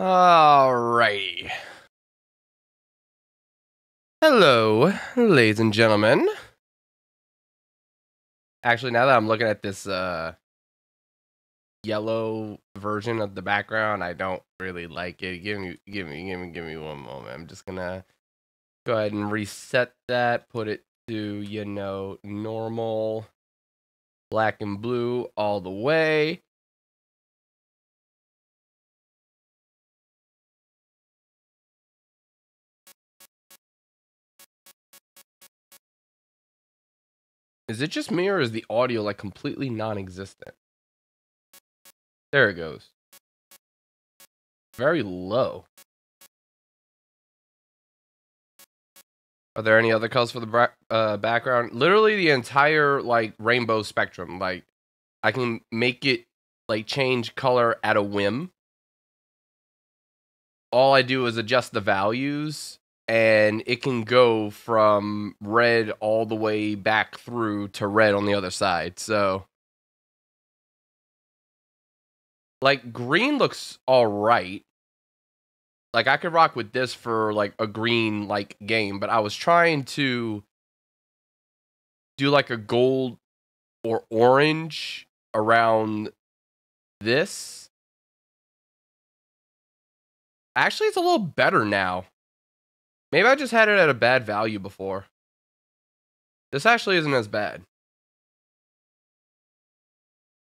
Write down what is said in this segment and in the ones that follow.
Alrighty. Hello, ladies and gentlemen. Actually, now that I'm looking at this uh yellow version of the background, I don't really like it. Give me give me give me give me one moment. I'm just gonna go ahead and reset that, put it to, you know, normal black and blue all the way. Is it just me or is the audio like completely non-existent? There it goes. Very low. Are there any other colors for the uh, background? Literally the entire like rainbow spectrum. Like I can make it like change color at a whim. All I do is adjust the values and it can go from red all the way back through to red on the other side. So like green looks all right. Like I could rock with this for like a green like game, but I was trying to do like a gold or orange around this. Actually, it's a little better now. Maybe I just had it at a bad value before. This actually isn't as bad.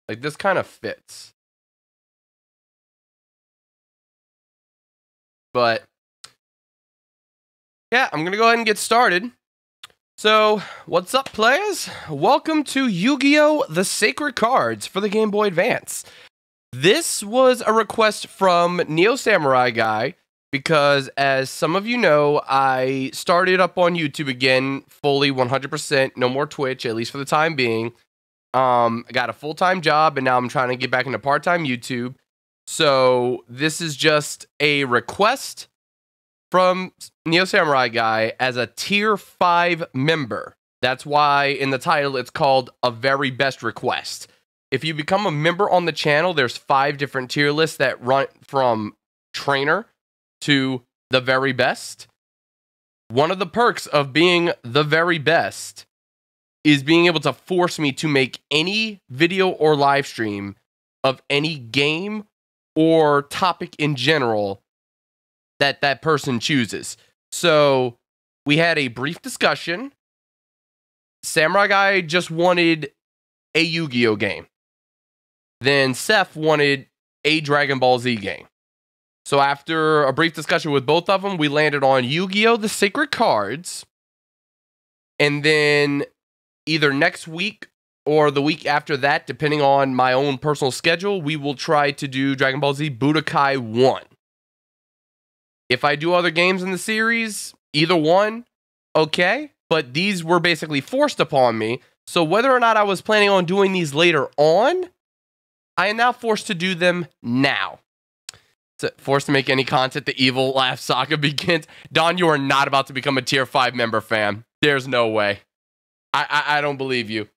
Like this kind of fits. But yeah, I'm going to go ahead and get started. So, what's up, players? Welcome to Yu Gi Oh! The Sacred Cards for the Game Boy Advance. This was a request from Neo Samurai Guy because, as some of you know, I started up on YouTube again fully 100%, no more Twitch, at least for the time being. Um, I got a full time job and now I'm trying to get back into part time YouTube. So this is just a request from Neo Samurai Guy as a tier 5 member. That's why in the title it's called a very best request. If you become a member on the channel, there's five different tier lists that run from trainer to the very best. One of the perks of being the very best is being able to force me to make any video or live stream of any game or topic in general that that person chooses. So we had a brief discussion. Samurai Guy just wanted a Yu Gi Oh game. Then Seth wanted a Dragon Ball Z game. So after a brief discussion with both of them, we landed on Yu Gi Oh! The Sacred Cards. And then either next week or the week after that, depending on my own personal schedule, we will try to do Dragon Ball Z Budokai 1. If I do other games in the series, either one, okay. But these were basically forced upon me. So whether or not I was planning on doing these later on, I am now forced to do them now. Forced to make any content, the evil laugh saga begins. Don, you are not about to become a tier 5 member, fam. There's no way. I, I, I don't believe you.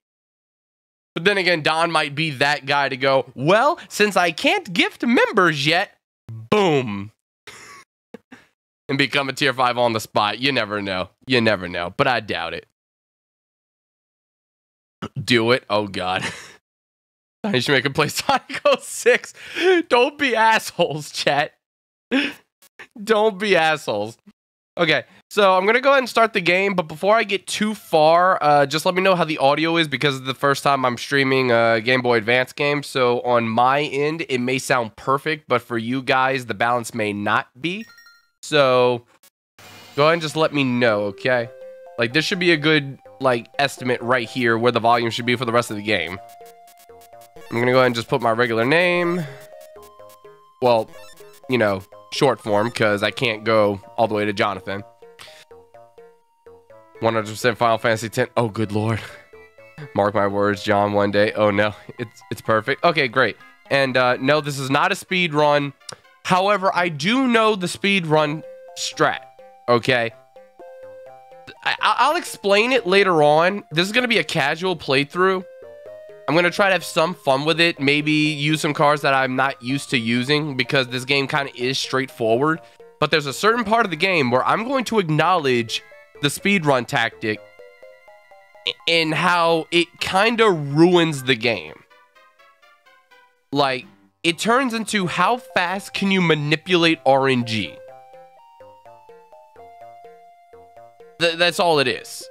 But then again, Don might be that guy to go, well, since I can't gift members yet, boom. and become a tier 5 on the spot. You never know. You never know. But I doubt it. Do it. Oh, God. I should make a play Sonic 06. Don't be assholes, chat. Don't be assholes. Okay, so I'm gonna go ahead and start the game, but before I get too far, uh, just let me know how the audio is because the first time I'm streaming a Game Boy Advance game. So on my end, it may sound perfect, but for you guys, the balance may not be. So go ahead and just let me know, okay? Like this should be a good like estimate right here where the volume should be for the rest of the game. I'm gonna go ahead and just put my regular name. Well, you know, short form because I can't go all the way to Jonathan. 100% Final Fantasy 10. Oh, good lord. Mark my words, John, one day. Oh no, it's it's perfect. Okay, great. And uh, no, this is not a speed run. However, I do know the speed run strat. Okay. I, I'll explain it later on. This is going to be a casual playthrough. I'm going to try to have some fun with it. Maybe use some cars that I'm not used to using because this game kind of is straightforward. But there's a certain part of the game where I'm going to acknowledge the speedrun tactic and how it kind of ruins the game. Like, it turns into how fast can you manipulate RNG? Th that's all it is.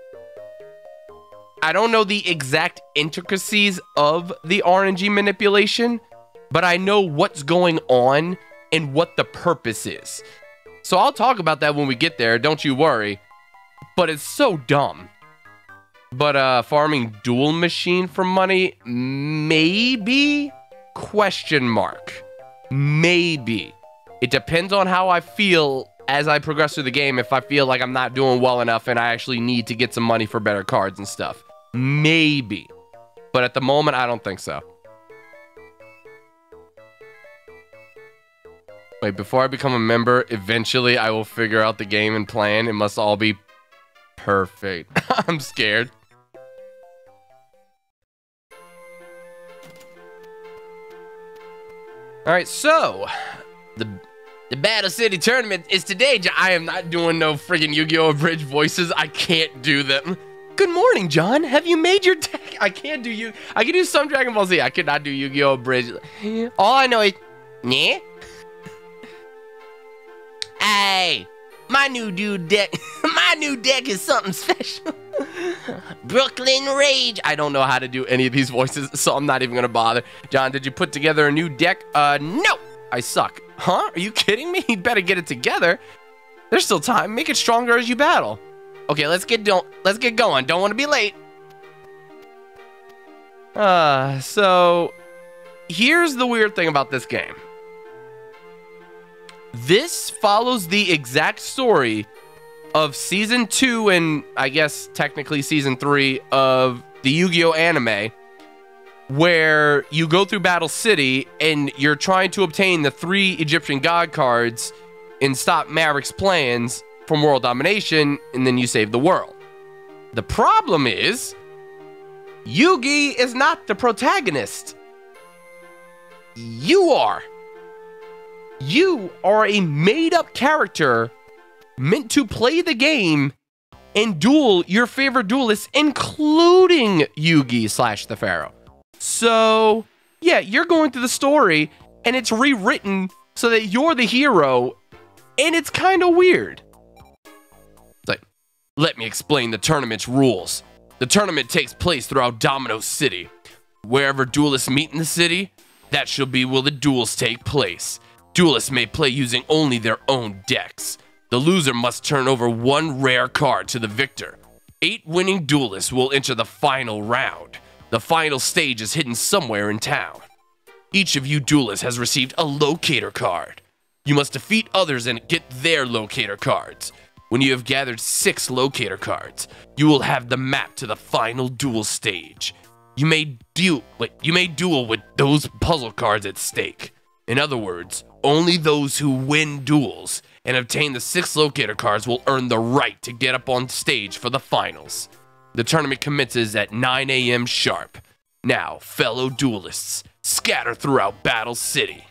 I don't know the exact intricacies of the RNG manipulation, but I know what's going on and what the purpose is. So I'll talk about that when we get there, don't you worry. But it's so dumb. But uh farming duel machine for money maybe question mark. Maybe. It depends on how I feel as I progress through the game if I feel like I'm not doing well enough and I actually need to get some money for better cards and stuff. Maybe. But at the moment, I don't think so. Wait, before I become a member, eventually I will figure out the game and plan. It must all be perfect. I'm scared. All right, so the the Battle City tournament is today. I am not doing no friggin' Yu-Gi-Oh! Abridged voices. I can't do them. Good morning, John. Have you made your deck? I can't do you. I can do some Dragon Ball Z. I cannot do Yu-Gi-Oh! Abridged. All I know is, yeah. Hey, my new dude deck. my new deck is something special. Brooklyn Rage. I don't know how to do any of these voices, so I'm not even gonna bother. John, did you put together a new deck? Uh, no. I suck. Huh? Are you kidding me? You better get it together. There's still time. Make it stronger as you battle. Okay, let's get don't let's get going. Don't want to be late. Uh, so here's the weird thing about this game. This follows the exact story of season 2 and I guess technically season 3 of the Yu-Gi-Oh anime where you go through Battle City and you're trying to obtain the three Egyptian god cards and stop Marik's plans from world domination, and then you save the world. The problem is, Yugi is not the protagonist. You are. You are a made up character meant to play the game and duel your favorite duelists, including Yugi slash the Pharaoh. So, yeah, you're going through the story and it's rewritten so that you're the hero, and it's kind of weird. Let me explain the tournament's rules. The tournament takes place throughout Domino City. Wherever duelists meet in the city, that shall be where the duels take place. Duelists may play using only their own decks. The loser must turn over one rare card to the victor. Eight winning duelists will enter the final round. The final stage is hidden somewhere in town. Each of you duelists has received a locator card. You must defeat others and get their locator cards. When you have gathered six locator cards, you will have the map to the final duel stage. You may duel, wait, you may duel with those puzzle cards at stake. In other words, only those who win duels and obtain the six locator cards will earn the right to get up on stage for the finals. The tournament commences at 9 a.m. sharp. Now, fellow duelists, scatter throughout Battle City.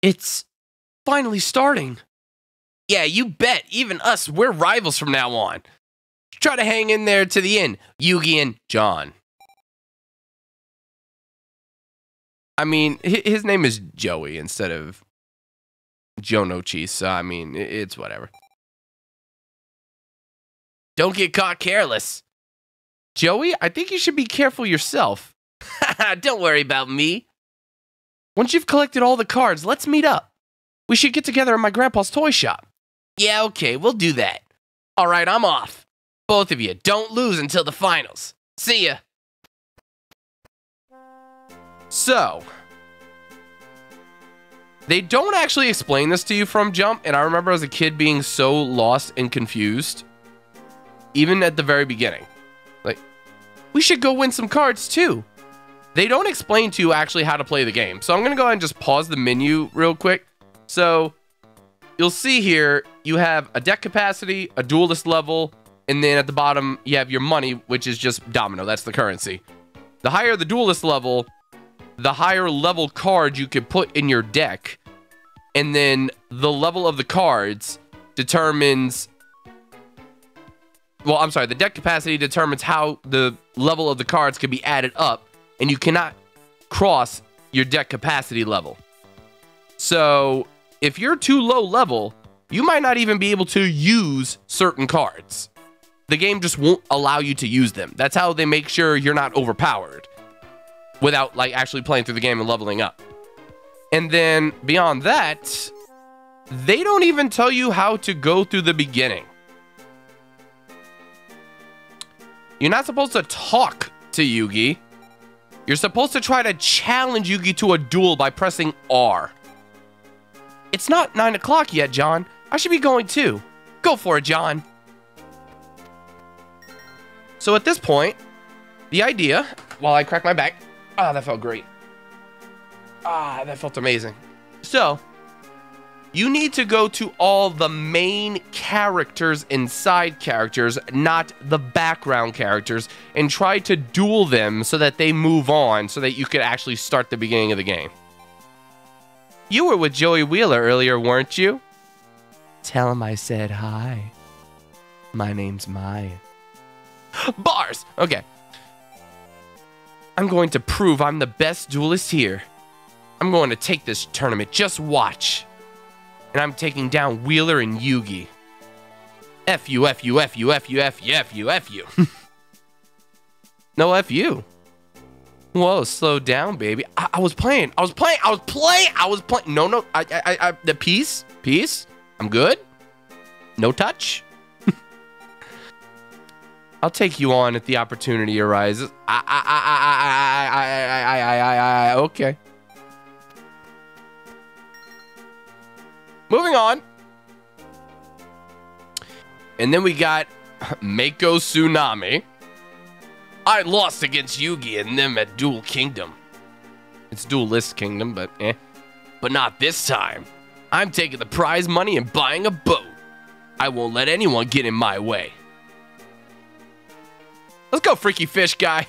It's finally starting. Yeah, you bet. Even us, we're rivals from now on. Try to hang in there to the end, Yugi and John. I mean, his name is Joey instead of Jonouchi, so I mean, it's whatever. Don't get caught careless. Joey, I think you should be careful yourself. Don't worry about me. Once you've collected all the cards, let's meet up. We should get together at my grandpa's toy shop. Yeah, okay, we'll do that. All right, I'm off. Both of you, don't lose until the finals. See ya. So, they don't actually explain this to you from jump, and I remember as a kid being so lost and confused, even at the very beginning. Like, we should go win some cards too. They don't explain to you actually how to play the game. So I'm going to go ahead and just pause the menu real quick so you'll see here, you have a deck capacity, a duelist level, and then at the bottom you have your money, which is just domino. That's the currency. The higher the duelist level, the higher level card you can put in your deck, and then the level of the cards determines. Well, I'm sorry. The deck capacity determines how the level of the cards can be added up, and you cannot cross your deck capacity level. So if you're too low level, you might not even be able to use certain cards. The game just won't allow you to use them. That's how they make sure you're not overpowered without like actually playing through the game and leveling up. And then beyond that, they don't even tell you how to go through the beginning. You're not supposed to talk to Yugi. You're supposed to try to challenge Yugi to a duel by pressing R. It's not 9 o'clock yet, John. I should be going too. Go for it, John. So at this point, the idea, while I crack my back, ah, that felt great. Ah, that felt amazing. So, you need to go to all the main characters and side characters, not the background characters, and try to duel them so that they move on so that you could actually start the beginning of the game. You were with Joey Wheeler earlier, weren't you? Tell him I said hi. My name's Maya. Bars! Okay. I'm going to prove I'm the best duelist here. I'm going to take this tournament. Just watch and I'm taking down Wheeler and Yugi. F you, F you, F you, F you, F you, F you, F you. no F you. Whoa, slow down, baby. I, I, was playing. I was playing. I was playing. I was playing. No, no. I, I, I, the peace, peace. I'm good. No touch. I'll take you on if the opportunity arises. I, I, I, I, I, I, I, I, I, I, okay. Moving on. And then we got Mako Tsunami. I lost against Yugi and them at Duel Kingdom. It's Duelist Kingdom, but eh. But not this time. I'm taking the prize money and buying a boat. I won't let anyone get in my way. Let's go, freaky fish guy.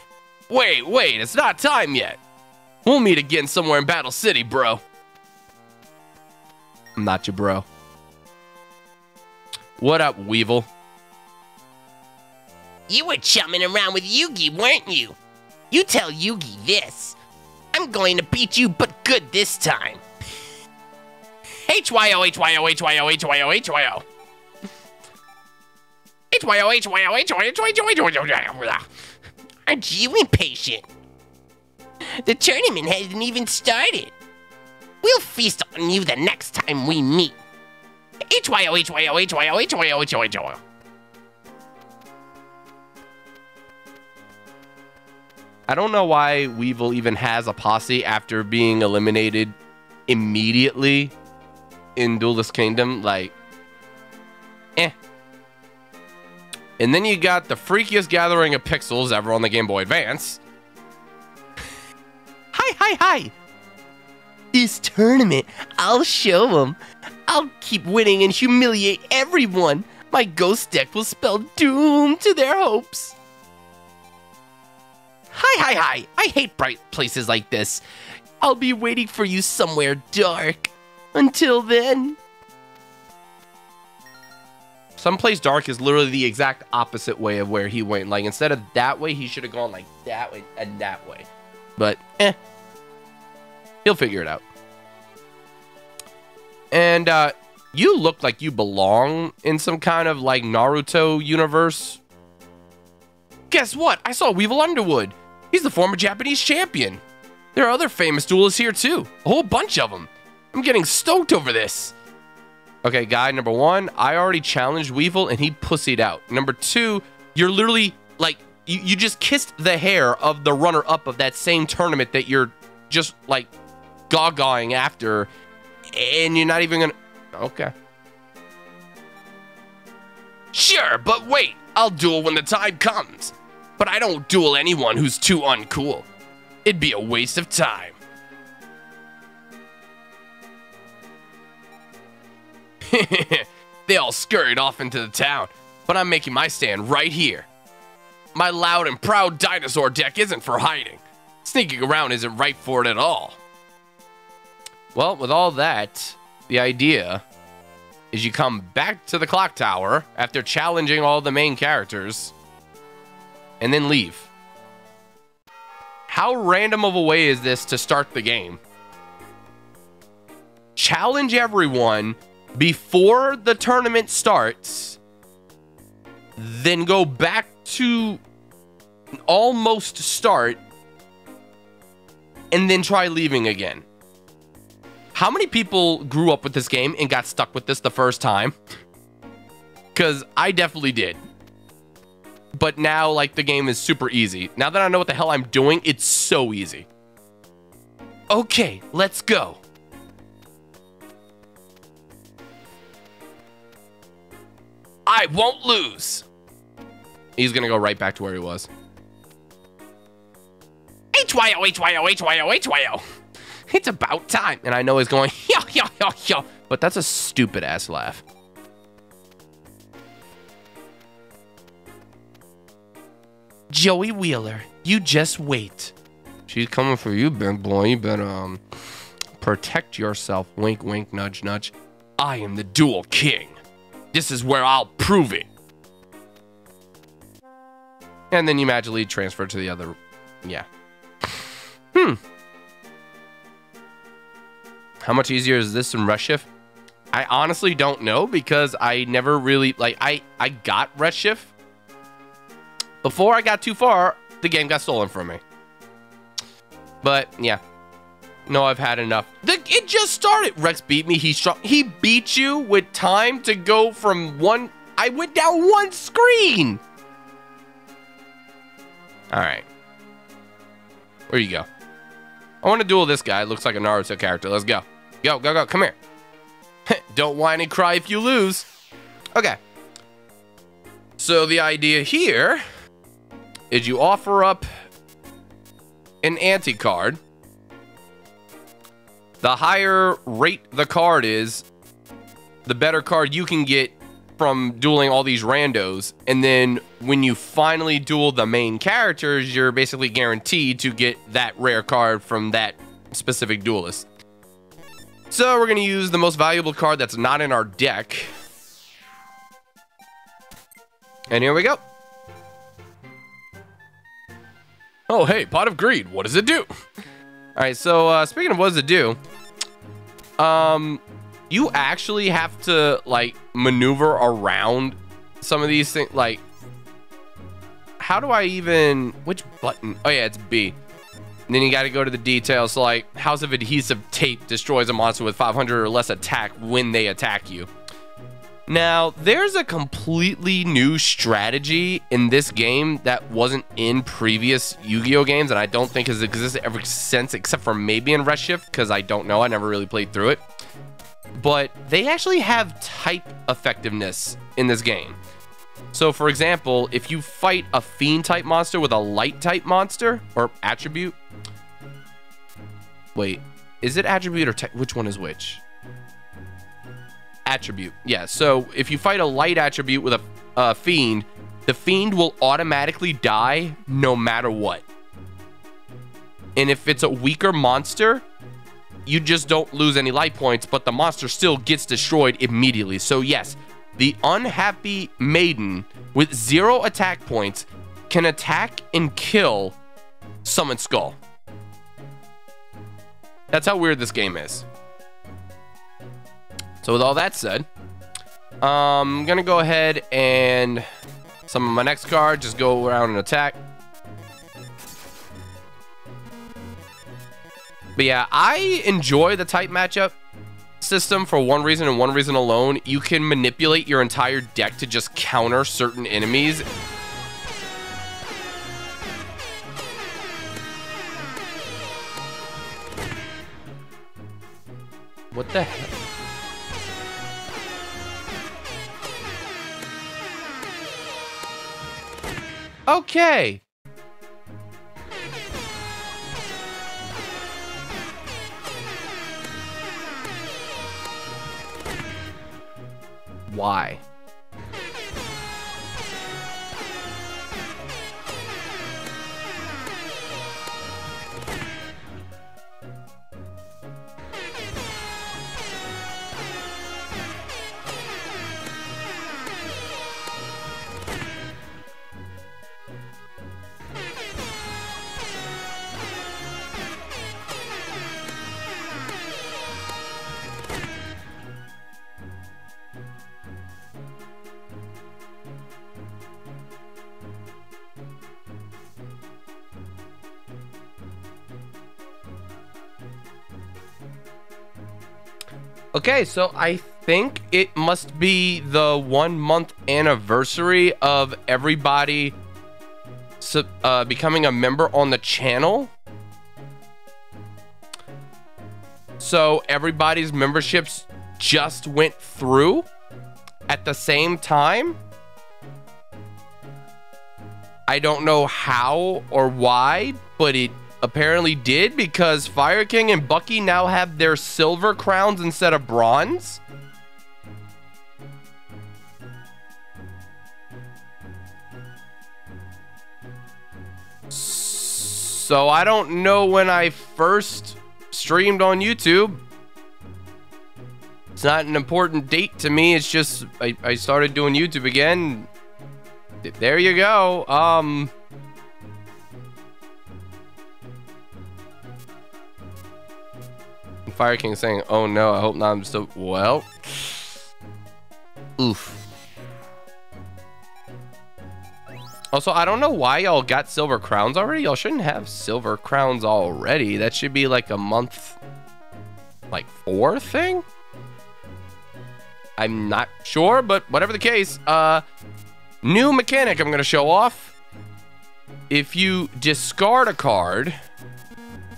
Wait, wait, it's not time yet. We'll meet again somewhere in Battle City, bro. I'm not your bro. What up, Weevil? You were chumming around with Yugi, weren't you? You tell Yugi this. I'm going to beat you, but good this time. HYO, HYO, HYO, HYO, HYO. HYO, HYO, HYO, HYO, Aren't you impatient? The tournament hasn't even started. We'll feast on you the next time we meet. HYO, HYO, HYO, HYO, HYO, I don't know why Weevil even has a posse after being eliminated immediately in Duelist Kingdom. Like, eh. And then you got the freakiest gathering of pixels ever on the Game Boy Advance. hi, hi, hi this tournament, I'll show them. I'll keep winning and humiliate everyone. My ghost deck will spell doom to their hopes. Hi, hi, hi. I hate bright places like this. I'll be waiting for you somewhere dark. Until then. Someplace dark is literally the exact opposite way of where he went. Like, instead of that way, he should have gone like that way and that way. But, eh. He'll figure it out. And uh, you look like you belong in some kind of like Naruto universe. Guess what? I saw Weevil Underwood. He's the former Japanese champion. There are other famous duelists here too. A whole bunch of them. I'm getting stoked over this. Okay, guy number one, I already challenged Weevil and he pussied out. Number two, you're literally like, you, you just kissed the hair of the runner up of that same tournament that you're just like gawgawing after, and you're not even gonna. Okay. Sure, but wait, I'll duel when the time comes. But I don't duel anyone who's too uncool. It'd be a waste of time. they all scurried off into the town. but I'm making my stand right here. My loud and proud dinosaur deck isn't for hiding. Sneaking around isn't right for it at all. Well, with all that, the idea is you come back to the clock tower after challenging all the main characters and then leave. How random of a way is this to start the game? Challenge everyone before the tournament starts, then go back to almost start, and then try leaving again. How many people grew up with this game and got stuck with this the first time? Because I definitely did. But now, like, the game is super easy. Now that I know what the hell I'm doing, it's so easy. Okay, let's go. I won't lose. He's to go right back to where he was. HYO, HYO, HYO, HYO. It's about time. And I know he's going, yo, yo, yo, yo. But that's a stupid ass laugh. Joey Wheeler, you just wait. She's coming for you, big boy. You better um protect yourself. Wink, wink, nudge, nudge. I am the duel king. This is where I'll prove it. And then you magically transfer to the other. Yeah. Hmm. How much easier is this than Reshef? I honestly don't know because I never really like I I got Reshef. Before I got too far, the game got stolen from me. But yeah. No, I've had enough. The, it just started. Rex beat me. He strong. He beat you with time to go from one. I went down one screen. All right. Where you go? I want to duel this guy. Looks like a Naruto character. Let's go. Go, go, go. Come here. Don't whine and cry if you lose. Okay. So the idea here is you offer up an anti-card. The higher rate the card is, the better card you can get from dueling all these randos. And then when you finally duel the main characters, you're basically guaranteed to get that rare card from that specific duelist. So we're going to use the most valuable card that's not in our deck. And here we go. Oh, hey, Pot of Greed. What does it do? All right, so uh, speaking of what does it do, um, you actually have to, like, maneuver around some of these things. Like, how do I even... Which button? Oh, yeah, it's B. And then you got to go to the details. Like House of Adhesive Tape destroys a monster with 500 or less attack when they attack you. Now, there's a completely new strategy in this game that wasn't in previous Yu-Gi-Oh games, and I don't think has existed ever since, except for maybe in Reshef, because I don't know. I never really played through it. But they actually have type effectiveness in this game. So, for example, if you fight a Fiend type monster with a Light type monster, or attribute, Wait, is it attribute or type? Which one is which? Attribute. Yeah, so if you fight a light attribute with a, a fiend, the fiend will automatically die no matter what. And if it's a weaker monster, you just don't lose any light points, but the monster still gets destroyed immediately. So yes, the unhappy maiden with zero attack points can attack and kill Summon Skull. That's how weird this game is. So with all that said, um, I'm going to go ahead and some of my next card, just go around and attack. But yeah, I enjoy the type matchup system for one reason and one reason alone. You can manipulate your entire deck to just counter certain enemies What the hell? Okay. Why? Okay, so I think it must be the one month anniversary of everybody uh, becoming a member on the channel. So everybody's memberships just went through at the same time. I don't know how or why, but it apparently did because Fire King and Bucky now have their silver crowns instead of bronze. So I don't know when I first streamed on YouTube. It's not an important date to me. It's just I, I started doing YouTube again. There you go. Um Fire King saying, oh no, I hope not. I'm still, well. Oof. Also, I don't know why y'all got silver crowns already. Y'all shouldn't have silver crowns already. That should be like a month, like four thing? I'm not sure, but whatever the case, uh, new mechanic I'm going to show off. If you discard a card,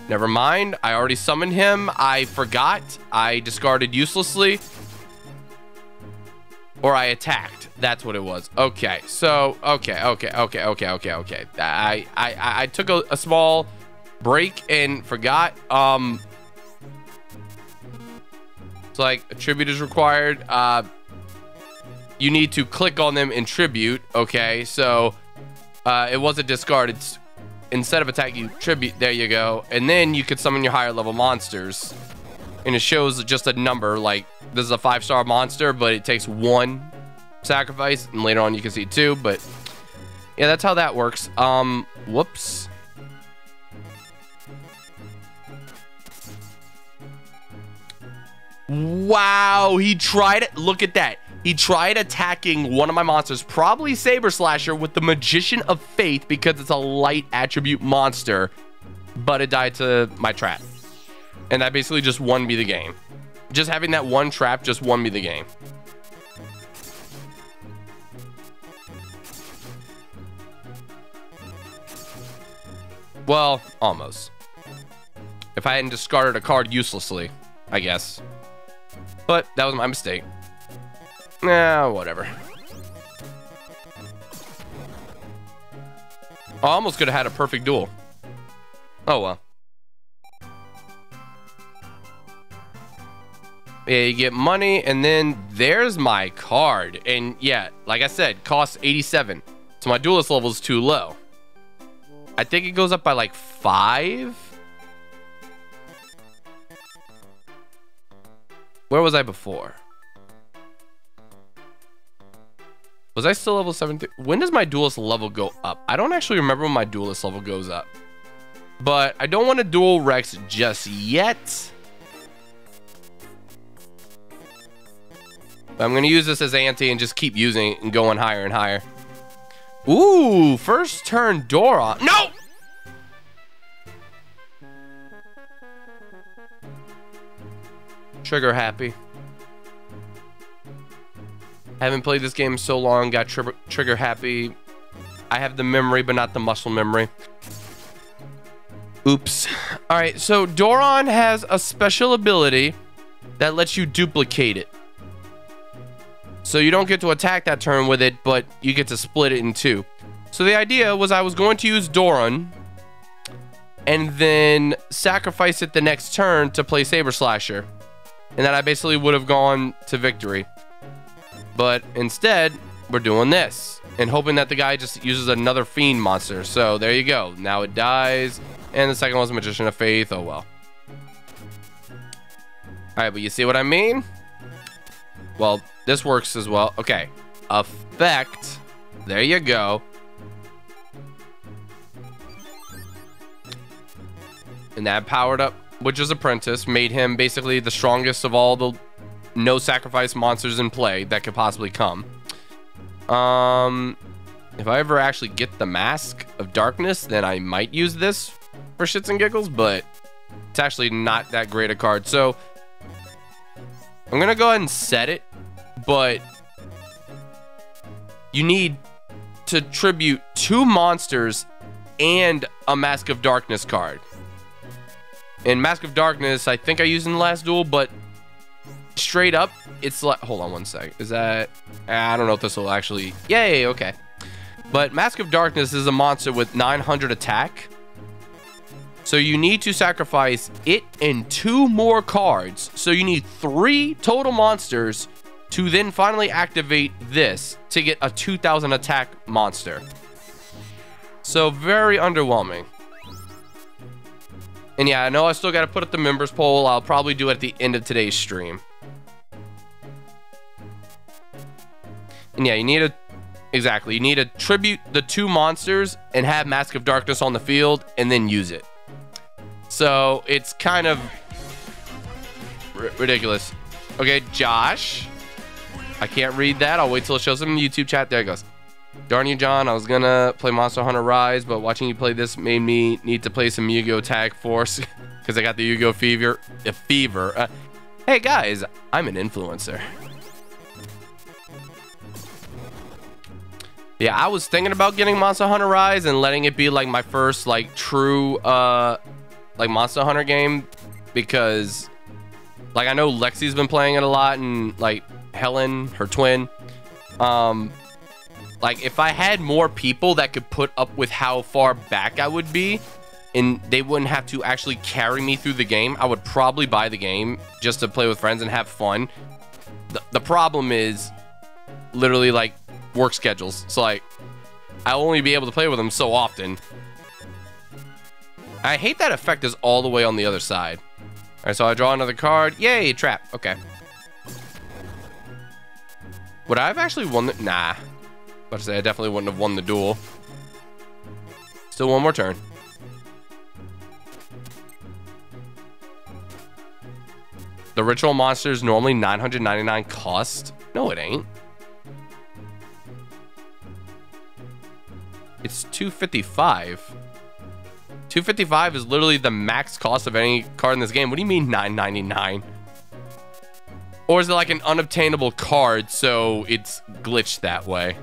Never mind. I already summoned him. I forgot. I discarded uselessly. Or I attacked. That's what it was. Okay. So, okay, okay, okay, okay, okay, okay. I I I took a, a small break and forgot. Um It's like a tribute is required. Uh you need to click on them in tribute. Okay, so uh, it wasn't discarded instead of attacking tribute, there you go. And then you could summon your higher level monsters. And it shows just a number, like this is a five star monster, but it takes one sacrifice. And later on you can see two, but yeah, that's how that works. Um, whoops. Wow, he tried it. Look at that. He tried attacking one of my monsters, probably Saber Slasher, with the Magician of Faith because it's a light attribute monster, but it died to my trap. And that basically just won me the game. Just having that one trap just won me the game. Well, almost. If I hadn't discarded a card uselessly, I guess. But that was my mistake. Nah, whatever. I almost could have had a perfect duel. Oh, well. Yeah, you get money, and then there's my card. And yeah, like I said, costs 87. So my duelist level is too low. I think it goes up by like five. Where was I before? Was I still level 17? When does my duelist level go up? I don't actually remember when my duelist level goes up. But I don't want to duel Rex just yet. I'm going to use this as ante and just keep using it and going higher and higher. Ooh, first turn door Dora. No! Trigger happy. Haven't played this game so long, got tri trigger happy. I have the memory, but not the muscle memory. Oops. All right, so Doron has a special ability that lets you duplicate it. So you don't get to attack that turn with it, but you get to split it in two. So the idea was I was going to use Doron and then sacrifice it the next turn to play Saber Slasher. And then I basically would have gone to victory. But instead, we're doing this and hoping that the guy just uses another fiend monster. So there you go. Now it dies. And the second one's a Magician of Faith. Oh, well. All right, but you see what I mean? Well, this works as well. Okay. Effect. There you go. And that powered up Witch's Apprentice made him basically the strongest of all the no sacrifice monsters in play that could possibly come. Um, if I ever actually get the Mask of Darkness, then I might use this for shits and giggles, but it's actually not that great a card. So I'm gonna go ahead and set it, but you need to tribute two monsters and a Mask of Darkness card. And Mask of Darkness, I think I used in the last duel, but straight up, it's like, hold on one sec. Is that, I don't know if this will actually, yay, okay. But Mask of Darkness is a monster with 900 attack. So you need to sacrifice it and two more cards. So you need three total monsters to then finally activate this to get a 2000 attack monster. So very underwhelming. And yeah, I know I still got to put up the members poll. I'll probably do it at the end of today's stream. And yeah, you need a exactly. You need to tribute the two monsters and have Mask of Darkness on the field and then use it. So it's kind of ridiculous. Okay, Josh. I can't read that. I'll wait till it shows in the YouTube chat. There it goes. Darn you, John. I was gonna play Monster Hunter Rise, but watching you play this made me need to play some Yu-Gi-Oh! Tag Force because I got the Yu-Gi-Oh! fever. Fever. Uh, hey guys, I'm an influencer. Yeah, I was thinking about getting Monster Hunter Rise and letting it be like my first like true uh like Monster Hunter game because like I know Lexi's been playing it a lot and like Helen, her twin. Um like if I had more people that could put up with how far back I would be and they wouldn't have to actually carry me through the game, I would probably buy the game just to play with friends and have fun. The, the problem is literally like work schedules. So like, I'll only be able to play with them so often. I hate that effect is all the way on the other side. All right, so I draw another card. Yay, trap. Okay. Would I have actually won the... Nah. But to say, I definitely wouldn't have won the duel. Still one more turn. The ritual monster is normally 999 cost. No, it ain't. It's 255. 255 is literally the max cost of any card in this game. What do you mean 999? Or is it like an unobtainable card, so it's glitched that way?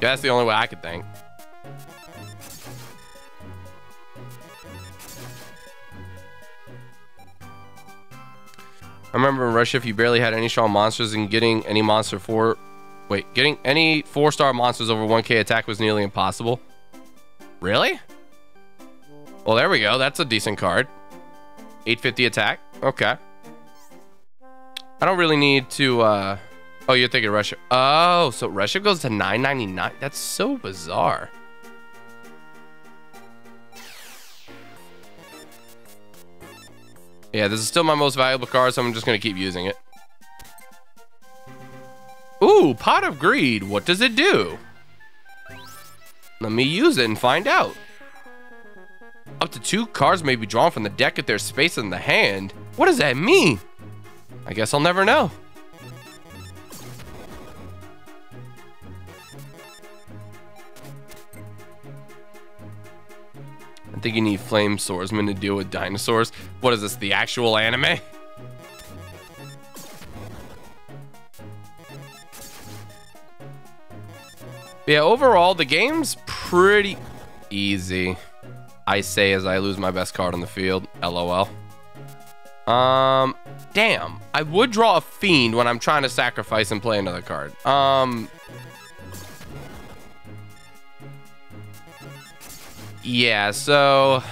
Yeah, that's the only way I could think. I remember in Russia, if you barely had any strong monsters and getting any monster for Wait, getting any four-star monsters over 1k attack was nearly impossible. Really? Well, there we go. That's a decent card. 850 attack. Okay. I don't really need to, uh... Oh, you're thinking Russia. Oh, so Russia goes to 999. That's so bizarre. Yeah, this is still my most valuable card, so I'm just going to keep using it. Ooh, Pot of Greed. What does it do? Let me use it and find out. Up to two cards may be drawn from the deck if there's space in the hand. What does that mean? I guess I'll never know. I think you need Flame Swordsman to deal with dinosaurs. What is this, the actual anime? yeah, overall, the game's pretty easy. I say as I lose my best card on the field. LOL. Um, damn. I would draw a Fiend when I'm trying to sacrifice and play another card. Um, yeah, so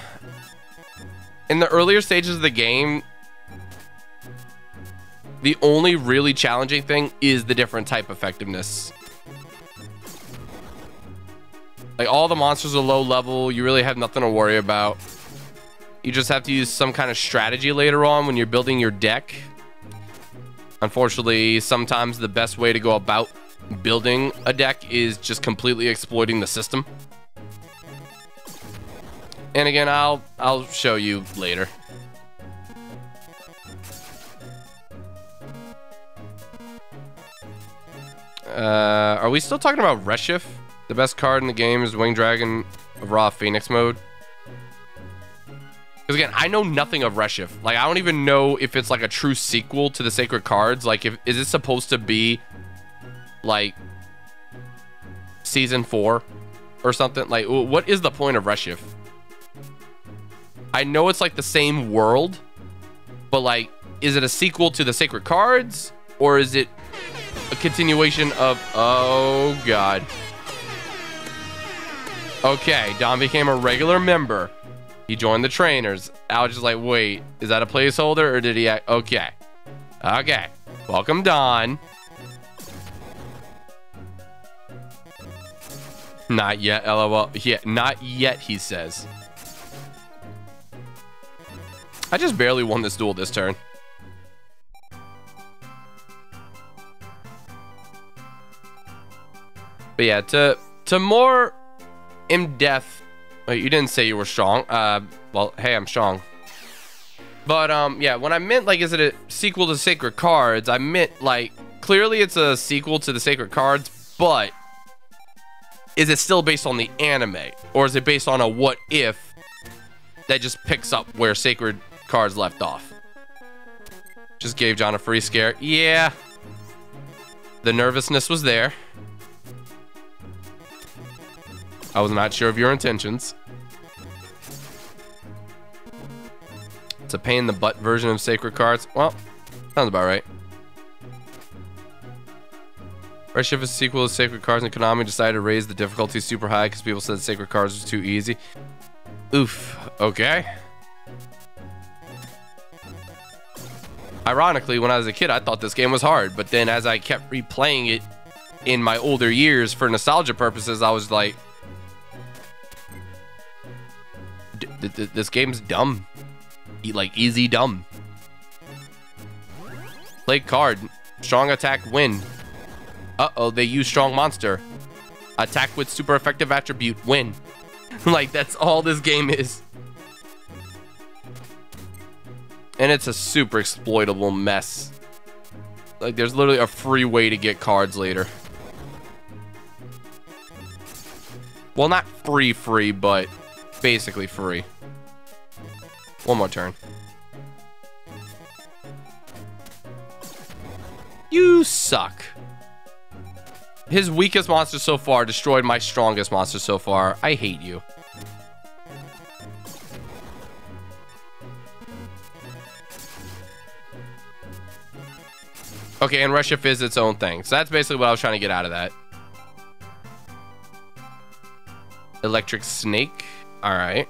in the earlier stages of the game, the only really challenging thing is the different type effectiveness. Like all the monsters are low level. You really have nothing to worry about. You just have to use some kind of strategy later on when you're building your deck. Unfortunately, sometimes the best way to go about building a deck is just completely exploiting the system. And again, I'll I'll show you later. Uh, are we still talking about Reshef? The best card in the game is Wing Dragon of Ra Phoenix mode. Because again, I know nothing of Reshef. Like, I don't even know if it's like a true sequel to the Sacred Cards. Like, if is it supposed to be like season four or something? Like, what is the point of Reshef? I know it's like the same world, but like, is it a sequel to the Sacred Cards or is it a continuation of? Oh God. Okay, Don became a regular member. He joined the trainers. I was just like, wait, is that a placeholder or did he act? Okay. Okay. Welcome, Don. Not yet, lol. Yeah, not yet, he says. I just barely won this duel this turn. But yeah, to to more in depth. Wait, you didn't say you were strong. Uh, well, hey, I'm strong. But um, yeah, when I meant like, is it a sequel to Sacred Cards? I meant like clearly it's a sequel to the Sacred Cards, but is it still based on the anime, or is it based on a what if that just picks up where Sacred Cards left off? Just gave John a free scare. Yeah, the nervousness was there. I was not sure of your intentions. It's a pain in the butt version of Sacred Cards. Well, sounds about right. Redshift is sequel to Sacred Cards, and Konami decided to raise the difficulty super high because people said Sacred Cards was too easy. Oof. Okay. Ironically, when I was a kid, I thought this game was hard, but then as I kept replaying it in my older years for nostalgia purposes, I was like, this game's dumb. Like, easy dumb. Play card. Strong attack, win. Uh-oh, they use strong monster. Attack with super effective attribute, win. like, that's all this game is. And it's a super exploitable mess. Like, there's literally a free way to get cards later. Well, not free free, but basically free. One more turn. You suck. His weakest monster so far destroyed my strongest monster so far. I hate you. Okay, and Reshef is its own thing. So that's basically what I was trying to get out of that. Electric Snake. All right.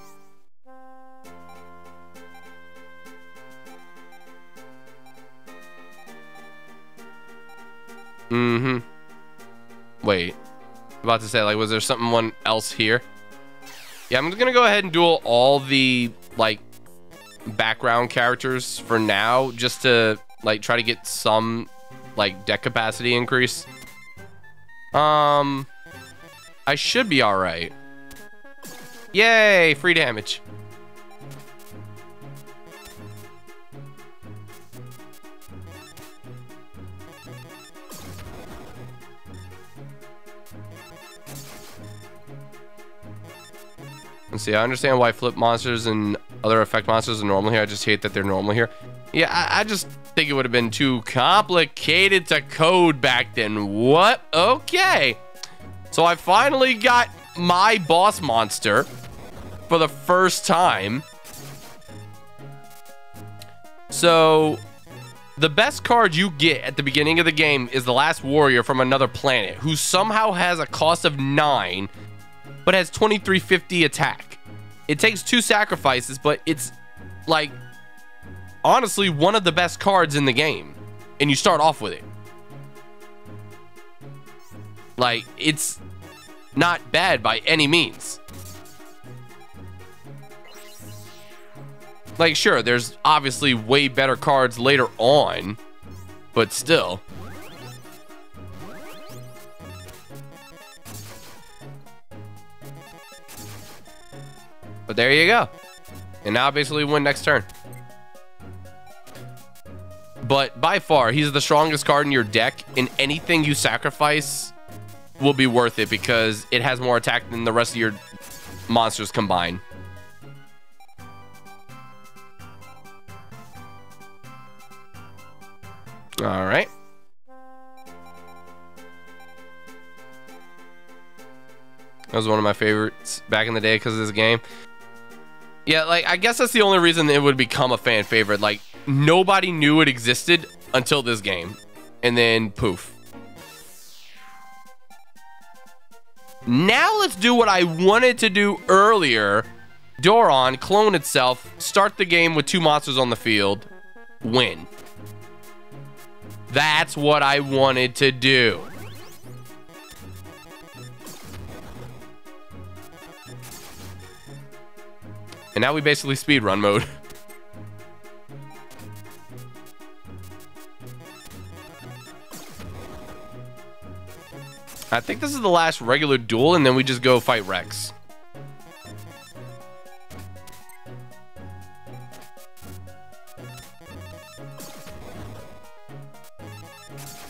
Wait. About to say, like, was there someone else here? Yeah, I'm gonna go ahead and duel all the, like, background characters for now, just to, like, try to get some, like, deck capacity increase. Um, I should be alright. Yay, free damage. Let's see, I understand why flip monsters and other effect monsters are normal here. I just hate that they're normal here. Yeah, I, I just think it would have been too complicated to code back then. What? Okay. So I finally got my boss monster for the first time. So the best card you get at the beginning of the game is the last warrior from another planet who somehow has a cost of 9 but has 2350 attack. It takes two sacrifices, but it's like honestly one of the best cards in the game. And you start off with it. Like it's not bad by any means. Like sure, there's obviously way better cards later on, but still. But there you go. And now basically win next turn. But by far, he's the strongest card in your deck, and anything you sacrifice will be worth it because it has more attack than the rest of your monsters combined. All right. That was one of my favorites back in the day because of this game. Yeah, like I guess that's the only reason it would become a fan favorite. Like nobody knew it existed until this game, and then poof. Now let's do what I wanted to do earlier. Doron clone itself, start the game with two monsters on the field, win. That's what I wanted to do. And now we basically speedrun mode. I think this is the last regular duel, and then we just go fight Rex.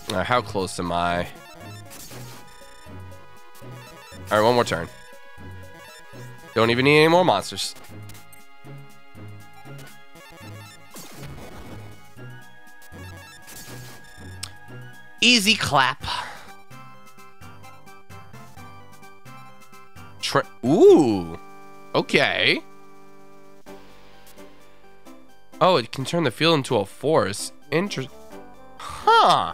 Uh, how close am I? All right, one more turn. Don't even need any more monsters. Easy clap. Tre Ooh. Okay. Oh, it can turn the field into a forest. Interesting. Huh.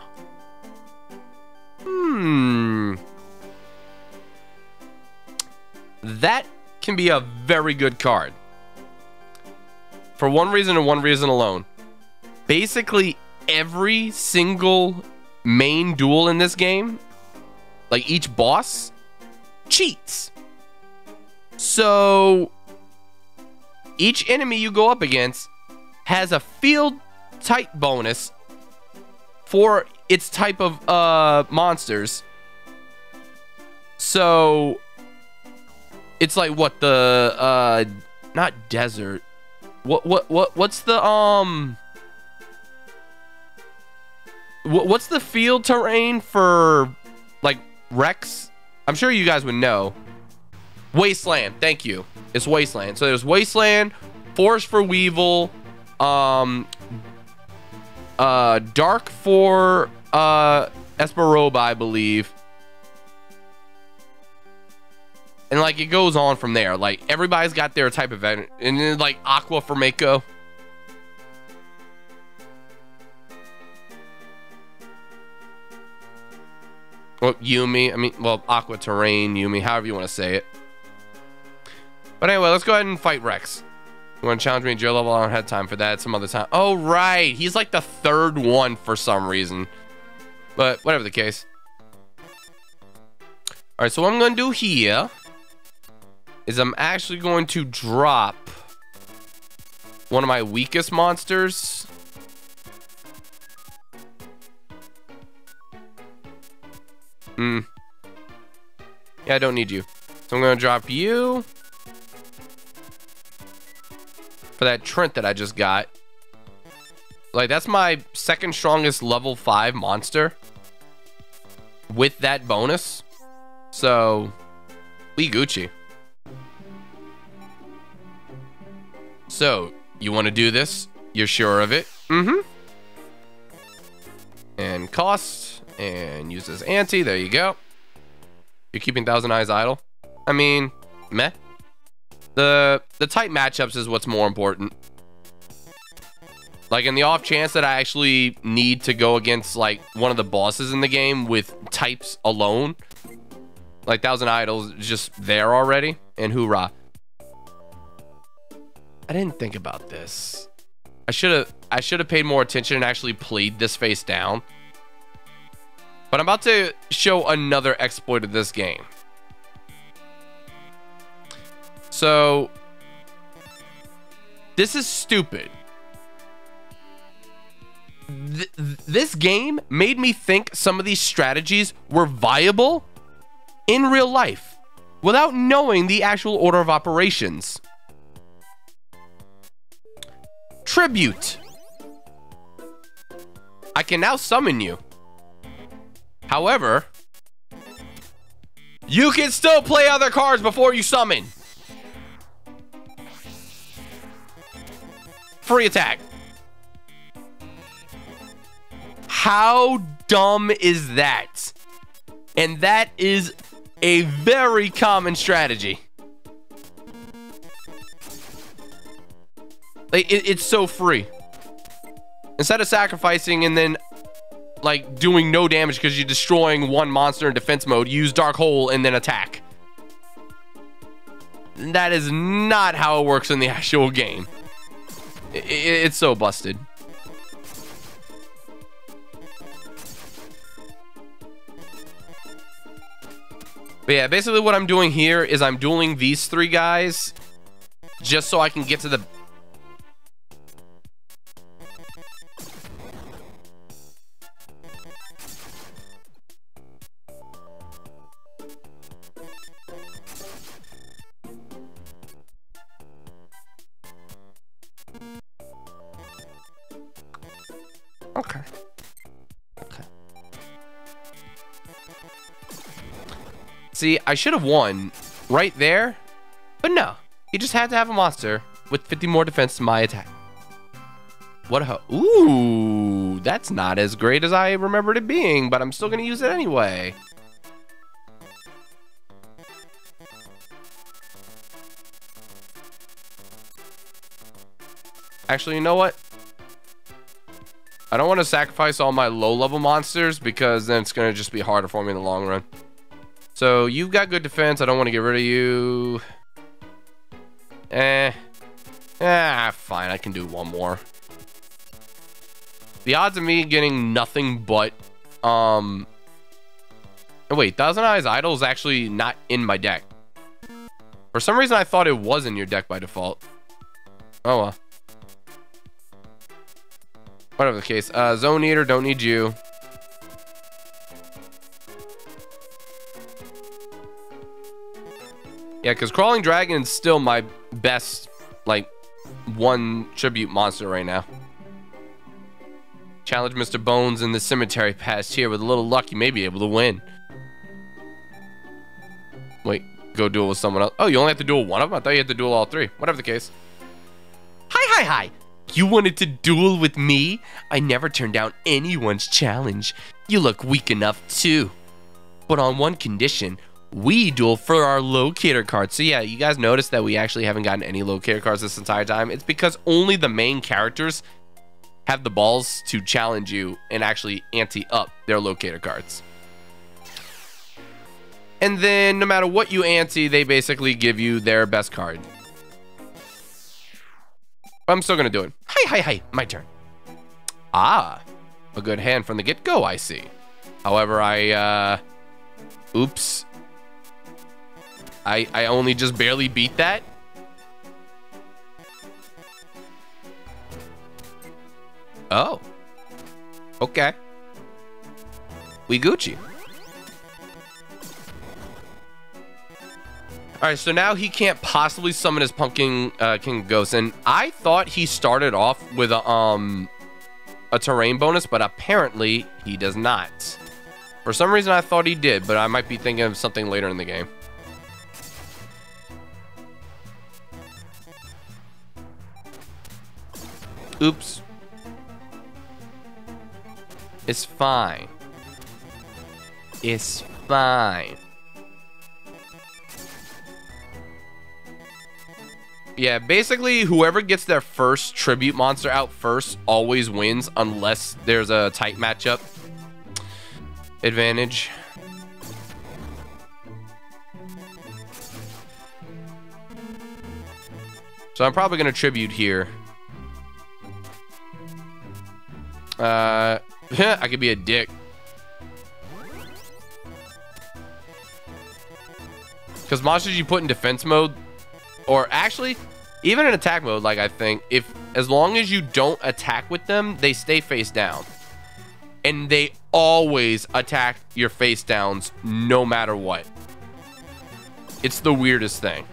Hmm. That can be a very good card. For one reason and one reason alone. Basically, every single main duel in this game, like each boss, cheats. So each enemy you go up against has a field type bonus for its type of uh monsters. So it's like what the uh not desert. What what what what's the um what's the field terrain for like Rex? I'm sure you guys would know. Wasteland. Thank you. It's Wasteland. So there's Wasteland, Forest for Weevil, um, uh, Dark for uh, Espa Roba, I believe. And like it goes on from there. Like everybody's got their type of event, and then like Aqua for Mako. Well, Umi. I mean, well, Aqua Terrain, Umi, however you want to say it. But anyway, let's go ahead and fight Rex. You want to challenge me in jail level? I don't have time for that. Some other time. Oh, right. He's like the third one for some reason. But whatever the case. All right, so what I'm going to do here is I'm actually going to drop one of my weakest monsters. Hmm. Yeah, I don't need you. So I'm going to drop you for that Trent that I just got. Like, that's my second strongest level 5 monster with that bonus. So, we Gucci. So, you want to do this? You're sure of it? Mm-hmm. And cost, and use this ante. There you go. You're keeping Thousand Eyes Idol. I mean, meh. The the type matchups is what's more important. Like in the off chance that I actually need to go against like one of the bosses in the game with types alone, like Thousand Idols just there already, and hoorah. I didn't think about this. I should have I should have paid more attention and actually played this face down. But I'm about to show another exploit of this game. So, this is stupid. Th this game made me think some of these strategies were viable in real life without knowing the actual order of operations. Tribute. I can now summon you. However, you can still play other cards before you summon. Free attack. How dumb is that? And that is a very common strategy. Like, it, it's so free. Instead of sacrificing and then like doing no damage because you're destroying one monster in defense mode, use Dark Hole and then attack. That is not how it works in the actual game. It, it, it's so busted. But yeah, basically what I'm doing here is I'm dueling these three guys just so I can get to the Okay. Okay. See, I should have won right there, but no. He just had to have a monster with 50 more defense to my attack. What a Ooh, that's not as great as I remembered it being, but I'm still going to use it anyway. Actually, you know what? I don't want to sacrifice all my low-level monsters because then it's going to just be harder for me in the long run. So you've got good defense. I don't want to get rid of you. Eh. Ah, fine. I can do one more. The odds of me getting nothing but... Um... Oh, wait, Thousand Eyes Idol is actually not in my deck. For some reason, I thought it was in your deck by default. Oh, well. Whatever the case. Uh, Zone Eater, don't need you. Yeah, because Crawling Dragon is still my best, like, one tribute monster right now. Challenge Mr. Bones in the cemetery past here. With a little luck, you may be able to win. Wait, go duel with someone else. Oh, you only have to duel one of them? I thought you had to duel all three. Whatever the case. Hi, hi, hi. You wanted to duel with me? I never turned down anyone's challenge. You look weak enough too. But on one condition, we duel for our locator cards. So yeah, you guys notice that we actually haven't gotten any locator cards this entire time. It's because only the main characters have the balls to challenge you and actually ante up their locator cards. And then no matter what you ante, they basically give you their best card. I'm still gonna do it. Hi, hi, hi, my turn. Ah, a good hand from the get-go, I see. However, I, uh, oops. I, I only just barely beat that. Oh. Okay. We Gucci. All right, so now he can't possibly summon his Pumpkin uh, King Ghost, and I thought he started off with a um a terrain bonus, but apparently he does not. For some reason, I thought he did, but I might be thinking of something later in the game. Oops. It's fine. It's fine. Yeah, basically, whoever gets their first tribute monster out first always wins unless there's a type matchup advantage. So I'm probably going to tribute here. Uh, I could be a dick. Because monsters you put in defense mode, or actually, even in attack mode, like I think, if as long as you don't attack with them, they stay face down. And they always attack your face downs no matter what. It's the weirdest thing.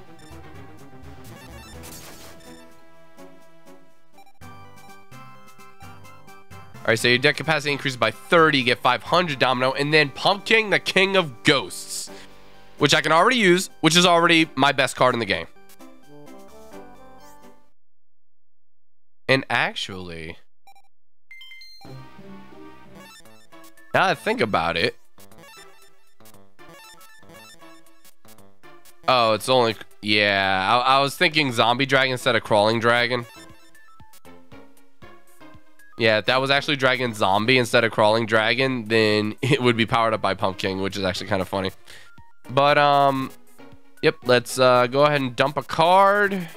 All right, so your deck capacity increases by 30, get 500 Domino, and then Pumpkin, the King of Ghosts, which I can already use, which is already my best card in the game. And actually, Now that I think about it. Oh, it's only... Yeah, I, I was thinking zombie dragon instead of crawling dragon. Yeah, if that was actually Dragon Zombie instead of Crawling Dragon, then it would be powered up by Pumpkin, which is actually kind of funny. But, um, yep, let's uh, go ahead and dump a card.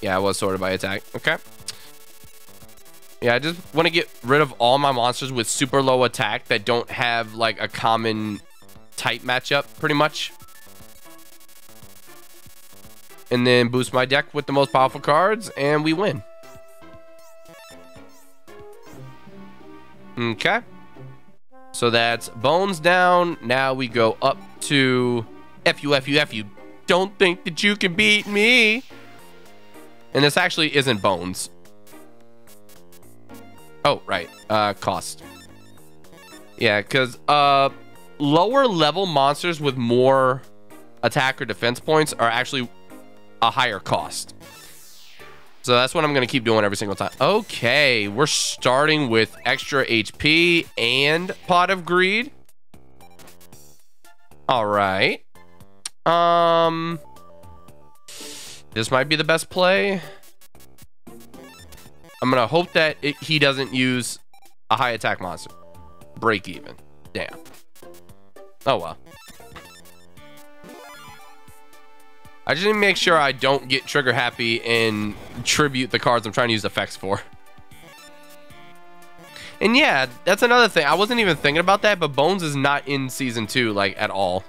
Yeah, I was sorted by attack. Okay. Yeah, I just want to get rid of all my monsters with super low attack that don't have, like, a common type matchup, pretty much. And then boost my deck with the most powerful cards, and we win. Okay. So that's bones down. Now we go up to F U F U F U. Don't think that you can beat me. And this actually isn't bones. Oh, right. Uh, cost. Yeah, because uh, lower level monsters with more attack or defense points are actually a higher cost. So that's what I'm going to keep doing every single time. Okay, we're starting with extra HP and Pot of Greed. All right. Um, this might be the best play. I'm going to hope that it, he doesn't use a high attack monster. Break even. Damn. Oh, well. I just need to make sure I don't get trigger happy and tribute the cards I'm trying to use effects for. And yeah, that's another thing. I wasn't even thinking about that, but Bones is not in season two, like at all.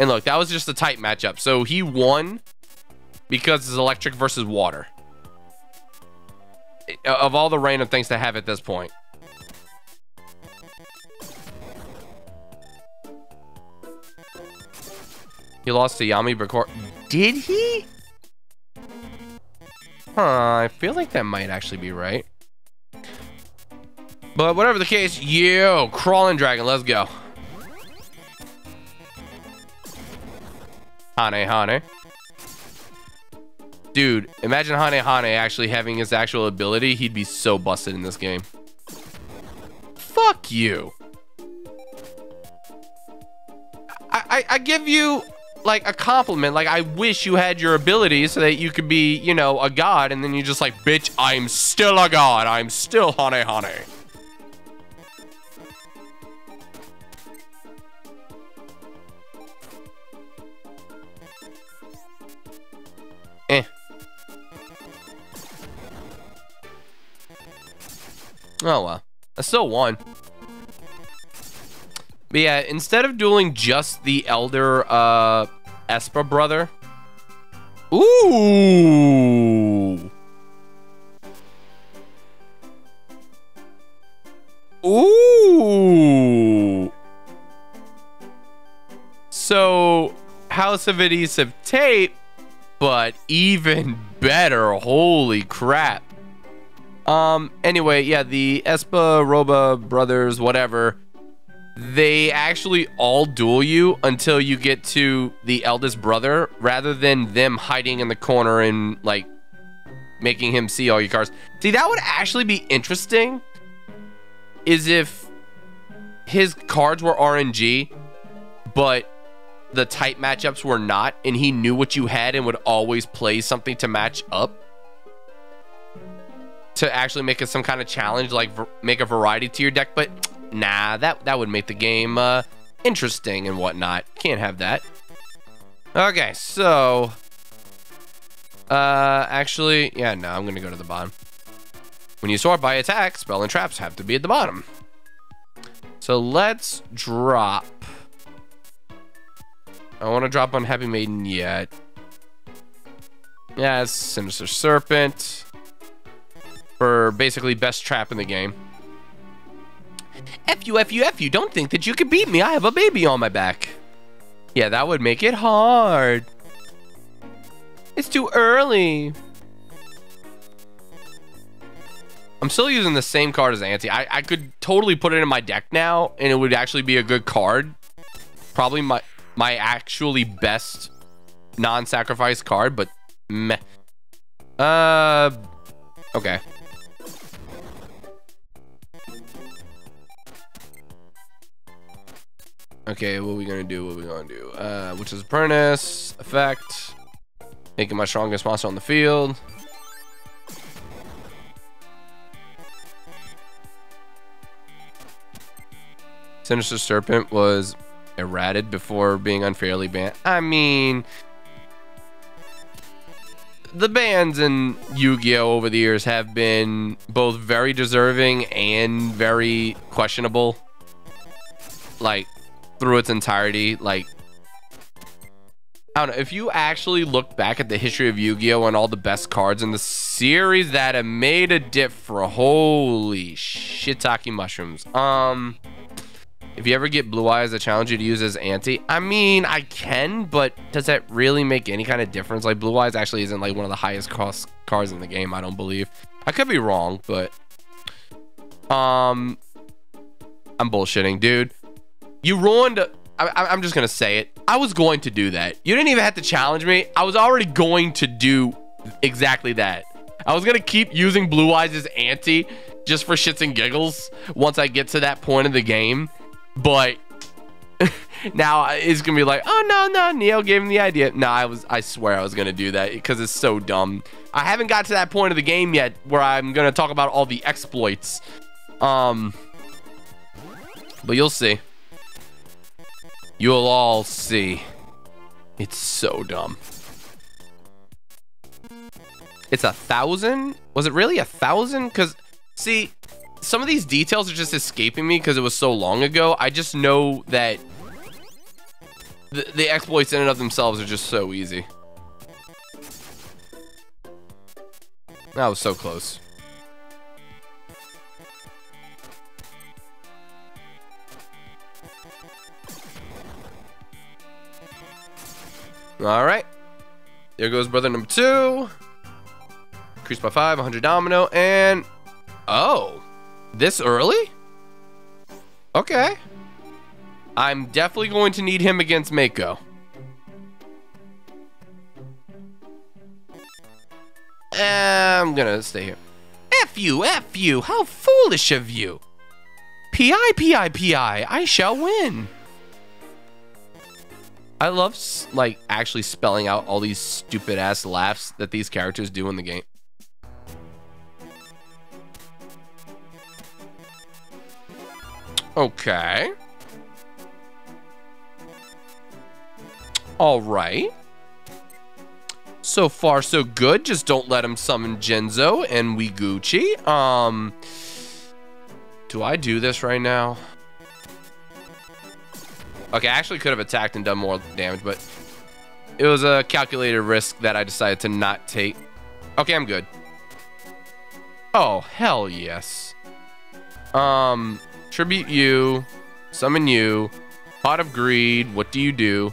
And look, that was just a type matchup. So he won because it's electric versus water. Uh, of all the random things to have at this point. He lost to Yami before. Did he? Huh, I feel like that might actually be right. But whatever the case, yo, crawling dragon, let's go. Hane Hane. Dude, imagine Hane Hane actually having his actual ability. He'd be so busted in this game. Fuck you. I, I, I give you like a compliment. Like I wish you had your ability so that you could be, you know, a god, and then you're just like, bitch, I'm still a god. I'm still Hane Hane. Oh well. I still won. But yeah, instead of dueling just the elder uh Espa brother. Ooh. Ooh. So House of Adhesive Tape, but even better. Holy crap. Um, anyway, yeah, the Espa Roba brothers, whatever they actually all duel you until you get to the eldest brother rather than them hiding in the corner and like making him see all your cards. See, that would actually be interesting is if his cards were RNG, but the type matchups were not, and he knew what you had and would always play something to match up to actually make it some kind of challenge, like make a variety to your deck. But Nah, that, that would make the game uh, interesting and whatnot. Can't have that. Okay, so... Uh, actually, yeah, no, I'm to go to the bottom. When you sort by attack, spell and traps have to be at the bottom. So let's drop. I don't want to drop Unhappy Maiden yet. Yeah, Sinister Serpent. For basically best trap in the game. F you, F you, F you. Don't think that you can beat me. I have a baby on my back. Yeah, that would make it hard. It's too early. I'm still using the same card as ante. I, I could totally put it in my deck now, and it would actually be a good card. Probably my my actually best non-sacrifice card, but meh. Uh, okay. Okay, what we gonna do? What we gonna do? Uh, Witch's Apprentice, effect. Making my strongest monster on the field. Sinister Serpent was errated before being unfairly banned. I mean, the bans in Yu-Gi-Oh over the years have been both very deserving and very questionable. Like through its entirety, like I don't know, if you actually look back at the history of Yu-Gi-Oh and all the best cards in the series that have made a dip for holy shiitake mushrooms. Um if you ever get Blue Eyes, I challenge you to use as ante. I mean, I can, but does that really make any kind of difference? Like, Blue Eyes actually isn't like one of the highest cost cards in the game, I don't believe. I could be wrong, but... Um... I'm bullshitting, dude. You ruined... I, I'm just going to say it. I was going to do that. You didn't even have to challenge me. I was already going to do exactly that. I was going to keep using Blue Eyes as ante just for shits and giggles once I get to that point of the game. But now it's gonna be like, oh no, no, Neo gave him the idea. No, I was, I swear I was gonna do that because it's so dumb. I haven't got to that point of the game yet where I'm gonna talk about all the exploits. Um, but you'll see. You'll all see. It's so dumb. It's a thousand? Was it really a thousand? Because, see, some of these details are just escaping me because it was so long ago. I just know that the, the exploits in and of themselves are just so easy. That was so close. All right. There goes brother number two. Increase by five, 100 domino, and... Oh. This early? Okay. I'm definitely going to need him against Mako. I'm gonna stay here. F you, F you, how foolish of you. P.I., P.I., P.I., I shall win. I love, like, actually spelling out all these stupid-ass laughs that these characters do in the game. Okay. All right. So far, so good. Just don't let him summon Jinzo and we Gucci. Um, do I do this right now? Okay, I actually could have attacked and done more damage, but it was a calculated risk that I decided to not take. Okay, I'm good. Oh, hell yes. Um, Tribute you. Summon you. Pot of Greed. What do you do?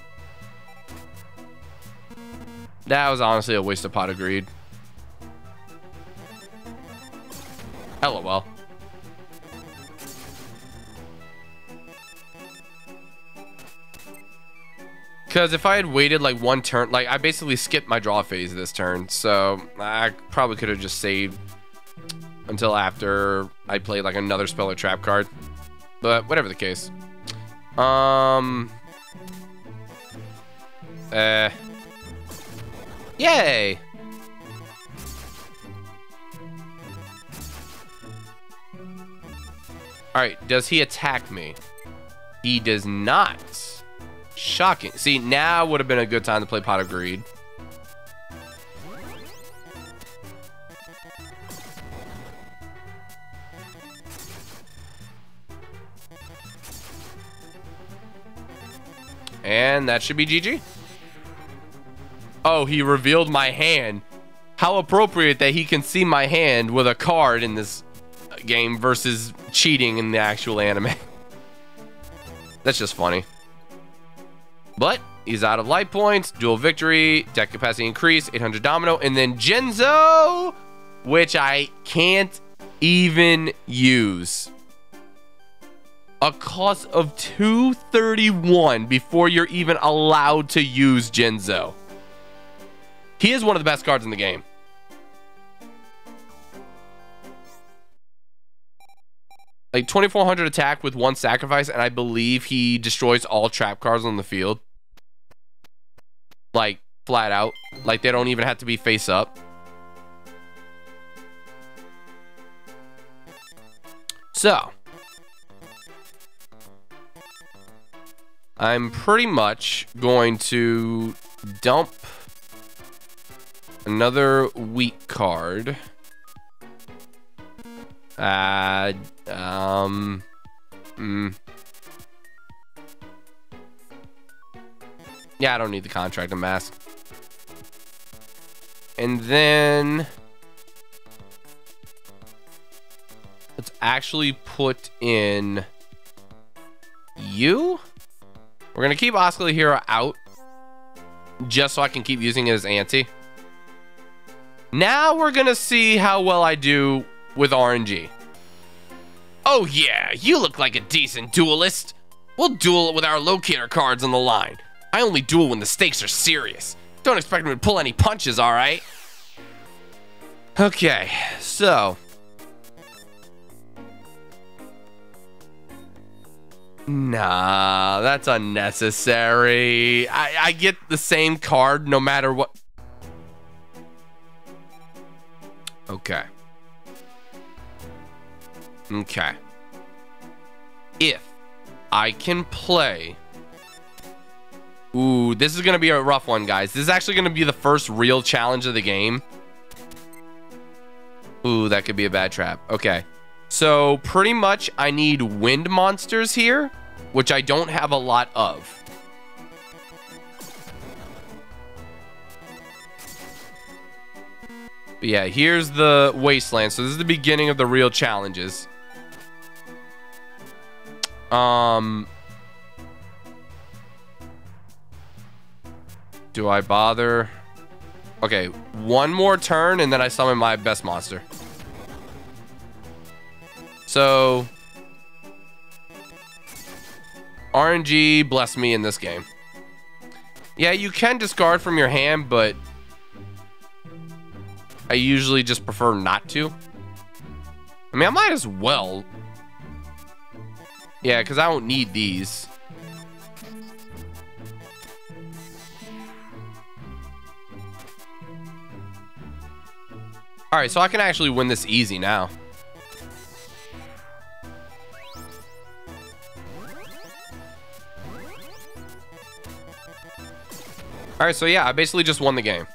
That was honestly a waste of Pot of Greed. LOL. Because if I had waited like one turn, like I basically skipped my draw phase this turn. So I probably could have just saved until after I played like another spell or trap card. But whatever the case. Um. Uh. Yay! Alright, does he attack me? He does not. Shocking. See, now would have been a good time to play Pot of Greed. And that should be GG. Oh, he revealed my hand. How appropriate that he can see my hand with a card in this game versus cheating in the actual anime. That's just funny. But he's out of life points, duel victory, deck capacity increase, 800 domino, and then Jinzo, which I can't even use a cost of 231 before you're even allowed to use Jinzo. He is one of the best cards in the game. Like 2400 attack with one sacrifice, and I believe he destroys all trap cards on the field. Like, flat out. Like, they don't even have to be face up. So. I'm pretty much going to dump another weak card. Uh, um, mm. Yeah, I don't need the contract and mask. And then let's actually put in you. We're gonna keep Oscar Hero out just so I can keep using it as ante. Now we're gonna see how well I do with RNG. Oh yeah, you look like a decent duelist. We'll duel it with our locator cards on the line. I only duel when the stakes are serious. Don't expect me to pull any punches, alright? Okay, so. Nah, that's unnecessary. I, I get the same card no matter what. Okay. Okay. If I can play. Ooh, this is going to be a rough one, guys. This is actually going to be the first real challenge of the game. Ooh, that could be a bad trap. Okay. So, pretty much, I need wind monsters here, which I don't have a lot of. But yeah, here's the wasteland. So this is the beginning of the real challenges. Um, do I bother? Okay, one more turn and then I summon my best monster. So, RNG bless me in this game. Yeah, you can discard from your hand, but I usually just prefer not to. I mean, I might as well yeah, because I don't need these. All right, so I can actually win this easy now. All right, so yeah, I basically just won the game.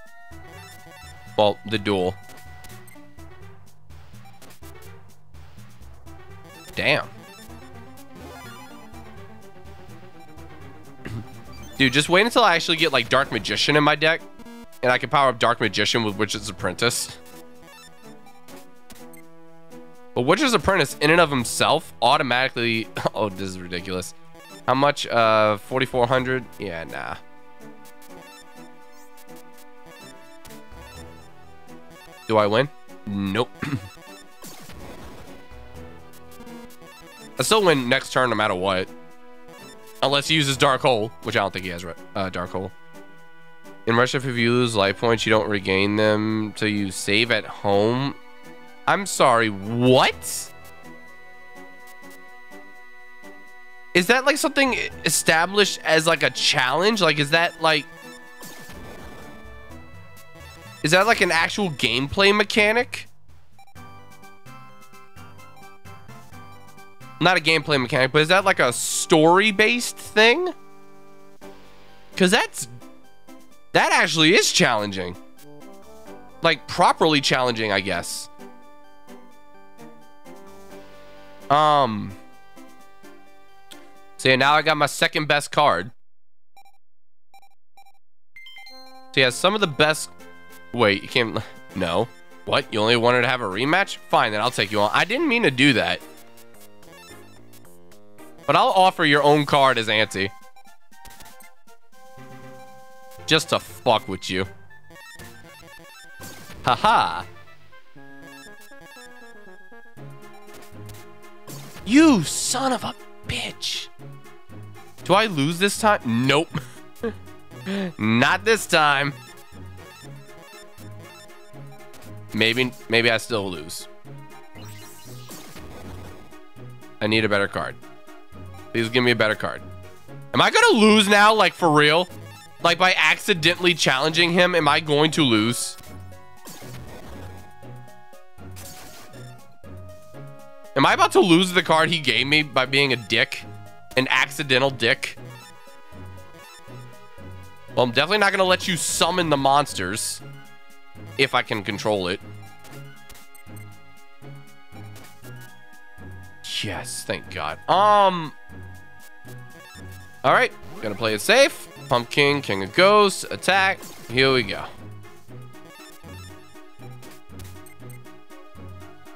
Well, the duel. Damn. Dude, just wait until I actually get like Dark Magician in my deck. And I can power up Dark Magician with Witch's Apprentice. But Witch's Apprentice in and of himself automatically... Oh, this is ridiculous. How much? Uh, 4,400? Yeah, nah. Do I win? Nope. I still win next turn no matter what. Unless he uses Dark Hole, which I don't think he has uh, Dark Hole. In Rush, if you lose life points, you don't regain them till you save at home. I'm sorry, what? Is that like something established as like a challenge? Like, is that like... Is that like an actual gameplay mechanic? Not a gameplay mechanic, but is that like a story-based thing? Because that's... That actually is challenging. Like, properly challenging, I guess. Um... So yeah, now I got my second best card. So yeah, some of the best... Wait, you can't... No. What? You only wanted to have a rematch? Fine, then I'll take you on. I didn't mean to do that. But I'll offer your own card as ante. Just to fuck with you. Haha. -ha. You son of a bitch. Do I lose this time? Nope. Not this time. Maybe, maybe I still lose. I need a better card. Please give me a better card. Am I going to lose now, like, for real? Like, by accidentally challenging him, am I going to lose? Am I about to lose the card he gave me by being a dick? An accidental dick? Well, I'm definitely not going to let you summon the monsters. If I can control it. Yes, thank God. Um. All right, gonna play it safe. Pumpkin, King of Ghosts, attack. Here we go.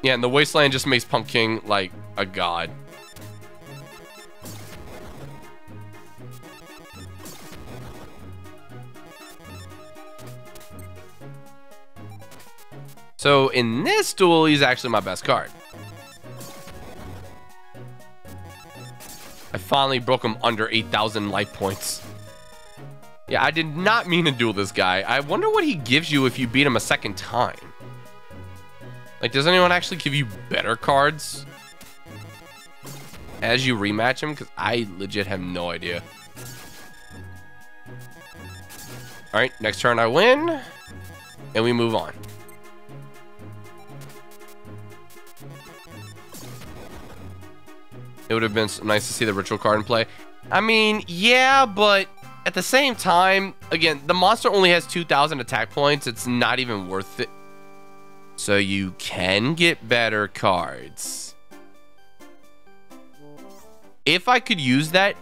Yeah, and the Wasteland just makes Pumpkin like a god. So in this duel, he's actually my best card. I finally broke him under 8,000 life points. Yeah, I did not mean to duel this guy. I wonder what he gives you if you beat him a second time. Like, does anyone actually give you better cards as you rematch him? Because I legit have no idea. All right, next turn I win, and we move on. It would have been nice to see the ritual card in play. I mean, yeah, but at the same time, again, the monster only has 2,000 attack points. It's not even worth it. So you can get better cards. If I could use that,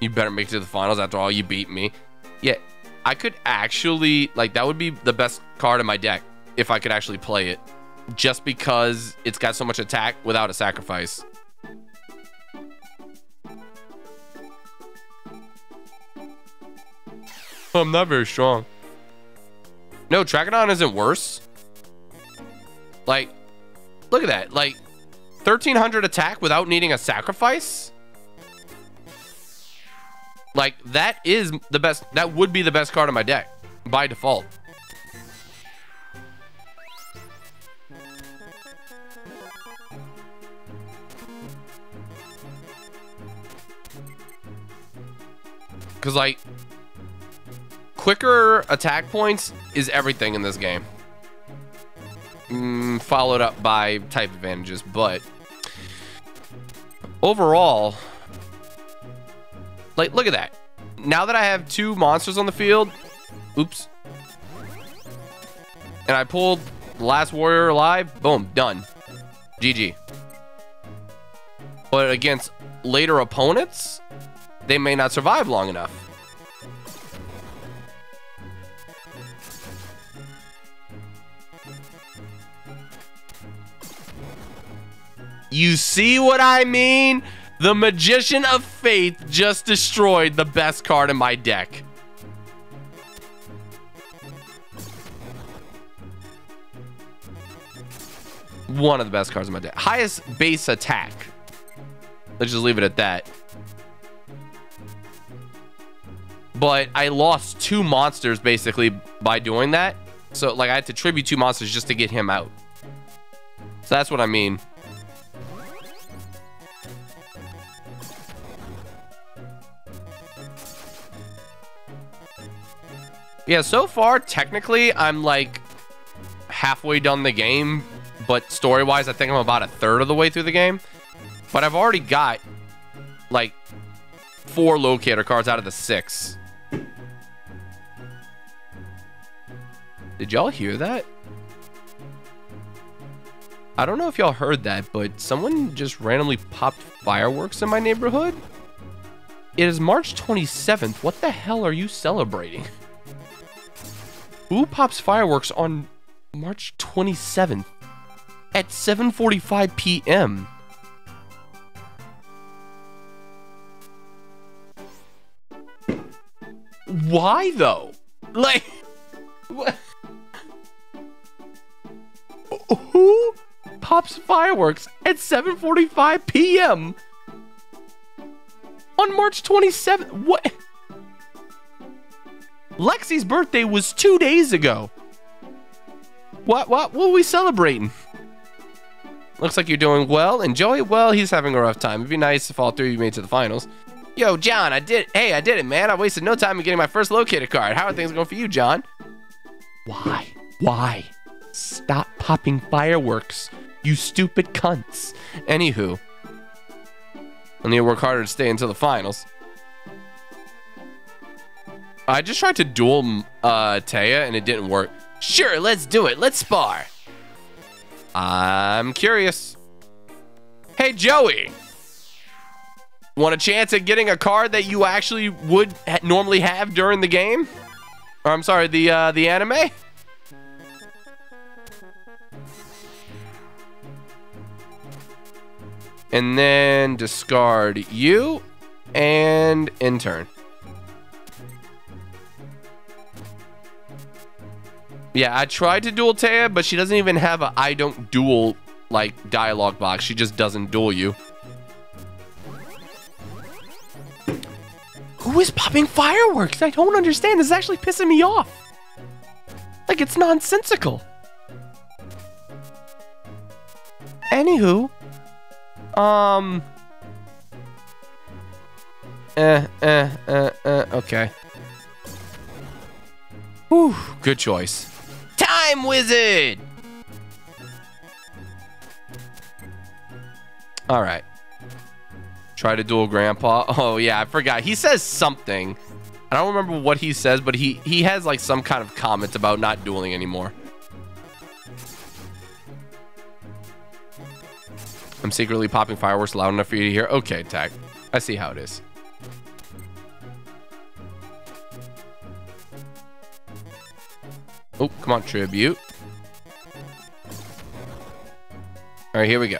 you better make it to the finals. After all, you beat me. Yeah, I could actually, like, that would be the best card in my deck if I could actually play it. Just because it's got so much attack without a sacrifice. I'm not very strong. No, Trachodon isn't worse. Like, look at that. Like, 1300 attack without needing a sacrifice? Like, that is the best. That would be the best card in my deck by default. Because, like, quicker attack points is everything in this game. Mm, followed up by type advantages, but overall, like, look at that. Now that I have two monsters on the field, oops, and I pulled the last warrior alive, boom, done. GG. But against later opponents, they may not survive long enough. You see what I mean? The Magician of Faith just destroyed the best card in my deck. One of the best cards in my deck. Highest base attack. Let's just leave it at that. But I lost two monsters basically by doing that. So like I had to tribute two monsters just to get him out. So that's what I mean. Yeah, so far, technically, I'm like halfway done the game, but story-wise, I think I'm about a third of the way through the game. But I've already got like four locator cards out of the six. Did y'all hear that? I don't know if y'all heard that, but someone just randomly popped fireworks in my neighborhood. It is March 27th. What the hell are you celebrating? Who pops fireworks on March 27th at 7:45 p.m.? Why though? Like what? Who pops fireworks at 7:45 p.m. on March 27th? What? Lexi's birthday was two days ago. What, what, what are we celebrating? Looks like you're doing well. Enjoy? Well, he's having a rough time. It'd be nice if all three of you made to the finals. Yo, John, I did. Hey, I did it, man. I wasted no time in getting my first locator card. How are things going for you, John? Why? Why? Stop popping fireworks, you stupid cunts. Anywho, I need to work harder to stay until the finals. I just tried to duel uh, Taya and it didn't work. Sure, let's do it. Let's spar. I'm curious. Hey, Joey. Want a chance at getting a card that you actually would ha normally have during the game? Or I'm sorry, the uh, the anime? And then discard you and intern. Yeah, I tried to duel Taya, but she doesn't even have a I don't duel like dialogue box. She just doesn't duel you. Who is popping fireworks? I don't understand. This is actually pissing me off. Like, it's nonsensical. Anywho. Um. Eh, eh, eh, eh, okay. Whew, good choice. Time Wizard! All right. Try to duel Grandpa. Oh yeah, I forgot. He says something. I don't remember what he says, but he he has like some kind of comment about not dueling anymore. I'm secretly popping fireworks loud enough for you to hear. Okay, Tag. I see how it is. Oh, come on, tribute. All right, here we go.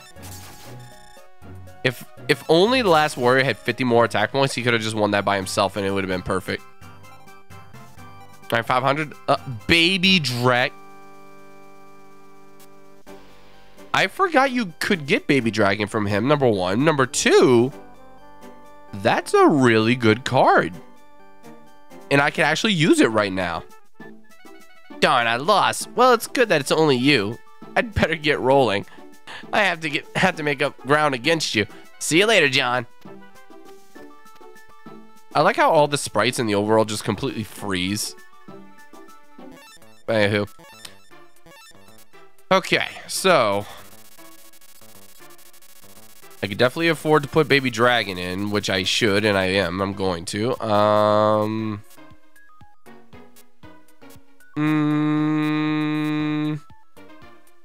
If if only the last warrior had 50 more attack points, he could have just won that by himself and it would have been perfect. All right, 500. Uh, baby Drag. I forgot you could get Baby Dragon from him, number one. Number two, that's a really good card. And I can actually use it right now. Darn, I lost. Well, it's good that it's only you. I'd better get rolling. I have to get have to make up ground against you. See you later, John. I like how all the sprites in the overworld just completely freeze. Anywho. Okay, so I could definitely afford to put Baby Dragon in, which I should, and I am. I'm going to. Um. Mm,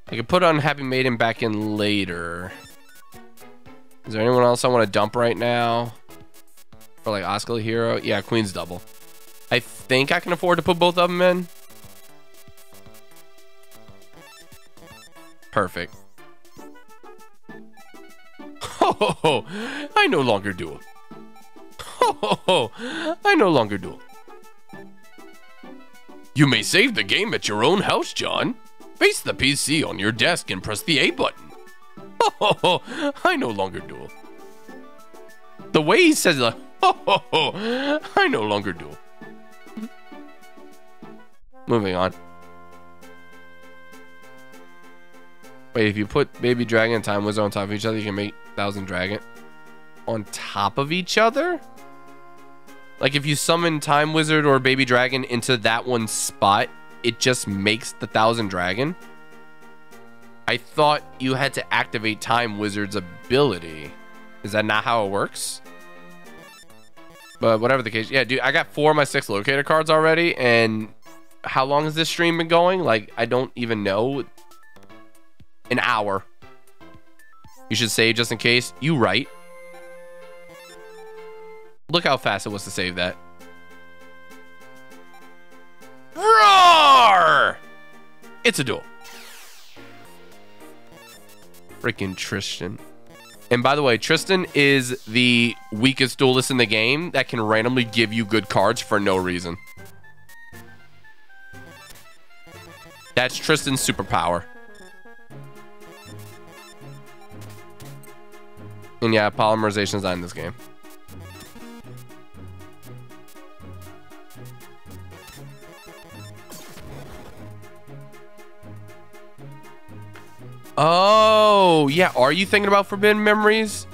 I could put Unhappy Maiden back in later. Is there anyone else I want to dump right now? For like Oscar Hero? Yeah, Queen's Double. I think I can afford to put both of them in. Perfect. Ho ho ho! I no longer duel. Ho ho ho! I no longer duel. You may save the game at your own house, John. Face the PC on your desk and press the A button. Ho ho ho! I no longer duel. The way he says like, ho ho ho! I no longer duel. Moving on. Wait, if you put Baby Dragon and Time Wizard on top of each other, you can make Thousand Dragon on top of each other? Like if you summon Time Wizard or Baby Dragon into that one spot, it just makes the Thousand Dragon? I thought you had to activate Time Wizard's ability. Is that not how it works? But whatever the case, yeah, dude, I got four of my six locator cards already, and how long has this stream been going? Like, I don't even know. An hour. You should save just in case. You right. Look how fast it was to save that. Roar! It's a duel. Freaking Tristan. And by the way, Tristan is the weakest duelist in the game that can randomly give you good cards for no reason. That's Tristan's superpower. And yeah, polymerization is not in this game. Oh, yeah. Are you thinking about Forbidden Memories?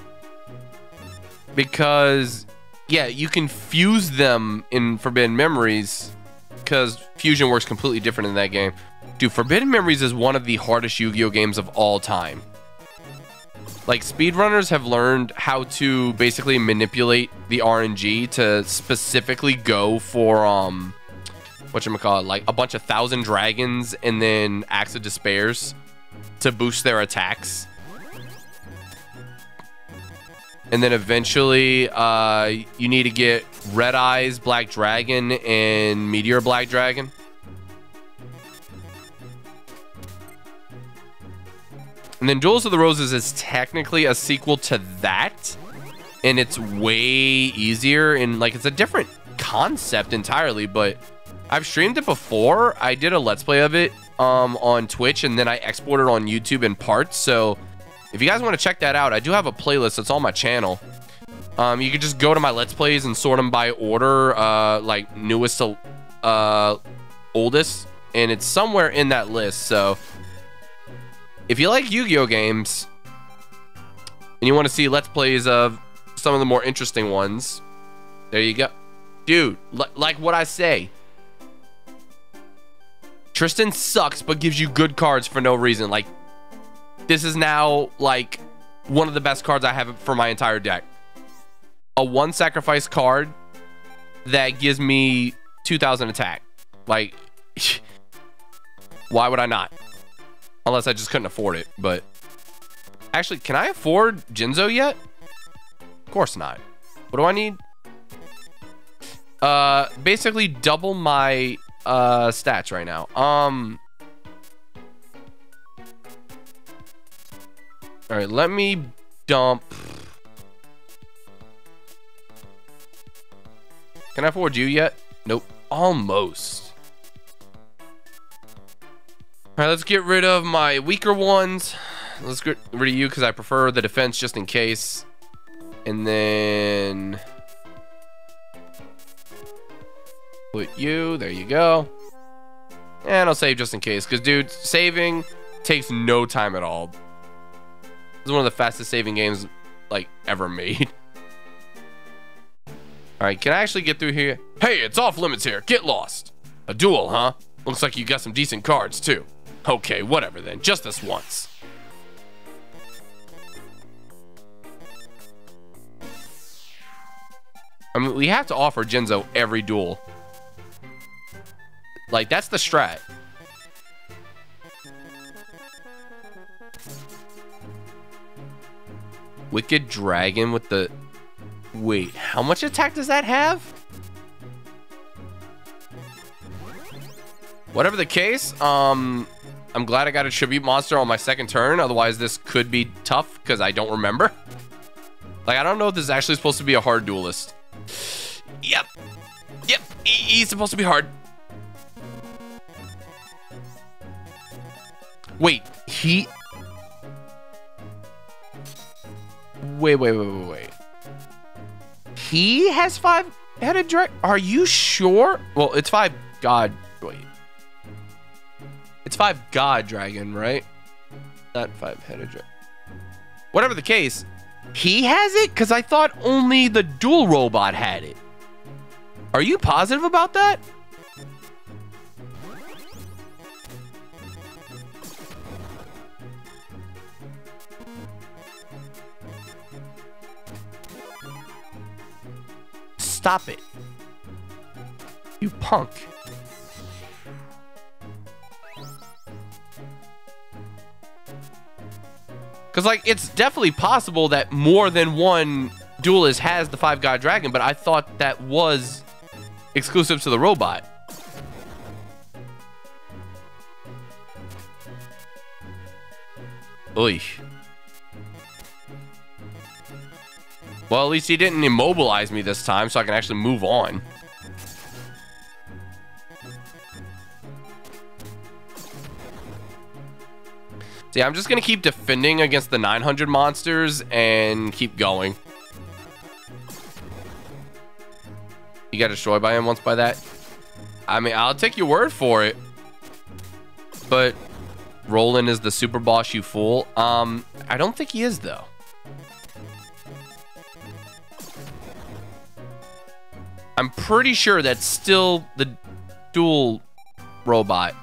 Because, yeah, you can fuse them in Forbidden Memories because fusion works completely different in that game. Dude, Forbidden Memories is one of the hardest Yu-Gi-Oh games of all time. Like, speedrunners have learned how to basically manipulate the RNG to specifically go for, um, whatchamacallit, like a bunch of Thousand Dragons and then Axe of Despairs to boost their attacks. And then eventually, uh, you need to get Red Eyes Black Dragon and Meteor Black Dragon. And then Duels of the Roses is technically a sequel to that. And it's way easier and like it's a different concept entirely, but I've streamed it before. I did a let's play of it um, on Twitch and then I export it on YouTube in parts. So if you guys want to check that out, I do have a playlist that's on my channel. Um, you can just go to my let's plays and sort them by order, uh, like newest to uh, oldest, and it's somewhere in that list. So if you like Yu-Gi-Oh games and you want to see let's plays of some of the more interesting ones, there you go. Dude, like what I say, Tristan sucks, but gives you good cards for no reason. Like, this is now, like, one of the best cards I have for my entire deck. A one sacrifice card that gives me 2,000 attack. Like, why would I not? Unless I just couldn't afford it, but... Actually, can I afford Jinzo yet? Of course not. What do I need? Uh, basically double my uh stats right now. Um All right, let me dump Can I afford you yet? Nope. Almost. All right, let's get rid of my weaker ones. Let's get rid of you because I prefer the defense just in case. And then Put you, there you go. And I'll save just in case, because dude, saving takes no time at all. This is one of the fastest saving games like ever made. Alright, can I actually get through here? Hey, it's off limits here. Get lost. A duel, huh? Looks like you got some decent cards, too. Okay, whatever then. Just this once. I mean, we have to offer Jinzo every duel. Like, that's the strat. Wicked Dragon with the... Wait, how much attack does that have? Whatever the case, um, I'm glad I got a Tribute Monster on my second turn. Otherwise, this could be tough because I don't remember. Like, I don't know if this is actually supposed to be a hard duelist. Yep. Yep, he's supposed to be hard. Wait, he... Wait, wait, wait, wait, wait. He has five headed dragon? Are you sure? Well, it's five god... Wait. It's five god dragon, right? Not five headed dragon. Whatever the case, he has it? Because I thought only the duel robot had it. Are you positive about that? Stop it. You punk. Because, like, it's definitely possible that more than one duelist has the Five God Dragon, but I thought that was exclusive to the robot. Oy. Well, at least he didn't immobilize me this time, so I can actually move on. See, I'm just going to keep defending against the 900 monsters and keep going. You got destroyed by him once by that? I mean, I'll take your word for it. But Roland is the super boss, you fool. Um, I don't think he is, though. I'm pretty sure that's still the duel robot.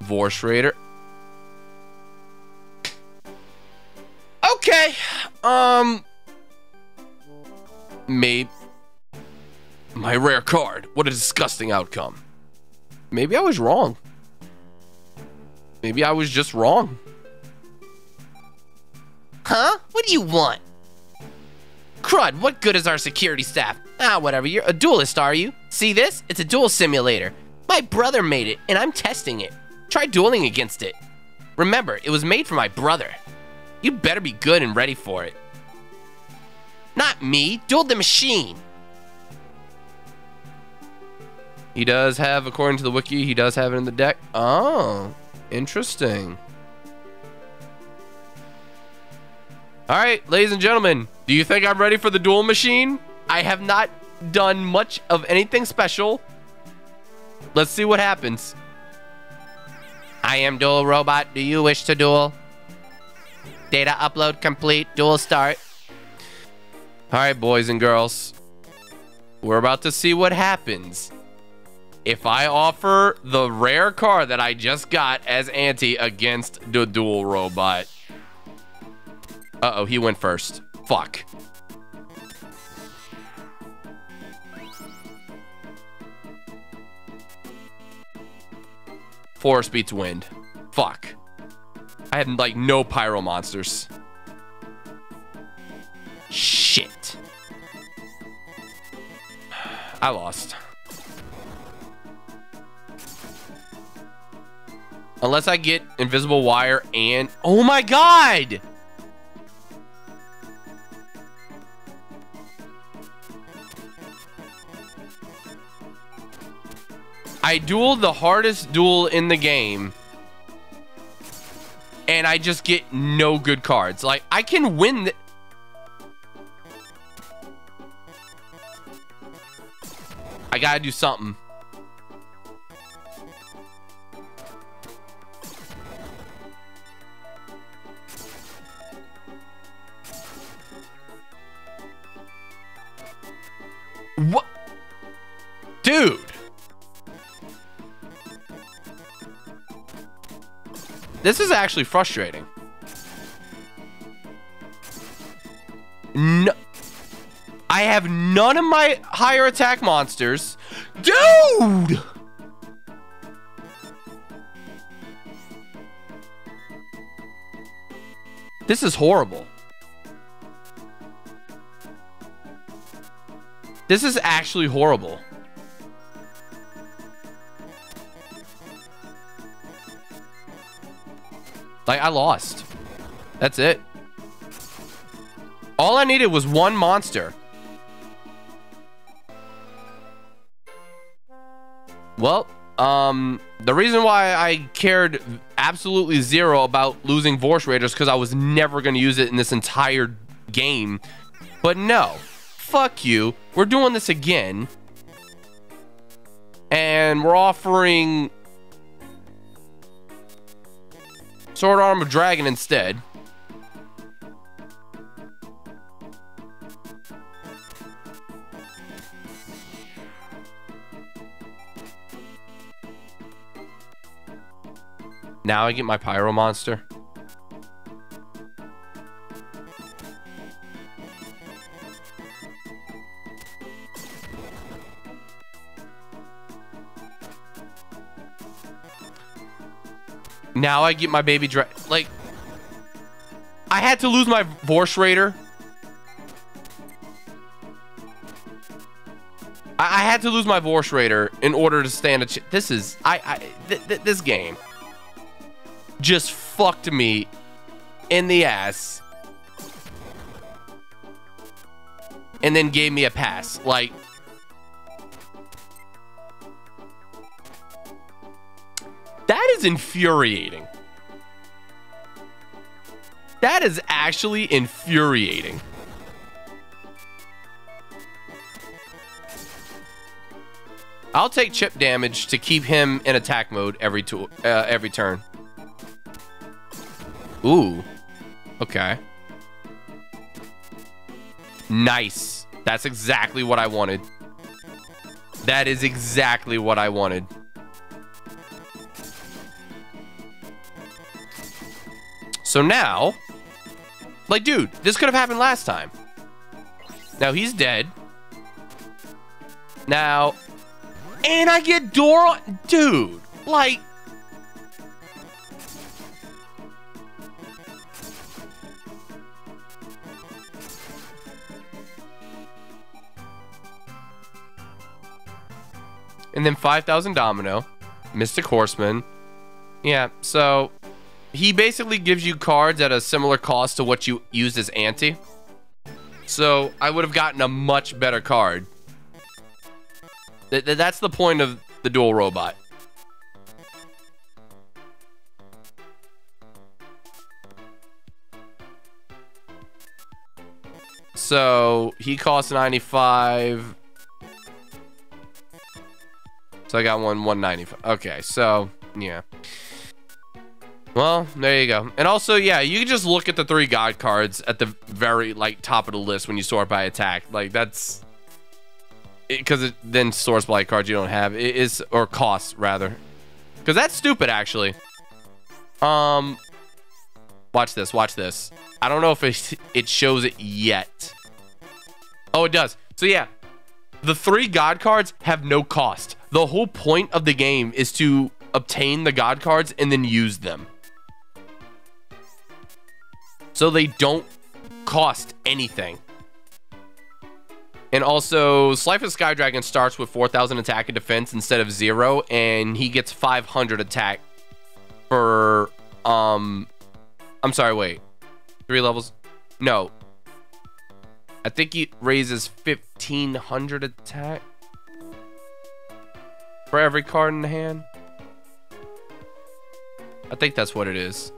Vorse Raider. Okay. Um. Maybe. My rare card. What a disgusting outcome. Maybe I was wrong. Maybe I was just wrong. Huh? What do you want? Crud, what good is our security staff? Ah, whatever. You're a duelist, are you? See this? It's a duel simulator. My brother made it, and I'm testing it. Try dueling against it. Remember, it was made for my brother. You better be good and ready for it. Not me. Duel the machine. He does have, according to the wiki, he does have it in the deck. Oh, interesting. All right, ladies and gentlemen, do you think I'm ready for the duel machine? I have not done much of anything special. Let's see what happens. I am duel Robot. Do you wish to duel? Data upload complete. Duel start. All right, boys and girls. We're about to see what happens if I offer the rare card that I just got as ante against the duel robot. Uh-oh, he went first. Fuck. Forest beats wind. Fuck. I had like no pyro monsters. Shit. I lost. Unless I get invisible wire and... Oh my god! I dueled the hardest duel in the game. And I just get no good cards. Like, I can win... I gotta do something. What? Dude. This is actually frustrating. No. I have none of my higher attack monsters. Dude! This is horrible. This is actually horrible. Like, I lost. That's it. All I needed was one monster. Well, um, the reason why I cared absolutely zero about losing Vorse Raiders because I was never going to use it in this entire game. But no, fuck you. We're doing this again. And we're offering Sword Arm of Dragon instead. Now I get my Pyro Monster. Now I get my baby dra- like I had to lose my Vorse Raider. I, I had to lose my Vorse Raider in order to stand a This is I I th th this game just fucked me in the ass and then gave me a pass. Like That is infuriating. That is actually infuriating. I'll take chip damage to keep him in attack mode every uh, every turn. Ooh. Okay. Nice. That's exactly what I wanted. That is exactly what I wanted. So now, like, dude, this could have happened last time. Now he's dead. Now, and I get Dora, dude, like, and then 5,000 Domino, Mystic Horseman. Yeah, so he basically gives you cards at a similar cost to what you used as ante. So I would have gotten a much better card. Th that's the point of the duel robot. So he costs 95. So I got one 195. Okay, so yeah. Well, there you go. And also, yeah, you can just look at the three god cards at the very like top of the list when you sort by attack. Like that's because it, it, then sorts by cards you don't have it is or costs rather. Because that's stupid actually. Um, watch this. Watch this. I don't know if it it shows it yet. Oh, it does. So yeah, the three god cards have no cost. The whole point of the game is to obtain the god cards and then use them so they don't cost anything. And also, Slifer Sky Dragon starts with 4,000 attack and defense instead of zero, and he gets 500 attack for, um, I'm sorry, wait, three levels? No. I think he raises 1,500 attack for every card in the hand. I think that's what it is.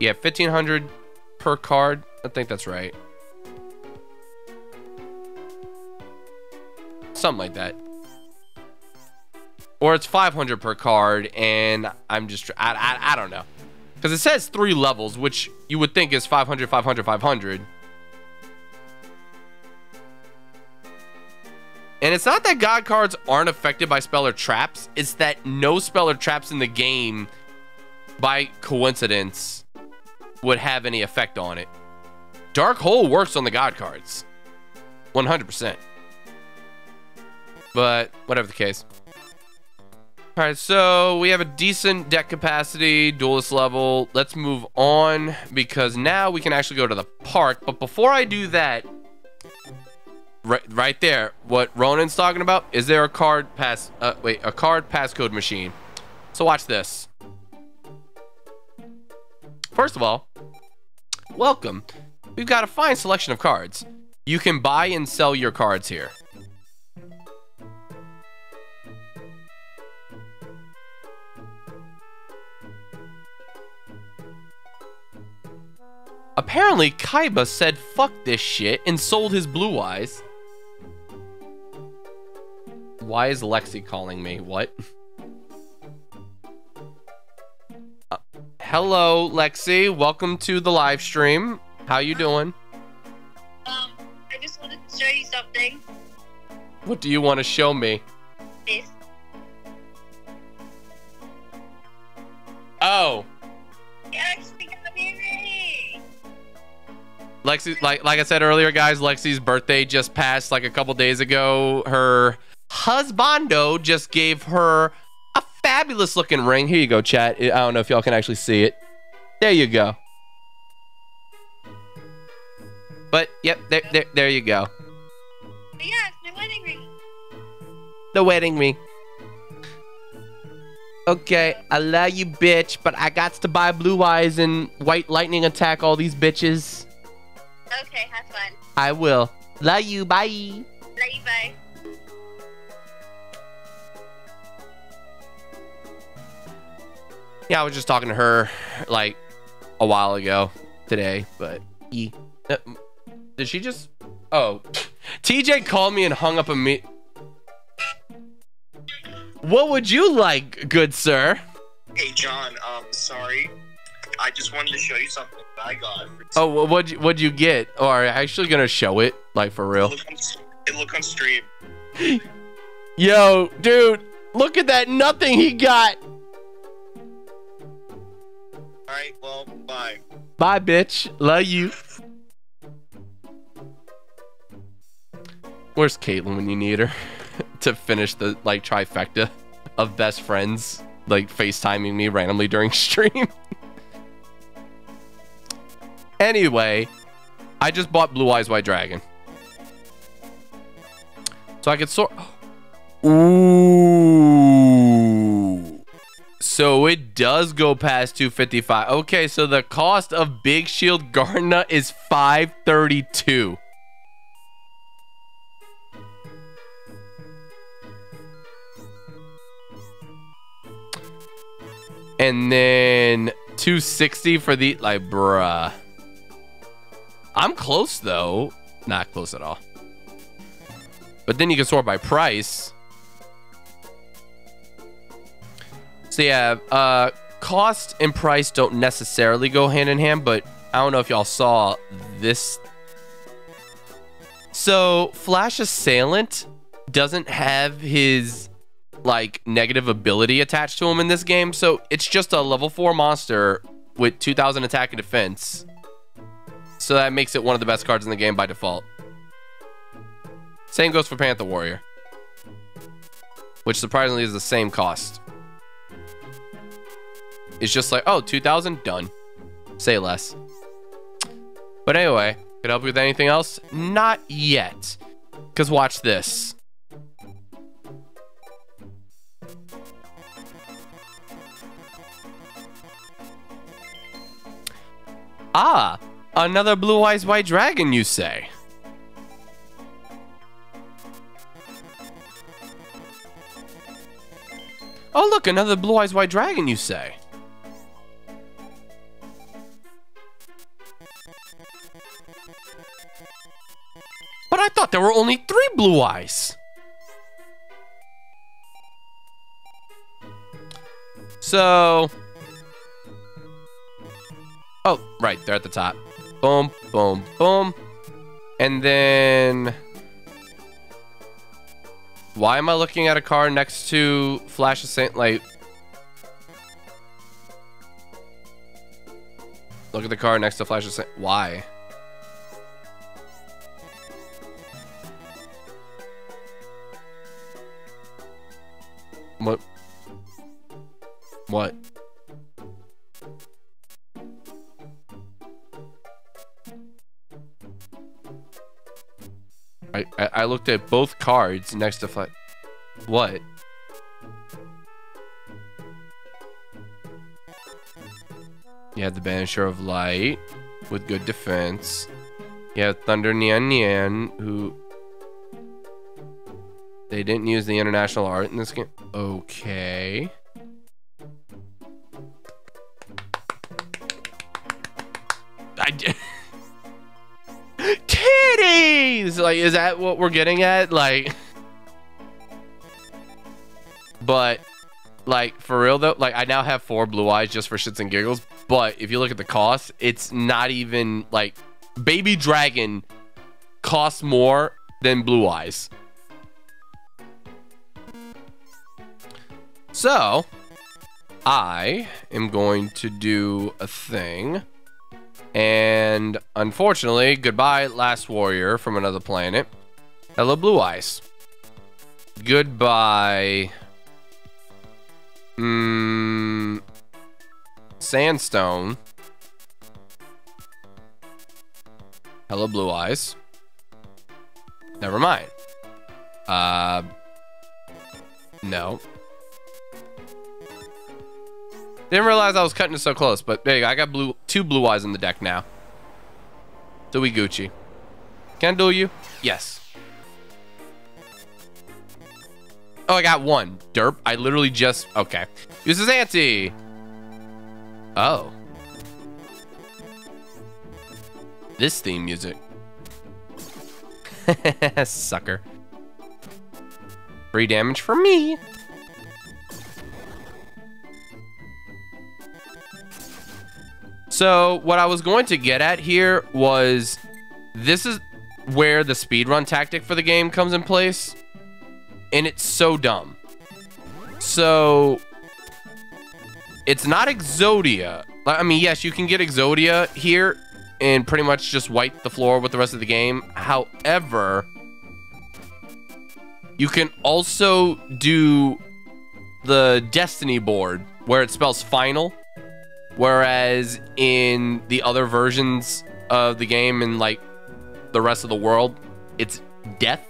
Yeah, 1500 per card. I think that's right. Something like that. Or it's 500 per card, and I'm just, I, I, I don't know. Because it says three levels, which you would think is 500, 500, 500. And it's not that God cards aren't affected by spell or traps. It's that no spell or traps in the game, by coincidence, would have any effect on it. Dark Hole works on the God cards. 100%. But whatever the case. All right, so we have a decent deck capacity, duelist level. Let's move on because now we can actually go to the park. But before I do that, right, right there, what Ronan's talking about, is there a card pass, uh, wait, a card passcode machine. So watch this. First of all, welcome. We've got a fine selection of cards. You can buy and sell your cards here. Apparently, Kaiba said fuck this shit and sold his blue eyes. Why is Lexi calling me? What? Hello, Lexi. Welcome to the live stream. How you doing? Um, I just wanted to show you something. What do you want to show me? This. Oh. You actually got me Lexi, like like I said earlier, guys, Lexi's birthday just passed like a couple days ago. Her husbando just gave her fabulous looking ring. Here you go, chat. I don't know if y'all can actually see it. There you go. But, yep, there, there, there you go. But yeah, it's my wedding ring. The wedding ring. Okay, I love you, bitch, but I got to buy blue eyes and white lightning attack all these bitches. Okay, have fun. I will. Love you, bye. Love you, bye. Yeah, I was just talking to her like a while ago today, but he, uh, did she just? Oh, TJ called me and hung up a me. what would you like, good sir? Hey, John. Um, sorry. I just wanted to show you something that I got. Oh, wha- what'd you, what'd you get? Or are you actually gonna show it, like for It real? look on, it look on stream. Yo, dude, look at that nothing he got. All right. Well, bye. Bye, bitch. Love you. Where's Caitlyn when you need her to finish the like trifecta of best friends, like FaceTiming me randomly during stream? anyway, I just bought Blue Eyes White Dragon. So I could sort. Ooh. So it does go past 255. Okay, so the cost of Big Shield Gardener is 532. And then 260 for the like bruh. I'm close though. Not close at all. But then you can sort by price. So yeah, uh, cost and price don't necessarily go hand in hand, but I don't know if y'all saw this. So Flash Assailant doesn't have his like negative ability attached to him in this game, so it's just a level four monster with 2,000 attack and defense. So that makes it one of the best cards in the game by default. Same goes for Panther Warrior, which surprisingly is the same cost. It's just like, oh, 2000, done. Say less. But anyway, could help you with anything else? Not yet. Because watch this. Ah, another blue eyes white dragon, you say? Oh, look, another blue eyes white dragon, you say? But I thought there were only three blue eyes. So. Oh, right, they're at the top. Boom, boom, boom. And then. Why am I looking at a car next to Flash Assailant Light? Look at the car next to Flash Assailant. Why? What? I, I looked at both cards next to Flash. What? You have the Banisher of Light with good defense. You have Thunder Nyan Nyan, who they didn't use the international art in this game. Okay. I. Titties! Like, is that what we're getting at? Like, but, like, for real though, like, I now have four blue eyes just for shits and giggles. But if you look at the cost, it's not even like Baby Dragon costs more than blue eyes. So, I am going to do a thing. And unfortunately, goodbye, Last Warrior from another planet. Hello, Blue Eyes. Goodbye. Mmm. Sandstone. Hello, Blue Eyes. Never mind. Uh. No. Didn't realize I was cutting it so close, but there you go. I got blue two blue eyes in the deck now. So we Gucci. Can I do you? Yes. Oh, I got one. Derp. I literally just okay. Uses ante. Oh. This theme music. Sucker. Free damage for me. So what I was going to get at here was this is where the speedrun tactic for the game comes in place. And it's so dumb. So it's not Exodia. I mean, yes, you can get Exodia here and pretty much just wipe the floor with the rest of the game. However, you can also do the Destiny board where it spells final. Whereas in the other versions of the game and like the rest of the world, it's death.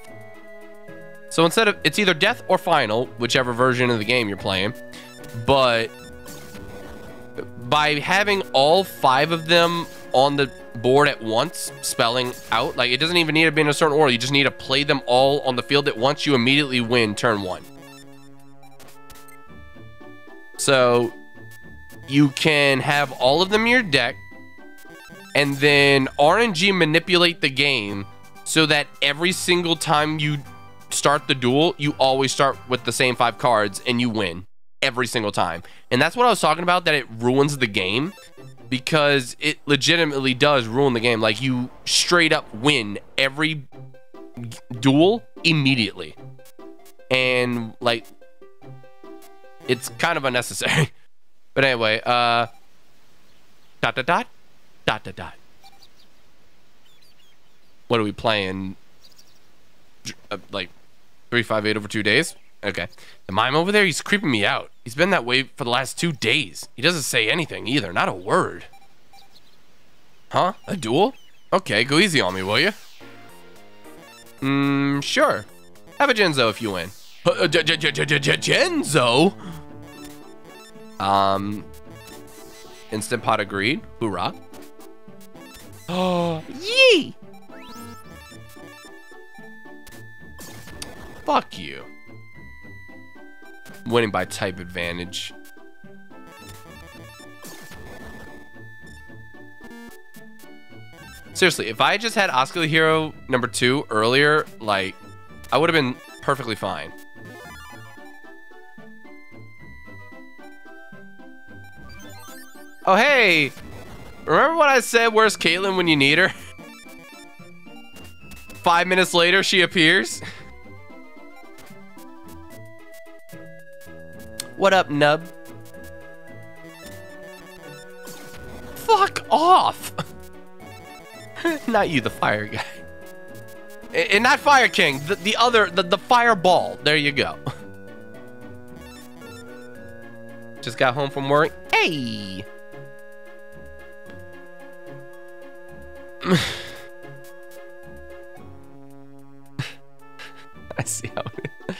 So instead of it's either death or final, whichever version of the game you're playing. But by having all five of them on the board at once, spelling out, like it doesn't even need to be in a certain order. You just need to play them all on the field at once. You immediately win turn one. So you can have all of them in your deck and then RNG manipulate the game so that every single time you start the duel, you always start with the same five cards and you win every single time. And that's what I was talking about that it ruins the game because it legitimately does ruin the game. Like you straight up win every duel immediately. And like it's kind of unnecessary. But anyway, uh dot dot dot dot dot dot. What are we playing? Uh, like three five eight over two days? Okay. The mime over there, he's creeping me out. He's been that way for the last two days. He doesn't say anything either, not a word. Huh? A duel? Okay, go easy on me, will you? Mmm, sure. Have a Jinzo if you win. Uh, Jinzo? Um, Instant Pot agreed. Hoorah. Oh, yee! Fuck you. Winning by type advantage. Seriously, if I just had Oscar the Hero number two earlier, like, I would have been perfectly fine. Oh, hey! Remember what I said, where's Caitlyn when you need her? Five minutes later, she appears. What up, nub? Fuck off! not you, the fire guy. And not Fire King, the, the other, the, the fireball. There you go. Just got home from work. Hey! I see how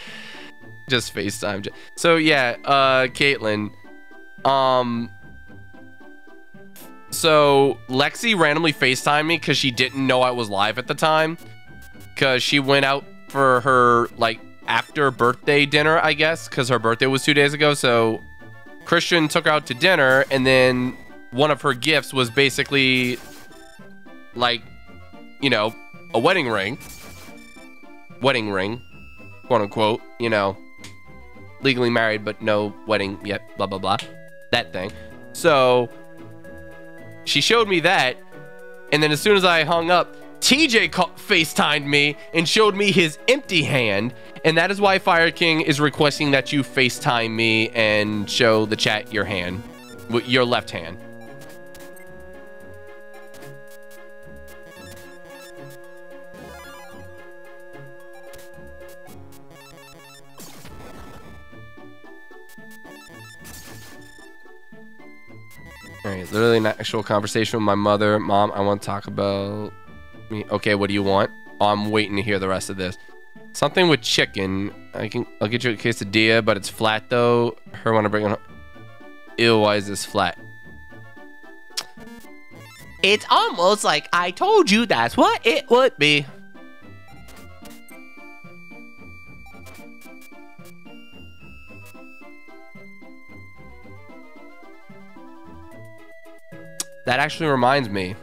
just FaceTime. So yeah, uh Caitlyn. Um so Lexi randomly FaceTimed me because she didn't know I was live at the time. Cause she went out for her like after birthday dinner, I guess, because her birthday was two days ago. So Christian took her out to dinner, and then one of her gifts was basically like you know, a wedding ring. Wedding ring, quote unquote, you know, legally married but no wedding yet, blah, blah, blah. That thing. So she showed me that. And then as soon as I hung up, TJ FaceTimed me and showed me his empty hand. And that is why Fire King is requesting that you FaceTime me and show the chat your hand, your left hand. Right, literally an actual conversation with my mother. Mom, I want to talk about me. Okay, what do you want? Oh, I'm waiting to hear the rest of this. Something with chicken. I can. I'll get you a quesadilla, but it's flat though. Her want to bring it. Ew, why is this flat? It's almost like I told you that's what it would be. That actually reminds me.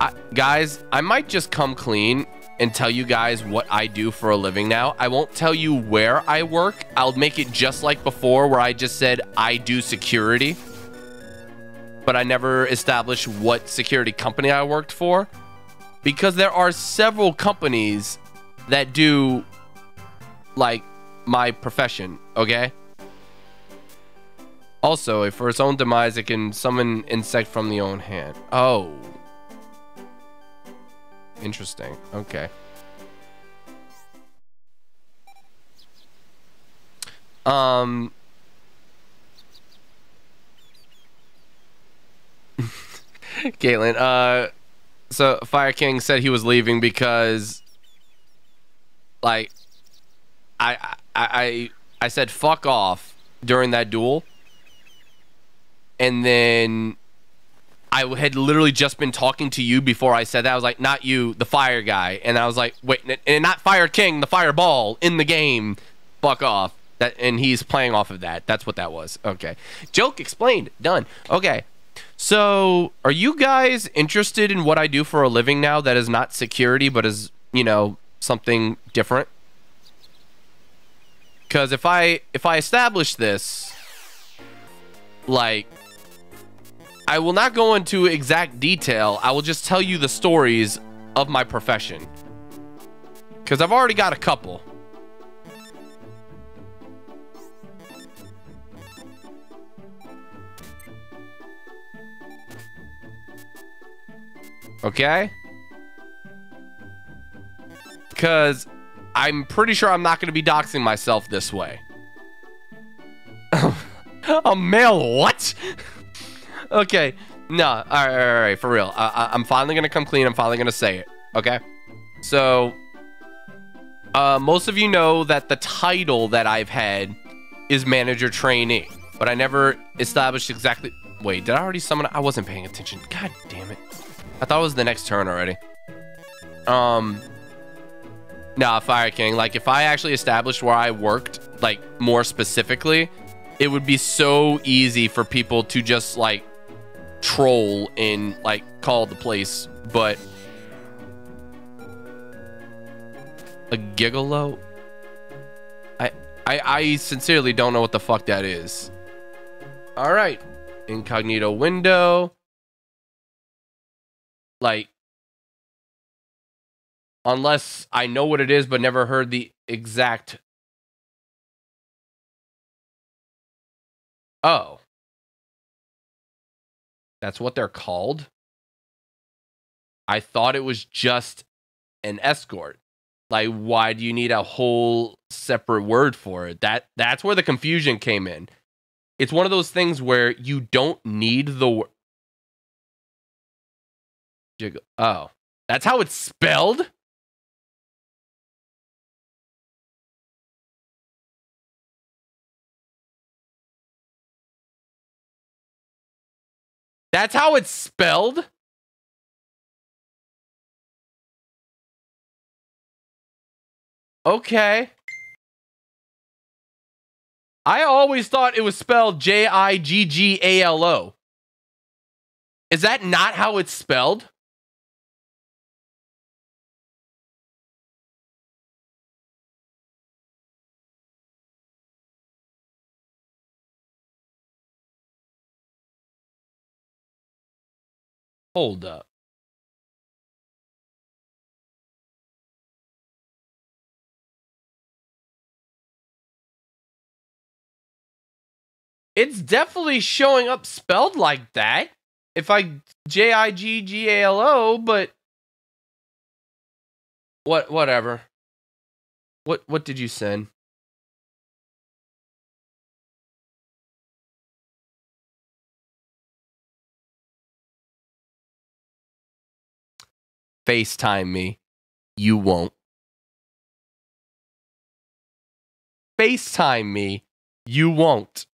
I, guys, I might just come clean and tell you guys what I do for a living now. I won't tell you where I work. I'll make it just like before, where I just said I do security, but I never established what security company I worked for because there are several companies that do like my profession, okay? Also, if for its own demise, it can summon insect from the own hand. Oh. Interesting. Okay. Um. Caitlin, uh, so Fire King said he was leaving because, like, I, I, I, I said fuck off during that duel, and then I had literally just been talking to you before I said that. I was like, not you, the fire guy. And I was like, wait, and not Fire King, the fireball in the game. Fuck off. That and he's playing off of that. That's what that was. Okay. Joke explained. Done. Okay. So, are you guys interested in what I do for a living now that is not security but is, you know, something different? Cuz if I if I establish this like I will not go into exact detail. I will just tell you the stories of my profession. Because I've already got a couple. Okay? Because I'm pretty sure I'm not going to be doxing myself this way. a male what? okay. No, all right, all right, all right, for real. I, am finally gonna come clean. I'm finally gonna say it. Okay. So, uh, most of you know that the title that I've had is manager trainee, but I never established exactly. Wait, did I already summon? I wasn't paying attention. God damn it! I thought it was the next turn already. Um. Nah, Fire King. Like, if I actually established where I worked, like more specifically, it would be so easy for people to just like troll and like call the place, but a gigolo? I I I sincerely don't know what the fuck that is. All right. Incognito window. Like unless I know what it is but never heard the exact Oh. That's what they're called. I thought it was just an escort. Like, why do you need a whole separate word for it? That that's where the confusion came in. It's one of those things where you don't need the word. Oh, that's how it's spelled. That's how it's spelled? Okay. I always thought it was spelled J I G G A L O. Is that not how it's spelled? Hold up. It's definitely showing up spelled like that. If I J I G G A L O, but what whatever. What what did you send? FaceTime me. You won't. FaceTime me. You won't.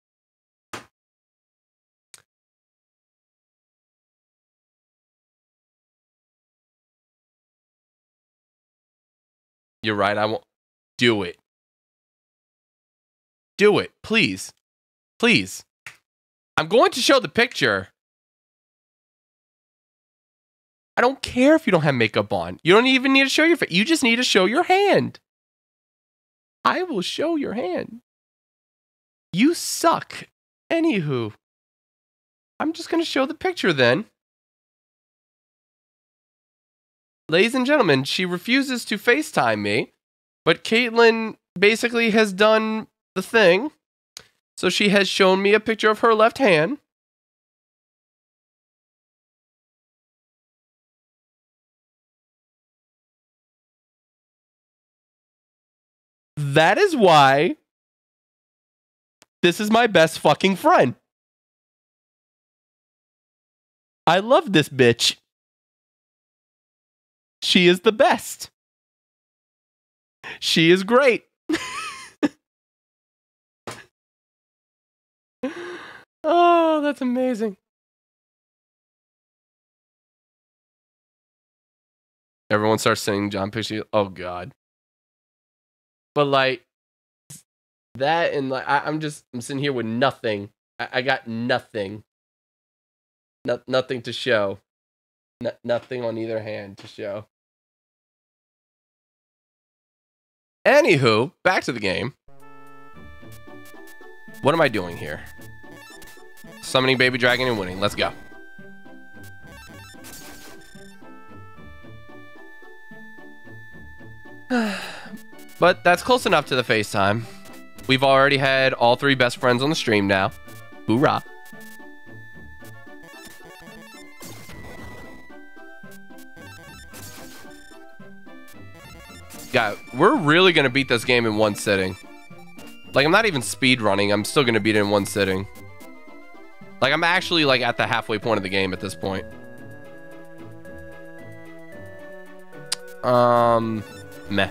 You're right. I won't do it. Do it, please. Please. I'm going to show the picture. I don't care if you don't have makeup on. You don't even need to show your face. You just need to show your hand. I will show your hand. You suck. Anywho, I'm just going to show the picture then. Ladies and gentlemen, she refuses to FaceTime me, but Caitlin basically has done the thing. So she has shown me a picture of her left hand. That is why this is my best fucking friend. I love this bitch. She is the best. She is great. oh, that's amazing. Everyone starts singing John Pichy. Oh God. But like that and like I, I'm just I'm sitting here with nothing. I, I got nothing. No, nothing to show. No, nothing on either hand to show. Anywho, back to the game. What am I doing here? Summoning Baby Dragon and winning. Let's go. but that's close enough to the FaceTime. We've already had all three best friends on the stream now. Hoorah. Yeah, we're really going to beat this game in one sitting. Like, I'm not even speed running. I'm still going to beat it in one sitting. Like, I'm actually, like, at the halfway point of the game at this point. Um, meh.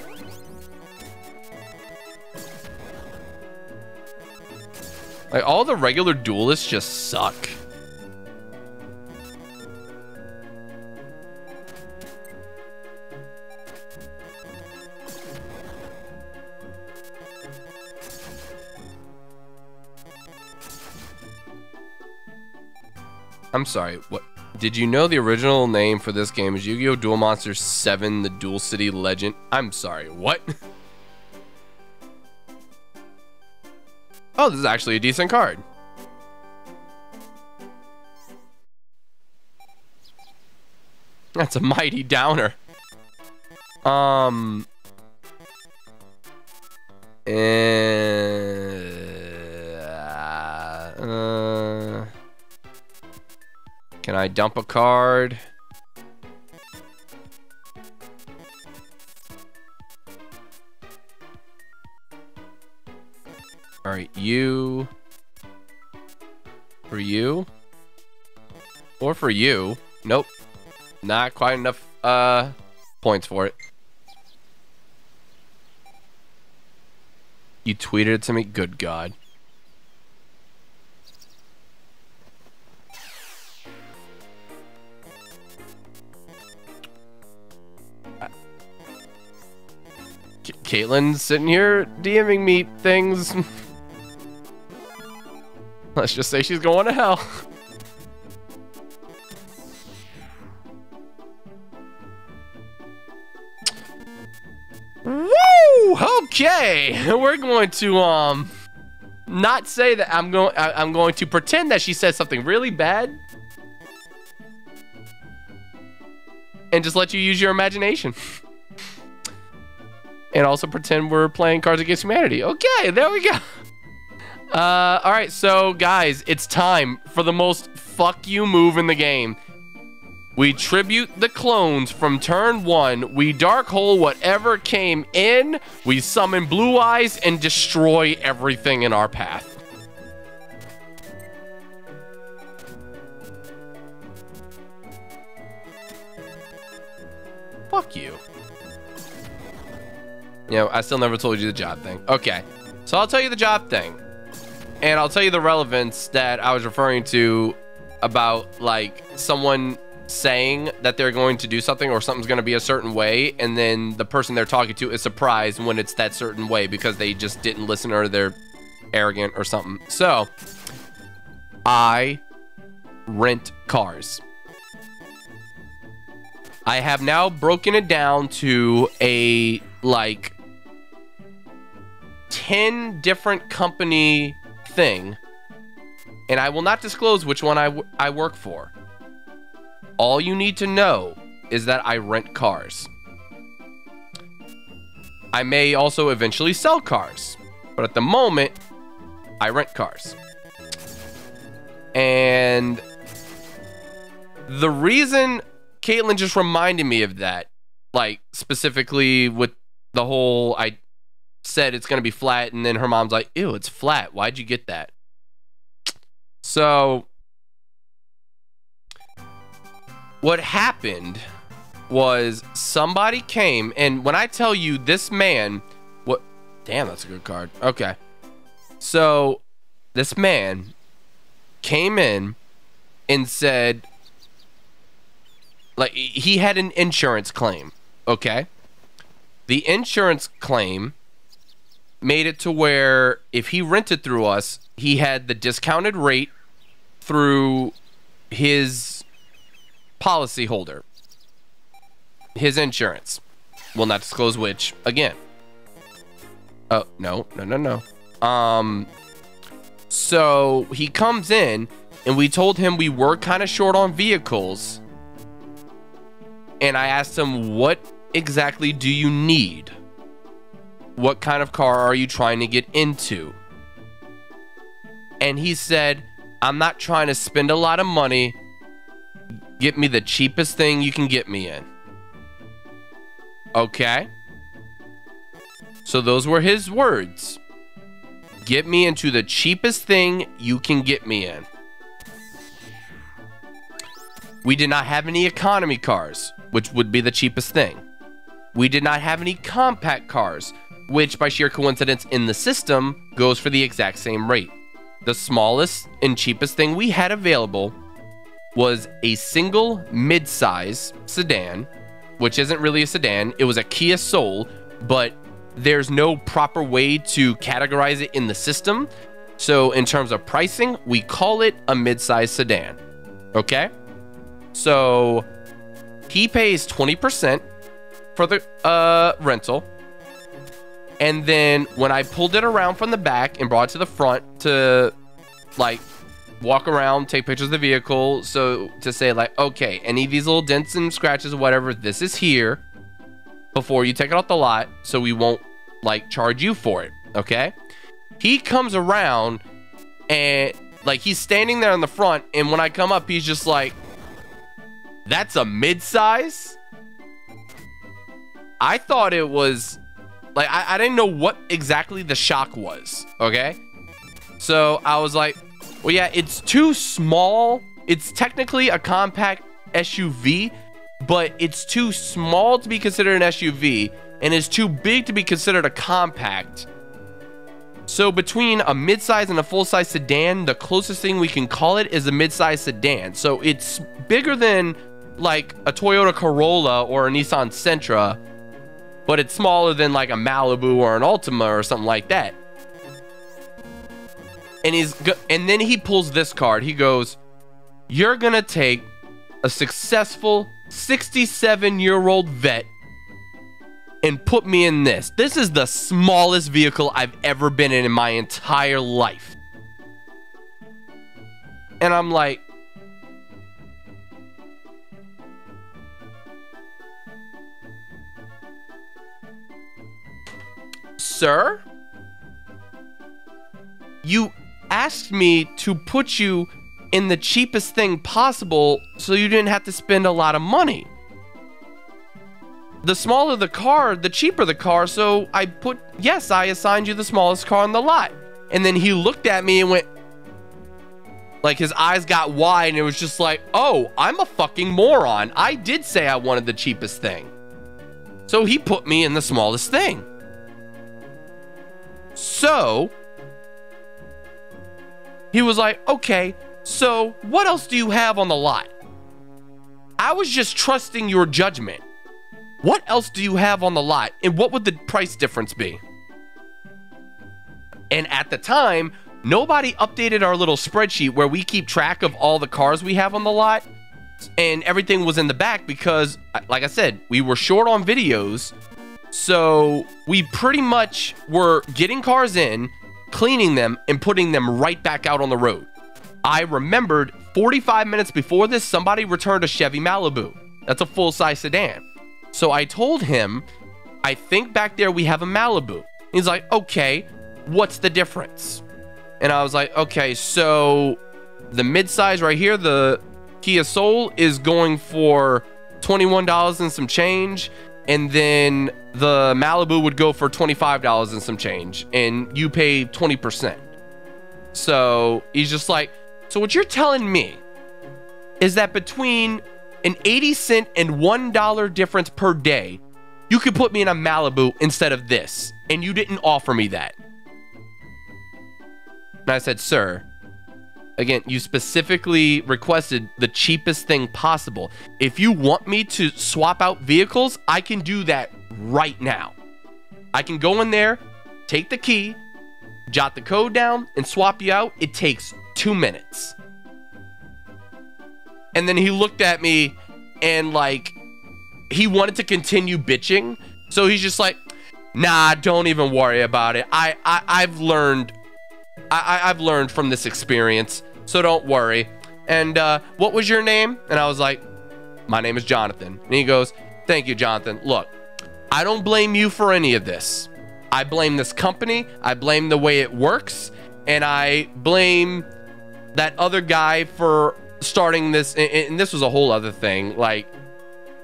Like, all the regular duelists just suck. I'm sorry, what? Did you know the original name for this game is Yu-Gi-Oh! Duel Monsters 7 The Duel City Legend? I'm sorry, what? oh, this is actually a decent card. That's a mighty downer. Um... Uh, uh, can I dump a card? All right, you. For you. Or for you. Nope. Not quite enough uh points for it. You tweeted it to me? Good God. Caitlin's sitting here DMing me things. Let's just say she's going to hell. Woo! Okay, we're going to um not say that I'm going. I'm going to pretend that she said something really bad, and just let you use your imagination. and also pretend we're playing Cards Against Humanity. Okay, there we go. Uh, all right, so guys, it's time for the most fuck you move in the game. We tribute the clones from turn one. We dark hole whatever came in. We summon blue eyes and destroy everything in our path. Fuck you. You know, I still never told you the job thing. Okay, so I'll tell you the job thing. And I'll tell you the relevance that I was referring to about like someone saying that they're going to do something or something's going to be a certain way and then the person they're talking to is surprised when it's that certain way because they just didn't listen or they're arrogant or something. So, I rent cars. I have now broken it down to a like 10 different company thing. And I will not disclose which one I, I work for. All you need to know is that I rent cars. I may also eventually sell cars, but at the moment, I rent cars. And the reason Caitlin just reminded me of that, like specifically with the whole I said it's gonna be flat, and then her mom's like, "Ew, it's flat. Why'd you get that?" So, what happened was somebody came, and when I tell you this man, what? Damn, that's a good card. Okay, so this man came in and said, like, he had an insurance claim. Okay, the insurance claim made it to where if he rented through us, he had the discounted rate through his policy holder, his insurance. Will not disclose which again. Oh, no, no, no, no. Um, so he comes in and we told him we were kind of short on vehicles. And I asked him, what exactly do you need? What kind of car are you trying to get into? And he said, I'm not trying to spend a lot of money. Get me the cheapest thing you can get me in. Okay. So those were his words. Get me into the cheapest thing you can get me in. We did not have any economy cars, which would be the cheapest thing. We did not have any compact cars, which by sheer coincidence in the system goes for the exact same rate. The smallest and cheapest thing we had available was a single mid-size sedan, which isn't really a sedan. It was a Kia Soul, but there's no proper way to categorize it in the system. So in terms of pricing, we call it a mid-size sedan. Okay? So he pays 20% for the uh, rental. And then when I pulled it around from the back and brought it to the front to like walk around, take pictures of the vehicle. So to say like, okay, any of these little dents and scratches or whatever, this is here before you take it off the lot. So we won't like charge you for it. Okay. He comes around and like he's standing there in the front. And when I come up, he's just like, that's a mid-size. I thought it was like I, I didn't know what exactly the shock was. Okay. So I was like, well, yeah, it's too small. It's technically a compact SUV, but it's too small to be considered an SUV and it's too big to be considered a compact. So between a midsize and a full-size sedan, the closest thing we can call it is a midsize sedan. So it's bigger than like a Toyota Corolla or a Nissan Sentra, but it's smaller than like a Malibu or an Altima or something like that. And he's and then he pulls this card. He goes, "You're going to take a successful 67-year-old vet and put me in this. This is the smallest vehicle I've ever been in in my entire life." And I'm like, Sir? You asked me to put you in the cheapest thing possible so you didn't have to spend a lot of money. The smaller the car, the cheaper the car, so I put, yes, I assigned you the smallest car in the lot. And then he looked at me and went, like his eyes got wide and it was just like, oh, I'm a fucking moron. I did say I wanted the cheapest thing. So he put me in the smallest thing. So he was like, okay, so what else do you have on the lot? I was just trusting your judgment. What else do you have on the lot? And what would the price difference be? And at the time, nobody updated our little spreadsheet where we keep track of all the cars we have on the lot. and everything was in the back because, like I said, we were short on videos. So we pretty much were getting cars in, cleaning them, and putting them right back out on the road. I remembered 45 minutes before this, somebody returned a Chevy Malibu. That's a full size sedan. So I told him, I think back there we have a Malibu. He's like, okay, what's the difference? And I was like, okay, so the midsize right here, the Kia Soul is going for $21 and some change. And then the Malibu would go for $25 and some change. And you pay 20%. So he's just like, so what you're telling me is that between an 80 cent and $1 difference per day, you could put me in a Malibu instead of this. And you didn't offer me that. And I said, sir, again, you specifically requested the cheapest thing possible. If you want me to swap out vehicles, I can do that right now. I can go in there, take the key, jot the code down, and swap you out. It takes two minutes. And then he looked at me and like he wanted to continue bitching. So he's just like, nah, don't even worry about it. I, I I've learned I, I've learned from this experience. So don't worry. And uh, what was your name? And I was like, my name is Jonathan. And he goes, thank you, Jonathan. Look, I don't blame you for any of this. I blame this company. I blame the way it works. And I blame that other guy for starting this. And this was a whole other thing. Like,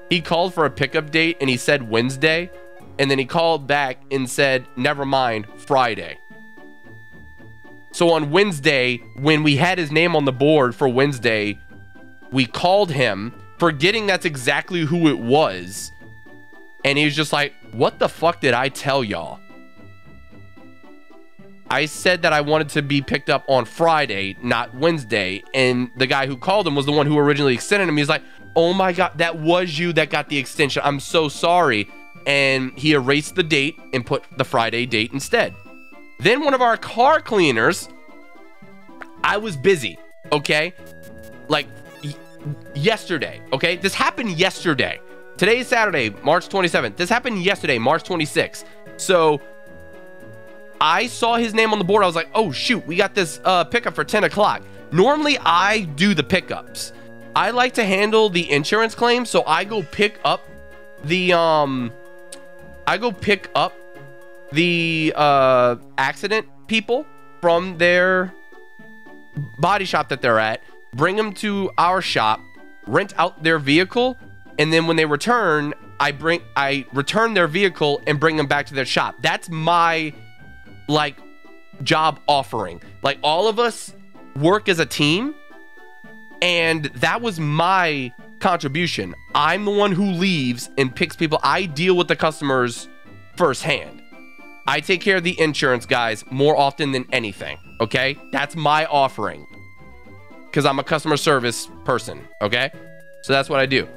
he called for a pickup date and he said Wednesday. And then he called back and said, never mind, Friday. So on Wednesday, when we had his name on the board for Wednesday, we called him, forgetting that's exactly who it was. And he was just like, What the fuck did I tell y'all? I said that I wanted to be picked up on Friday, not Wednesday. And the guy who called him was the one who originally extended him. He's like, Oh my God, that was you that got the extension. I'm so sorry. And he erased the date and put the Friday date instead. Then one of our car cleaners, I was busy, okay? Like yesterday, okay? This happened yesterday. Today is Saturday, March 27th. This happened yesterday, March 26th. So I saw his name on the board. I was like, oh, shoot, we got this uh, pickup for 10 o'clock. Normally, I do the pickups. I like to handle the insurance claims, so I go pick up the um I go pick up the uh accident people from their body shop that they're at, bring them to our shop, rent out their vehicle, and then when they return, I bring I return their vehicle and bring them back to their shop. That's my like job offering. Like all of us work as a team and that was my contribution. I'm the one who leaves and picks people. I deal with the customers firsthand. I take care of the insurance guys more often than anything. Okay. That's my offering because I'm a customer service person. Okay. So that's what I do.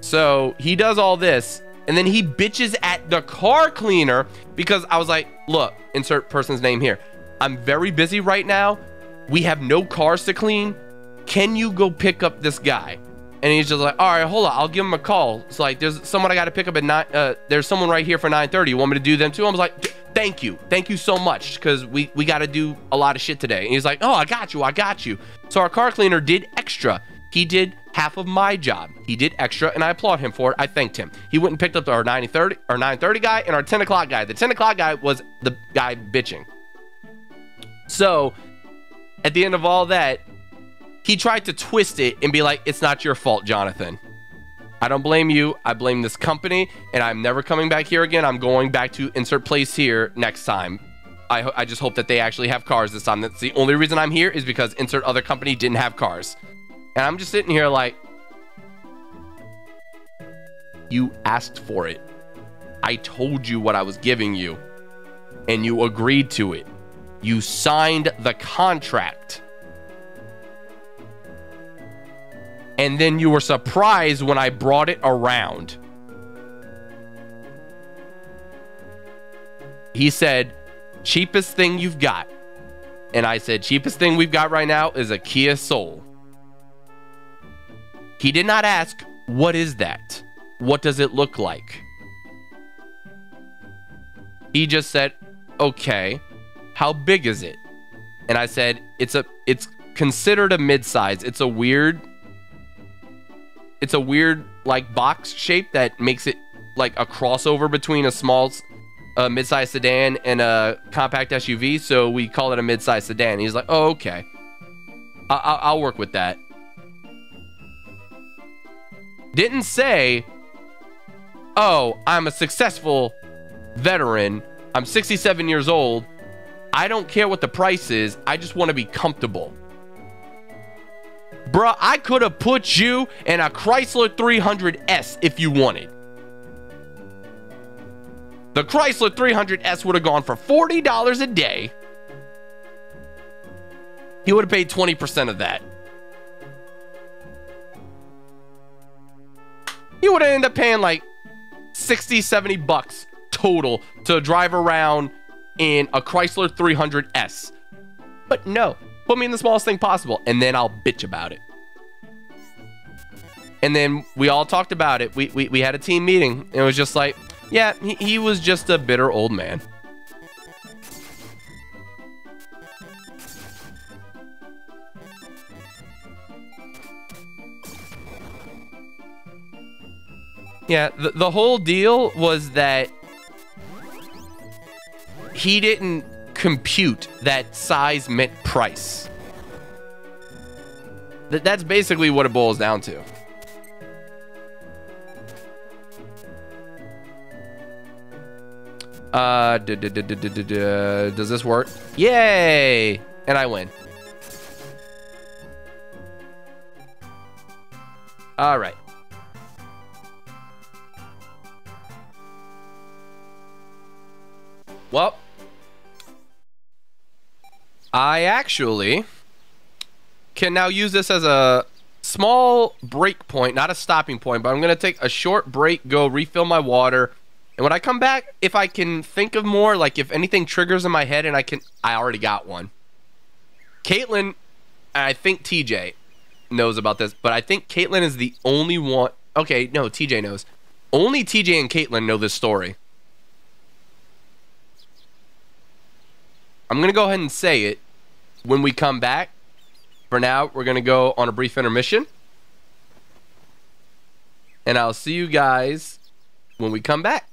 So he does all this and then he bitches at the car cleaner because I was like, look, insert person's name here. I'm very busy right now. We have no cars to clean. Can you go pick up this guy? And he's just like, all right, hold on, I'll give him a call. It's like, there's someone I got to pick up at nine. Uh, there's someone right here for 9:30. You want me to do them too? I was like, thank you, thank you so much, because we we got to do a lot of shit today. And he's like, oh, I got you, I got you. So our car cleaner did extra. He did half of my job. He did extra, and I applaud him for it. I thanked him. He went and picked up our 9:30 our 9:30 guy and our 10 o'clock guy. The 10 o'clock guy was the guy bitching. So at the end of all that, he tried to twist it and be like, it's not your fault, Jonathan. I don't blame you. I blame this company, and I'm never coming back here again. I'm going back to insert place here next time. I, I just hope that they actually have cars this time. That's the only reason I'm here is because insert other company didn't have cars. And I'm just sitting here like, you asked for it. I told you what I was giving you, and you agreed to it. You signed the contract. And then you were surprised when I brought it around. He said, cheapest thing you've got. And I said, cheapest thing we've got right now is a Kia Soul. He did not ask, What is that? What does it look like? He just said, Okay, how big is it? And I said, It's a it's considered a mid-size. It's a weird it's a weird like box shape that makes it like a crossover between a small a mid-size sedan and a compact SUV, so we call it a mid-size sedan. He's like, "Oh, okay, I- I- I'll work with that." Didn't say, "Oh, I'm a successful veteran. I'm 67 years old. I don't care what the price is. I just want to be comfortable." Bruh, I could have put you in a Chrysler 300S if you wanted. The Chrysler 300S would have gone for $40 a day. He would have paid 20% of that. He would have ended up paying like 60, 70 bucks total to drive around in a Chrysler 300S. But no, put me in the smallest thing possible and then I'll bitch about it. And then we all talked about it. We, we, we had a team meeting. And it was just like, yeah, he, he was just a bitter old man. Yeah, the, the whole deal was that he didn't compute that size meant price. That, that's basically what it boils down to. Uh, d- d- d- d- d- d- d- does this work? Yay! And I win. All right. I actually can now use this as a small break point, not a stopping point, but I'm going to take a short break, go refill my water. And when I come back, if I can think of more, like if anything triggers in my head and I can, I already got one. Caitlin, I think TJ knows about this, but I think Caitlin is the only one. Okay, no, TJ knows. Only TJ and Caitlin know this story. I'm going to go ahead and say it when we come back. For now, we're going to go on a brief intermission. And I'll see you guys when we come back.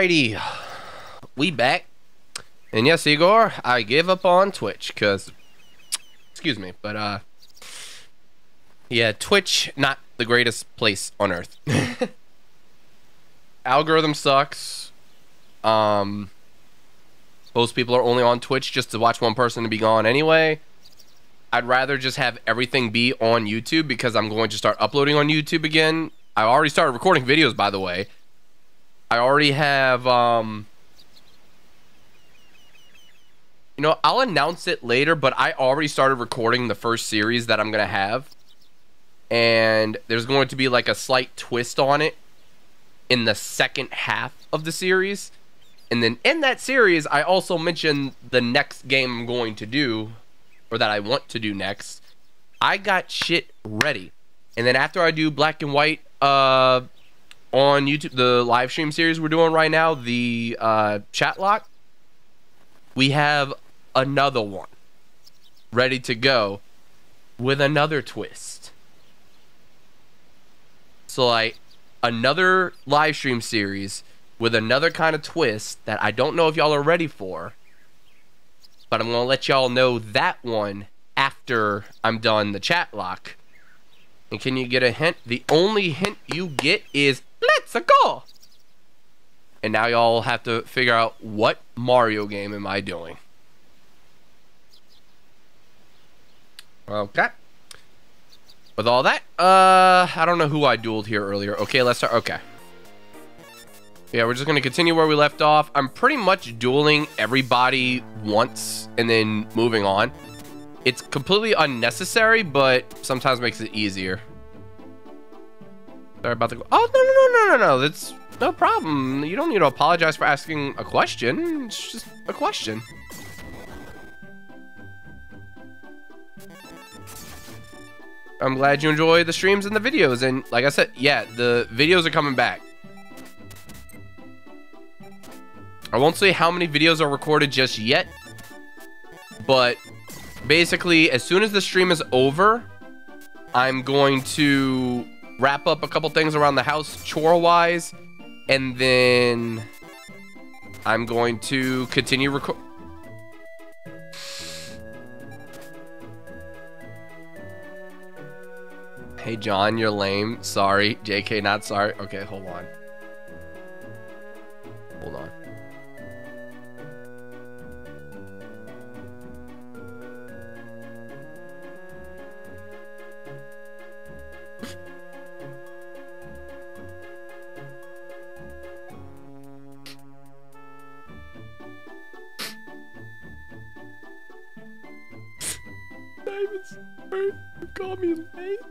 Alrighty. We back. And yes, Igor, I give up on Twitch because, excuse me, but uh, yeah, Twitch not the greatest place on earth. Algorithm sucks. Um, most people are only on Twitch just to watch one person and be gone anyway. I'd rather just have everything be on YouTube because I'm going to start uploading on YouTube again. I already started recording videos, by the way. I already have, um, you know, I'll announce it later, but I already started recording the first series that I'm going to have. And there's going to be like a slight twist on it in the second half of the series. And then in that series, I also mentioned the next game I'm going to do, or that I want to do next. I got shit ready. And then after I do black and white uh, on YouTube, the live stream series we're doing right now, the uh, chat lock, we have another one ready to go with another twist. So, like, another live stream series with another kind of twist that I don't know if y'all are ready for. But I'm going to let y'all know that one after I'm done the chat lock. And can you get a hint? The only hint you get is let's go. And now y'all have to figure out what Mario game am I doing. Okay. With all that, uh, I don't know who I dueled here earlier. Okay, let's start. Okay. Yeah, we're just going to continue where we left off. I'm pretty much dueling everybody once and then moving on. It's completely unnecessary, but sometimes makes it easier. Sorry about the... Oh, no, no, no, no, no, no. That's no problem. You don't need to apologize for asking a question. It's just a question. I'm glad you enjoy the streams and the videos. And like I said, yeah, the videos are coming back. I won't say how many videos are recorded just yet, but basically, as soon as the stream is over, I'm going to wrap up a couple things around the house chore-wise, and then I'm going to continue record. Hey, John, you're lame. Sorry. JK, not sorry. Okay, hold on. Hold on. Me late.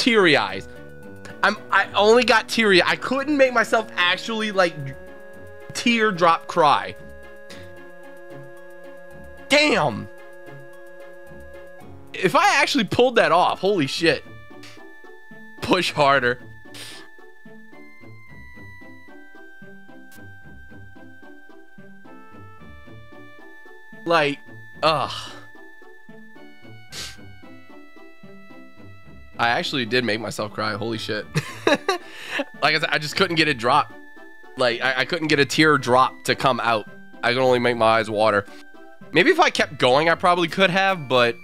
Teary eyes. I'm I only got teary. I couldn't make myself actually like teardrop cry. Damn. If I actually pulled that off, holy shit. Push harder. Like, ugh. I actually did make myself cry. Holy shit. like I said, I just couldn't get it drop. Like, I, I couldn't get a tear drop to come out. I could only make my eyes water. Maybe if I kept going, I probably could have, but...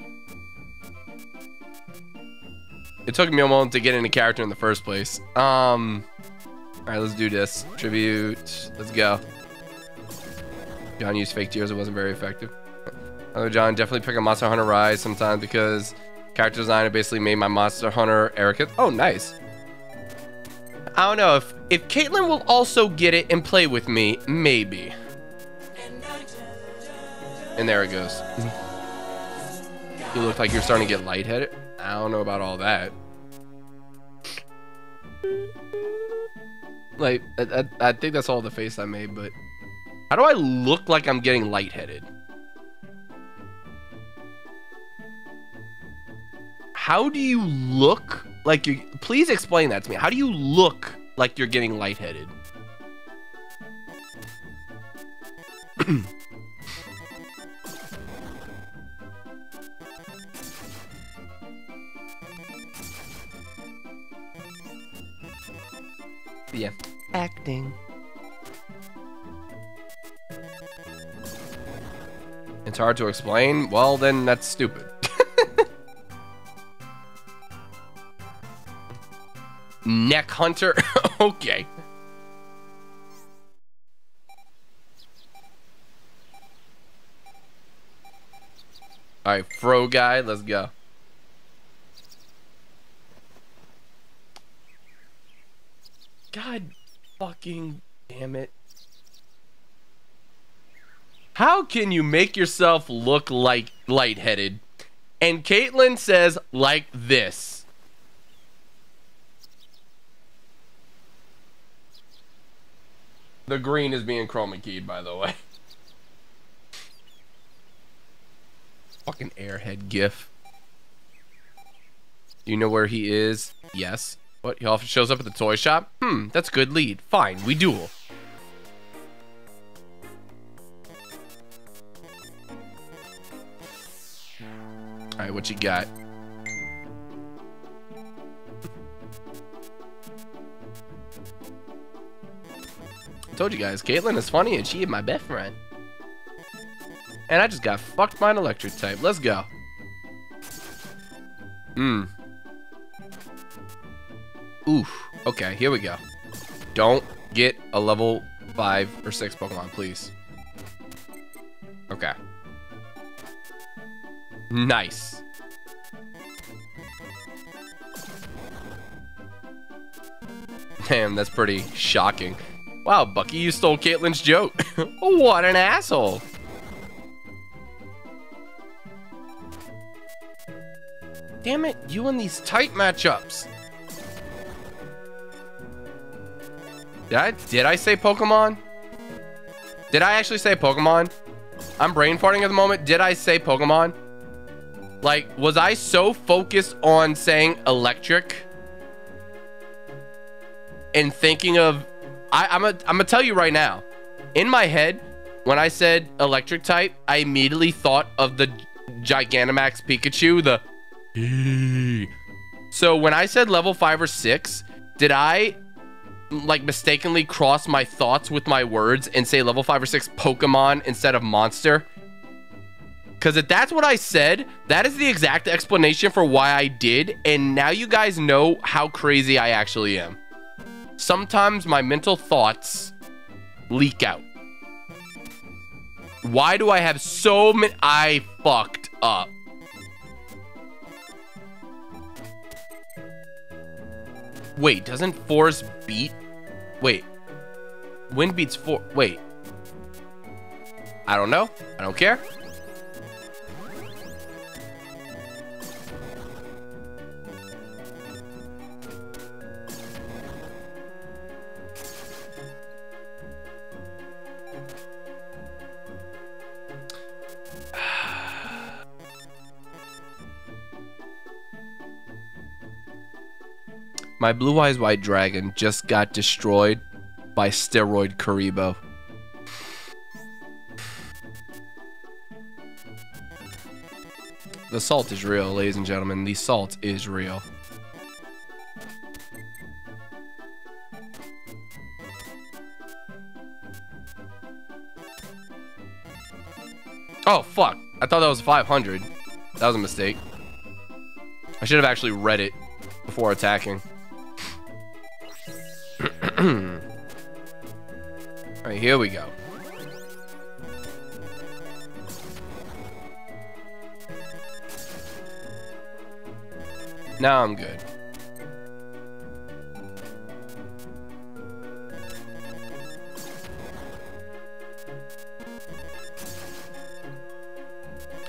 It took me a moment to get into character in the first place. Um... Alright, let's do this. Tribute. Let's go. John used fake tears. It wasn't very effective. Oh, John, definitely pick a Monster Hunter Rise sometimes because character designer basically made my Monster Hunter Erica. Oh, nice. I don't know if if Caitlyn will also get it and play with me, maybe. And there it goes. you look like you're starting to get lightheaded. I don't know about all that. Like, I, I, I think that's all the face I made, but how do I look like I'm getting lightheaded? How do you look like you? Please explain that to me. How do you look like you're getting lightheaded? yeah, acting. It's hard to explain. Well, then that's stupid. Neck hunter. okay. All right, fro guy, let's go. God fucking damn it. How can you make yourself look like lightheaded? And Caitlyn says like this. The green is being chroma keyed, by the way. Fucking airhead gif. Do you know where he is? Yes. What? He often shows up at the toy shop? Hmm, that's good lead. Fine, we duel. Alright, what you got? Told you guys, Caitlyn is funny and she is my best friend. And I just got fucked by an electric type. Let's go. Hmm. Oof. Okay, here we go. Don't get a level 5 or 6 Pokemon, please. Okay. Nice. Damn, that's pretty shocking. Wow, Bucky, you stole Caitlyn's joke. what an asshole. Damn it, you and these tight matchups. Did I, did I say Pokemon? Did I actually say Pokemon? I'm brain farting at the moment. Did I say Pokemon? Like, was I so focused on saying electric and thinking of I, I'm gonna I'm gonna tell you right now. In my head, when I said electric type, I immediately thought of the Gigantamax Pikachu, the So when I said level five or six, did I like mistakenly cross my thoughts with my words and say level five or six Pokemon instead of monster? Because if that's what I said, that is the exact explanation for why I did. And now you guys know how crazy I actually am. Sometimes my mental thoughts leak out. Why do I have so many? I fucked up. Wait, doesn't force beat? Wait. Wind beats four. Wait. I don't know. I don't care. My blue eyes white dragon just got destroyed by steroid Kuriboh. The salt is real, ladies and gentlemen. The salt is real. Oh, fuck. I thought that was 500. That was a mistake. I should have actually read it before attacking. Alright, here we go. Now I'm good.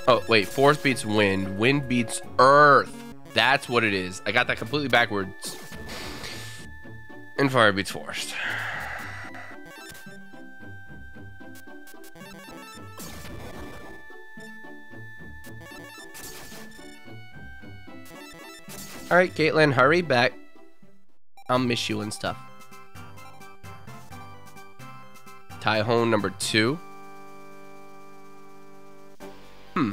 Oh, wait. Force beats wind. Wind beats earth. That's what it is. I got that completely backwards. And fire beats forest. All right, Caitlin, hurry back. I'll miss you and stuff. Tyhone number two. Hmm.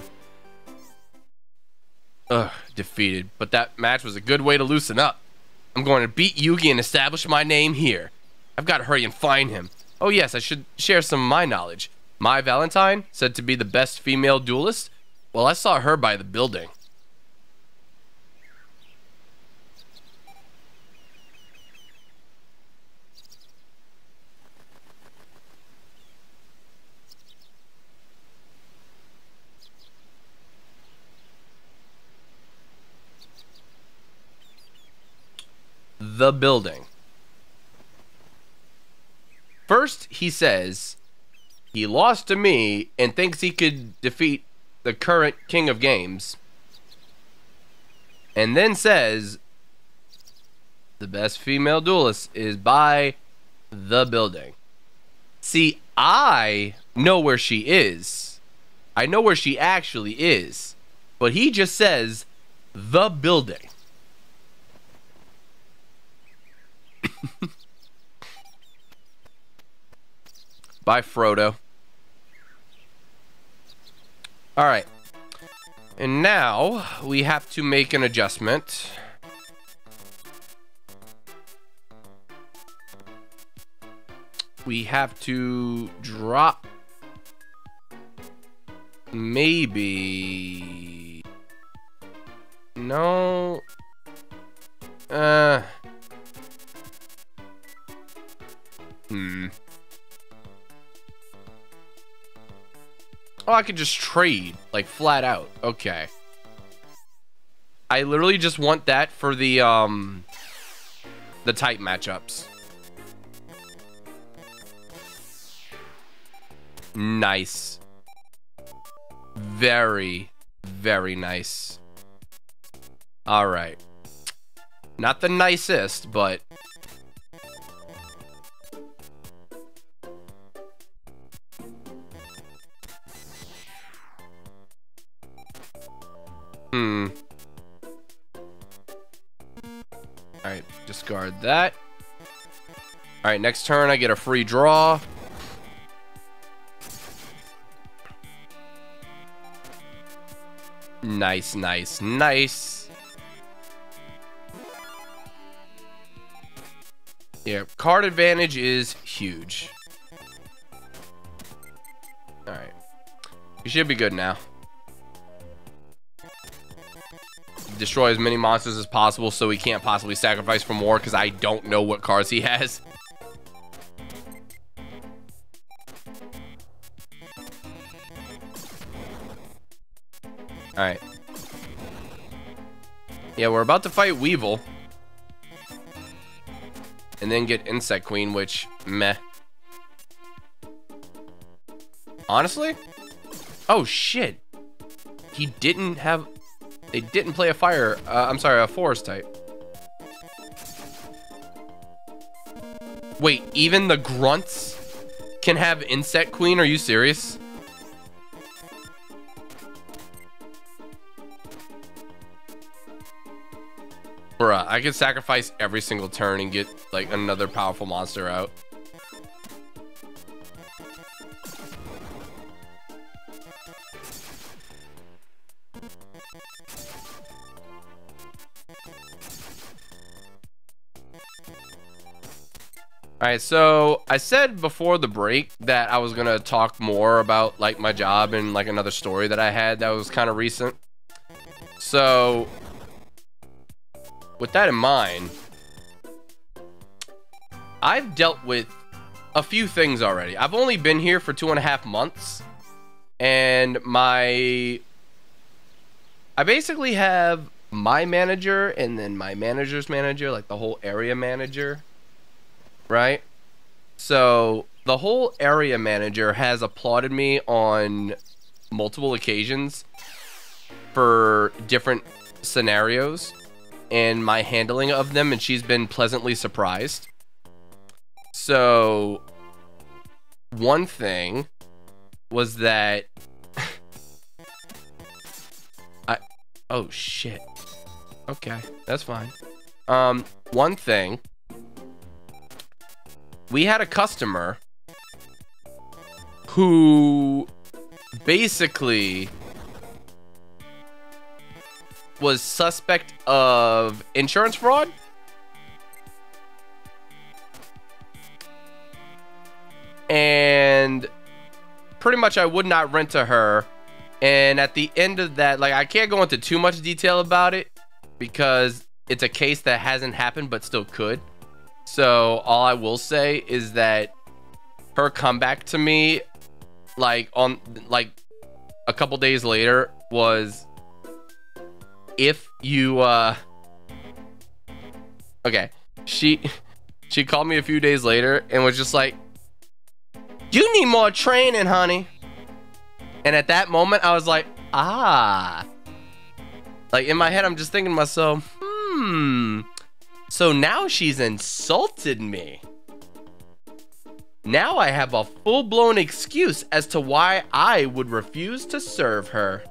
Ugh, defeated. But that match was a good way to loosen up. I'm going to beat Yugi and establish my name here. I've got to hurry and find him. Oh yes, I should share some of my knowledge. Mai Valentine, said to be the best female duelist. Well, I saw her by the building. The building. First, he says he lost to me and thinks he could defeat the current king of games. And then says the best female duelist is by the building. See, I know where she is. I know where she actually is. But he just says the building. Bye, Frodo. All right. And now we have to make an adjustment. We have to drop maybe no uh Hmm. Oh, I could just trade, like flat out. Okay. I literally just want that for the um the type matchups. Nice. Very, very nice. All right. Not the nicest, but Hmm. Alright, discard that. Alright, next turn I get a free draw. Nice, nice, nice. Yeah, card advantage is huge. Alright. You should be good now. Destroy as many monsters as possible so he can't possibly sacrifice for more because I don't know what cards he has. Alright. Yeah, we're about to fight Weevil. And then get Insect Queen, which, meh. Honestly? Oh, shit. He didn't have... They didn't play a fire, uh, I'm sorry, a forest type. Wait, even the grunts can have insect queen? Are you serious? Bruh, I could sacrifice every single turn and get like another powerful monster out. All right, so I said before the break that I was gonna talk more about like my job and like another story that I had that was kind of recent. So with that in mind, I've dealt with a few things already. I've only been here for two and a half months, and my I basically have my manager and then my manager's manager, like the whole area manager right? So the whole area manager has applauded me on multiple occasions for different scenarios and my handling of them, and she's been pleasantly surprised. So, one thing was that I oh shit. Okay, that's fine. Um, one thing we had a customer who basically was suspect of insurance fraud. And pretty much I would not rent to her. And at the end of that, like I can't go into too much detail about it because it's a case that hasn't happened but still could. So all I will say is that her comeback to me like on like a couple days later was if you uh okay she she called me a few days later and was just like you need more training honey. And at that moment i was like ah. Like in my head i'm just thinking to myself hmm so now she's insulted me now I have a full blown excuse as to why I would refuse to serve her.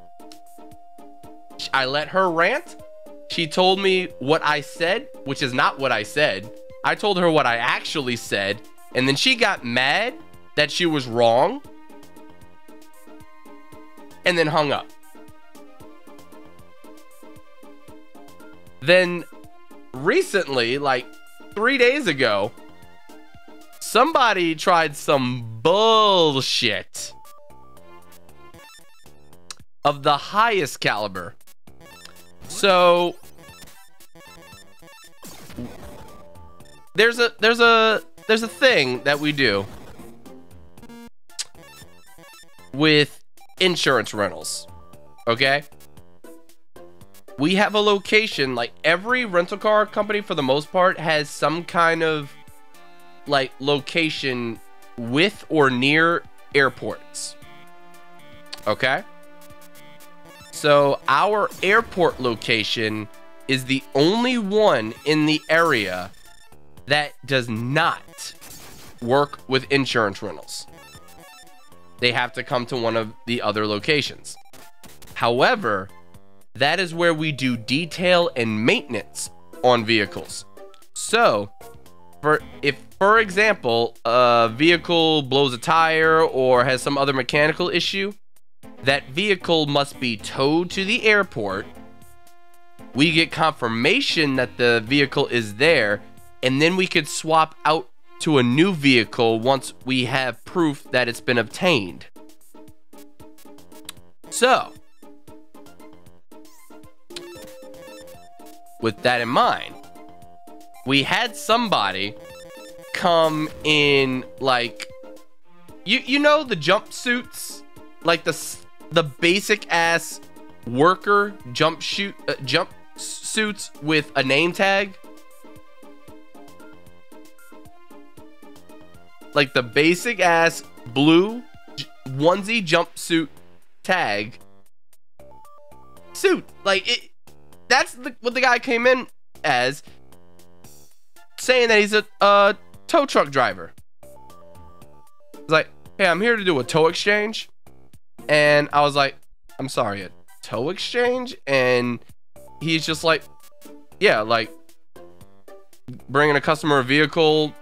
I let her rant. She told me what I said, which is not what I said. I told her what I actually said, and then she got mad that she was wrong and then hung up. Then recently, like three days ago, somebody tried some bullshit of the highest caliber. So there's a there's a there's a thing that we do with insurance rentals. Okay? We have a location like every rental car company for the most part has some kind of like location with or near airports. Okay? So our airport location is the only one in the area that does not work with insurance rentals. They have to come to one of the other locations. However, that is where we do detail and maintenance on vehicles. So, for if for example, a vehicle blows a tire or has some other mechanical issue, that vehicle must be towed to the airport. We get confirmation that the vehicle is there, and then we could swap out to a new vehicle once we have proof that it's been obtained. So, with that in mind, we had somebody come in like you you know the jumpsuits? Like the the basic ass worker jump shoot uh, jump suits with a name tag? Like the basic ass blue onesie jumpsuit tag suit. Like it that's the, what the guy came in as saying that he's a uh tow truck driver. He's like, hey, I'm here to do a tow exchange. And I was like, I'm sorry, a tow exchange? And he's just like, yeah, like bringing a customer a vehicle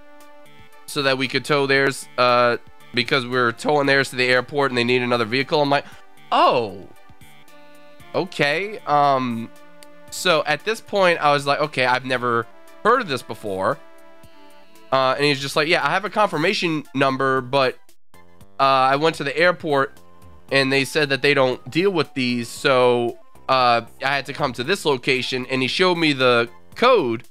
so that we could tow theirs uh, because we are towing theirs to the airport and they need another vehicle. I'm like, oh, okay. Um, so at this point, I was like, okay, I've never heard of this before. Uh, and he's just like, yeah, I have a confirmation number, but uh, I went to the airport and they said that they don't deal with these. So uh, I had to come to this location and he showed me the code.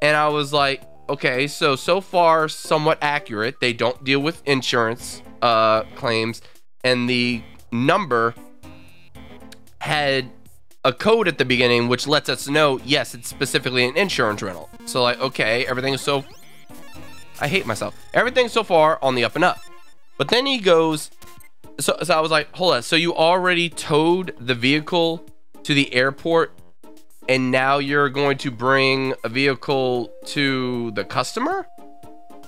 And I was like, okay, so, so far, somewhat accurate. They don't deal with insurance uh, claims. And the number had a code at the beginning, which lets us know, yes, it's specifically an insurance rental. So like, okay, everything is so I hate myself. Everything so far on the up and up. But then he goes so, so I was like, hold on. So you already towed the vehicle to the airport and now you're going to bring a vehicle to the customer?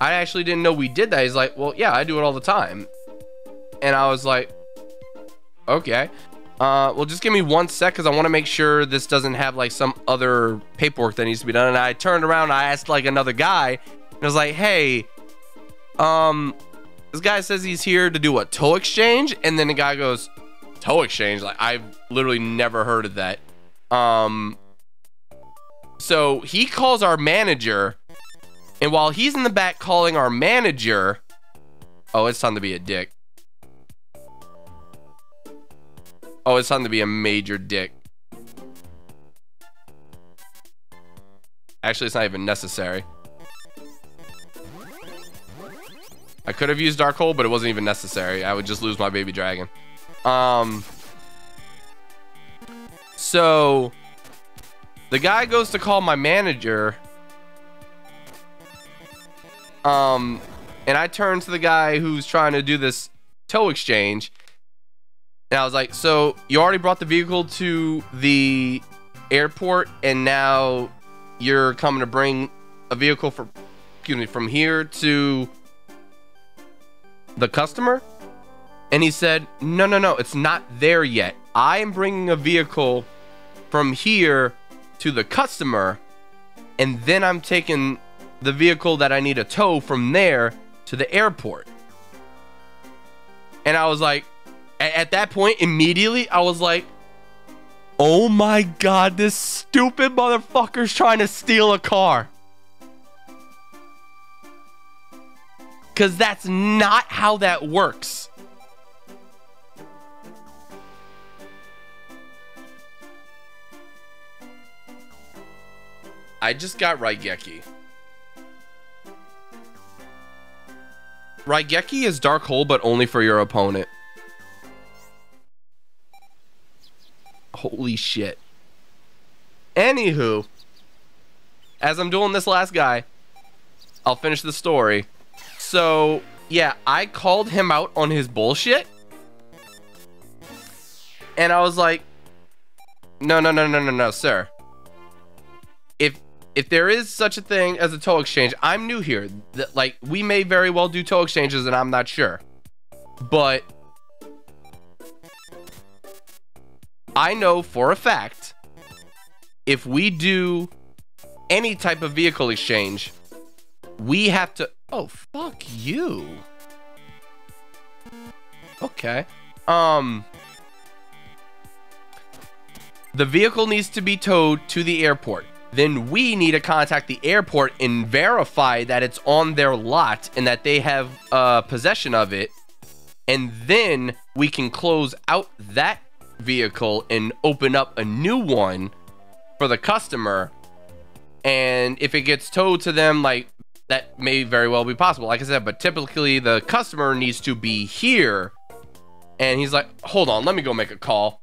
I actually didn't know we did that. He's like, well, yeah, I do it all the time. And I was like, okay. Uh, well, just give me one sec because I want to make sure this doesn't have like some other paperwork that needs to be done. And I turned around and I asked like another guy and I was like, hey, um, this guy says he's here to do a tow exchange. And then the guy goes, tow exchange? Like, I've literally never heard of that. Um, so he calls our manager, and while he's in the back calling our manager, oh, it's time to be a dick. Oh, it's time to be a major dick. Actually, it's not even necessary. I could have used Dark Hole, but it wasn't even necessary. I would just lose my baby dragon. Um. So, the guy goes to call my manager. Um, and I turn to the guy who's trying to do this tow exchange. And I was like, so you already brought the vehicle to the airport and now you're coming to bring a vehicle for excuse me from here to the customer? And he said, "No, no, no, it's not there yet. I am bringing a vehicle from here to the customer, and then I'm taking the vehicle that I need to tow from there to the airport. And I was like, at that point, immediately, I was like, oh my god, this stupid motherfucker's trying to steal a car. Because that's not how that works. I just got Raigeki. Raigeki is Dark Hole, but only for your opponent. Holy shit. Anywho, as I'm doing this last guy, I'll finish the story. So, yeah, I called him out on his bullshit. And I was like, no, no, no, no, no, no, sir. If if there is such a thing as a tow exchange, I'm new here. That like we may very well do tow exchanges, and I'm not sure. But I know for a fact if we do any type of vehicle exchange, we have to. Oh fuck you. Okay. Um. The vehicle needs to be towed to the airport then we need to contact the airport and verify that it's on their lot and that they have uh, possession of it. And then we can close out that vehicle and open up a new one for the customer. And if it gets towed to them, like that may very well be possible. Like I said, but typically the customer needs to be here. And he's like, hold on, let me go make a call.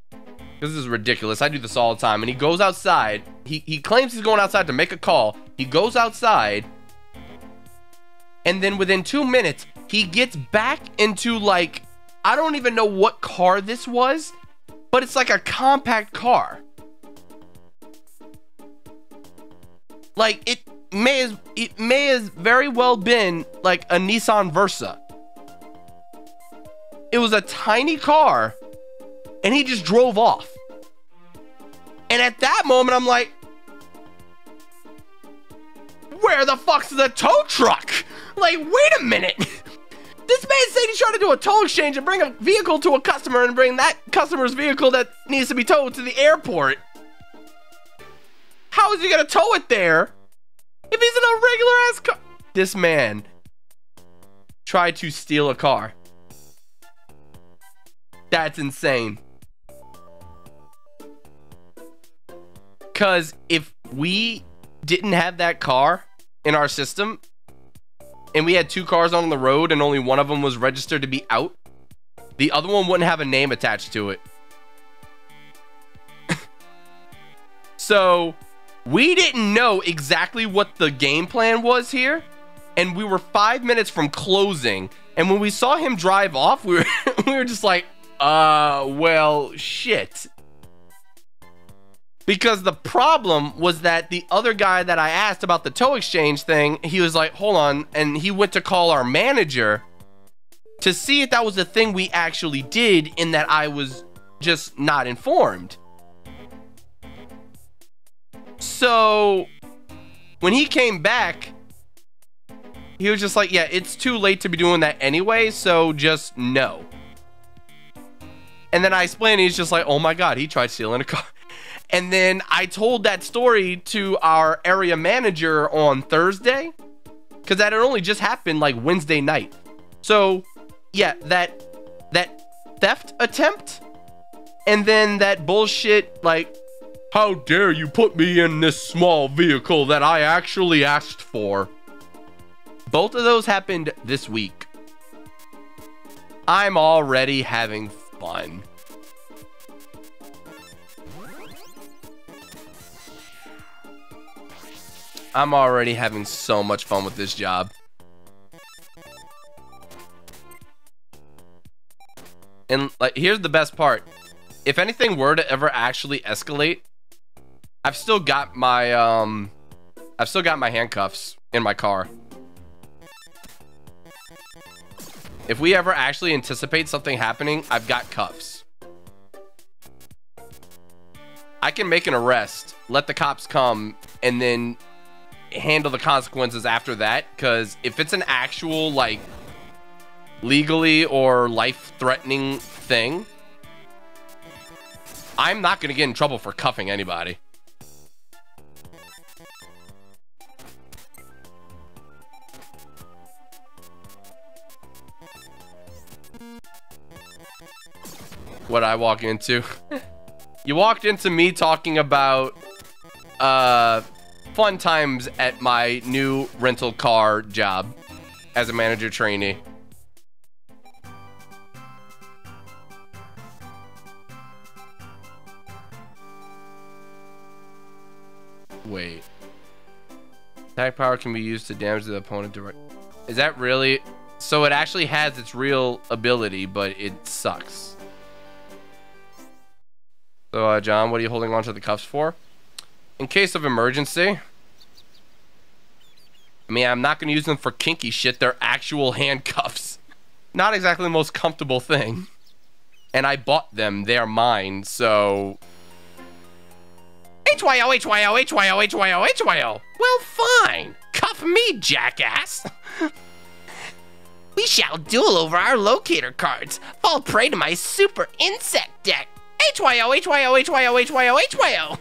This is ridiculous. I do this all the time. And he goes outside. He, he claims he's going outside to make a call. He goes outside. And then within two minutes, he gets back into like, I don't even know what car this was, but it's like a compact car. Like it may as it may as very well been like a Nissan Versa. It was a tiny car and he just drove off. And at that moment, I'm like, where the fuck's the tow truck? Like, wait a minute. This man said he's trying to do a tow exchange and bring a vehicle to a customer and bring that customer's vehicle that needs to be towed to the airport. How is he gonna tow it there if he's in a regular ass car? This man tried to steal a car. That's insane. Because if we didn't have that car in our system and we had two cars on the road and only one of them was registered to be out, the other one wouldn't have a name attached to it. so we didn't know exactly what the game plan was here. And we were five minutes from closing. And when we saw him drive off, we were we were just like, uh, well, shit. Because the problem was that the other guy that I asked about the tow exchange thing, he was like, hold on, and he went to call our manager to see if that was a thing we actually did, in that I was just not informed. So when he came back, he was just like, yeah, it's too late to be doing that anyway, so just no. And then I explained, he's just like, oh my God, he tried stealing a car. And then I told that story to our area manager on Thursday because that had only just happened like Wednesday night. So, yeah, that that theft attempt and then that bullshit like how dare you put me in this small vehicle that I actually asked for. Both of those happened this week. I'm already having fun. I'm already having so much fun with this job. And like here's the best part. If anything were to ever actually escalate, I've still got my um I've still got my handcuffs in my car. If we ever actually anticipate something happening, I've got cuffs. I can make an arrest, let the cops come, and then handle the consequences after that. Because if it's an actual, like, legally or life-threatening thing, I'm not going to get in trouble for cuffing anybody. what I walk into. you walked into me talking about uh, fun times at my new rental car job as a manager trainee. Wait. Attack power can be used to damage the opponent direct. Is that really? So it actually has its real ability, but it sucks. So, uh, John, what are you holding onto the cuffs for? In case of emergency. I mean, I'm not going to use them for kinky shit. They're actual handcuffs. Not exactly the most comfortable thing. And I bought them. They're mine, so... HYO, HYO, HYO, HYO, HYO. Well, fine. Cuff me, jackass. we shall duel over our locator cards. Fall prey to my super insect deck. HYO, HYO, HYO, HYO, HYO.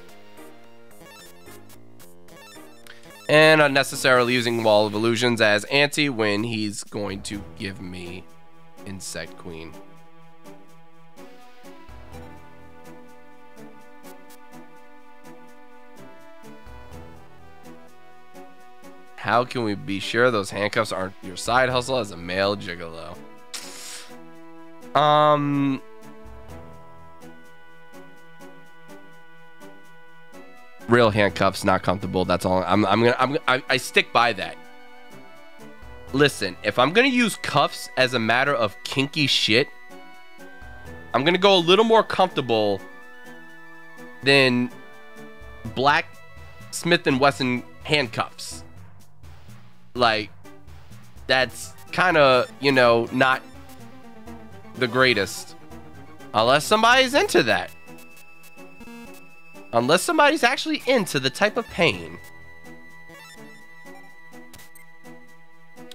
And unnecessarily using Wall of Illusions as ante when he's going to give me Insect Queen. How can we be sure those handcuffs aren't your side hustle as a male gigolo? Um, real handcuffs, not comfortable. That's all. I'm, I'm gonna, I'm, I, I stick by that. Listen, if I'm gonna use cuffs as a matter of kinky shit, I'm gonna go a little more comfortable than black Smith and Wesson handcuffs. Like, that's kind of, you know, not the greatest. Unless somebody's into that. Unless somebody's actually into the type of pain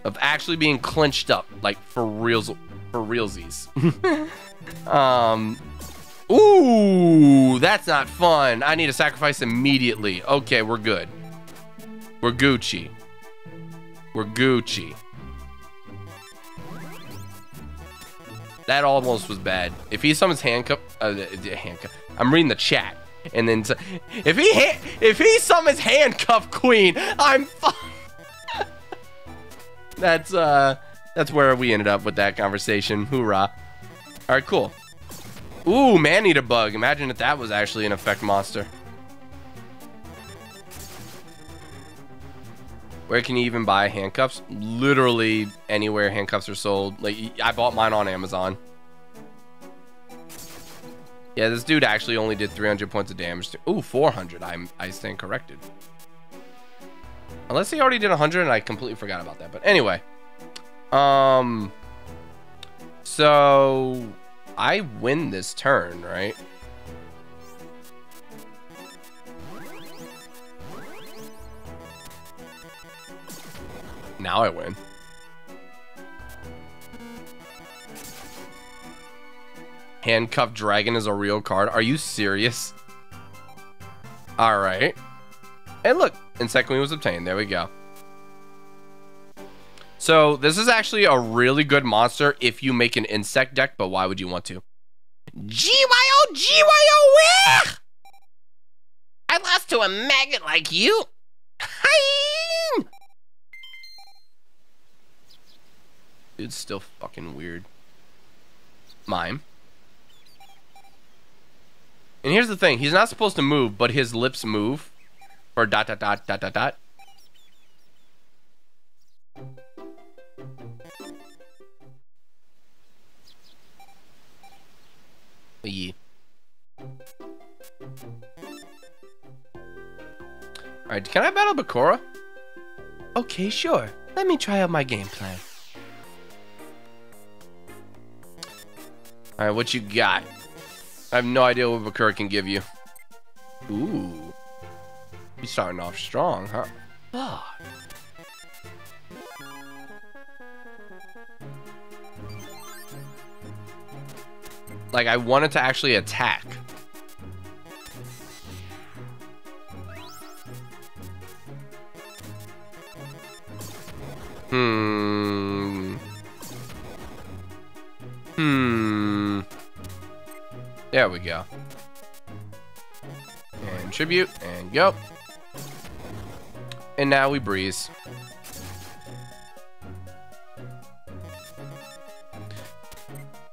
of actually being clenched up, like for reals, for realsies. um, ooh, that's not fun. I need to sacrifice immediately. Okay, we're good. We're Gucci. We're Gucci. That almost was bad. If he summons handcuff, uh, handcuff. I'm reading the chat. And then if he if he summons handcuff queen, I'm that's uh, that's where we ended up with that conversation. Hoorah! All right, cool. Ooh, man eater bug. Imagine if that was actually an effect monster. Where can you even buy handcuffs? Literally anywhere handcuffs are sold. Like I bought mine on Amazon. Yeah, this dude actually only did 300 points of damage. To, ooh, 400. I'm I stand corrected. Unless he already did 100 and I completely forgot about that. But anyway. Um so I win this turn, right? Now I win. Handcuffed Dragon is a real card. Are you serious? All right. And look, Insect Queen was obtained. There we go. So this is actually a really good monster if you make an insect deck, but why would you want to? GYO, GYO, I lost to a maggot like you. Hi. It's still fucking weird. Mime. And here's the thing, he's not supposed to move, but his lips move. Or dot dot dot dot dot dot. Yeah. Alright, can I battle Bakura? Okay, sure. Let me try out my game plan. Alright, what you got? I have no idea what Bakura can give you. Ooh. He's starting off strong, huh? Fuck. Like, I wanted to actually attack. Hmm. Hmm. There we go. And tribute, and go. And now we breeze.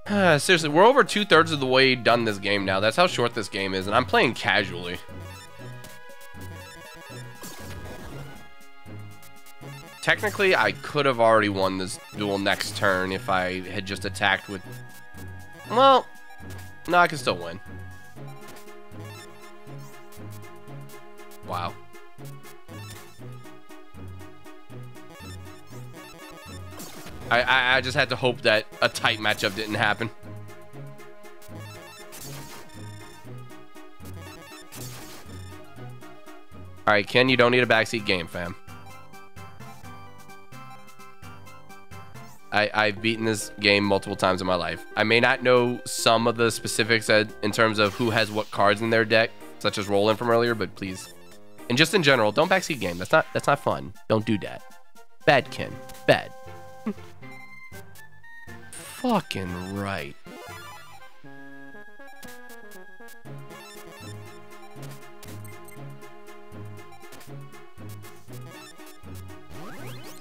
Seriously, we're over two-thirds of the way done this game now. That's how short this game is, and I'm playing casually. Technically, I could have already won this duel next turn if I had just attacked with... Well, no, I can still win. Wow. I, I, I just had to hope that a type matchup didn't happen. Alright, Ken, you don't need a backseat game, fam. I, I've beaten this game multiple times in my life. I may not know some of the specifics in terms of who has what cards in their deck, such as Roland from earlier, but please. And just in general, don't backseat game. That's not that's not fun. Don't do that. Bad Ken. Bad. Fucking right.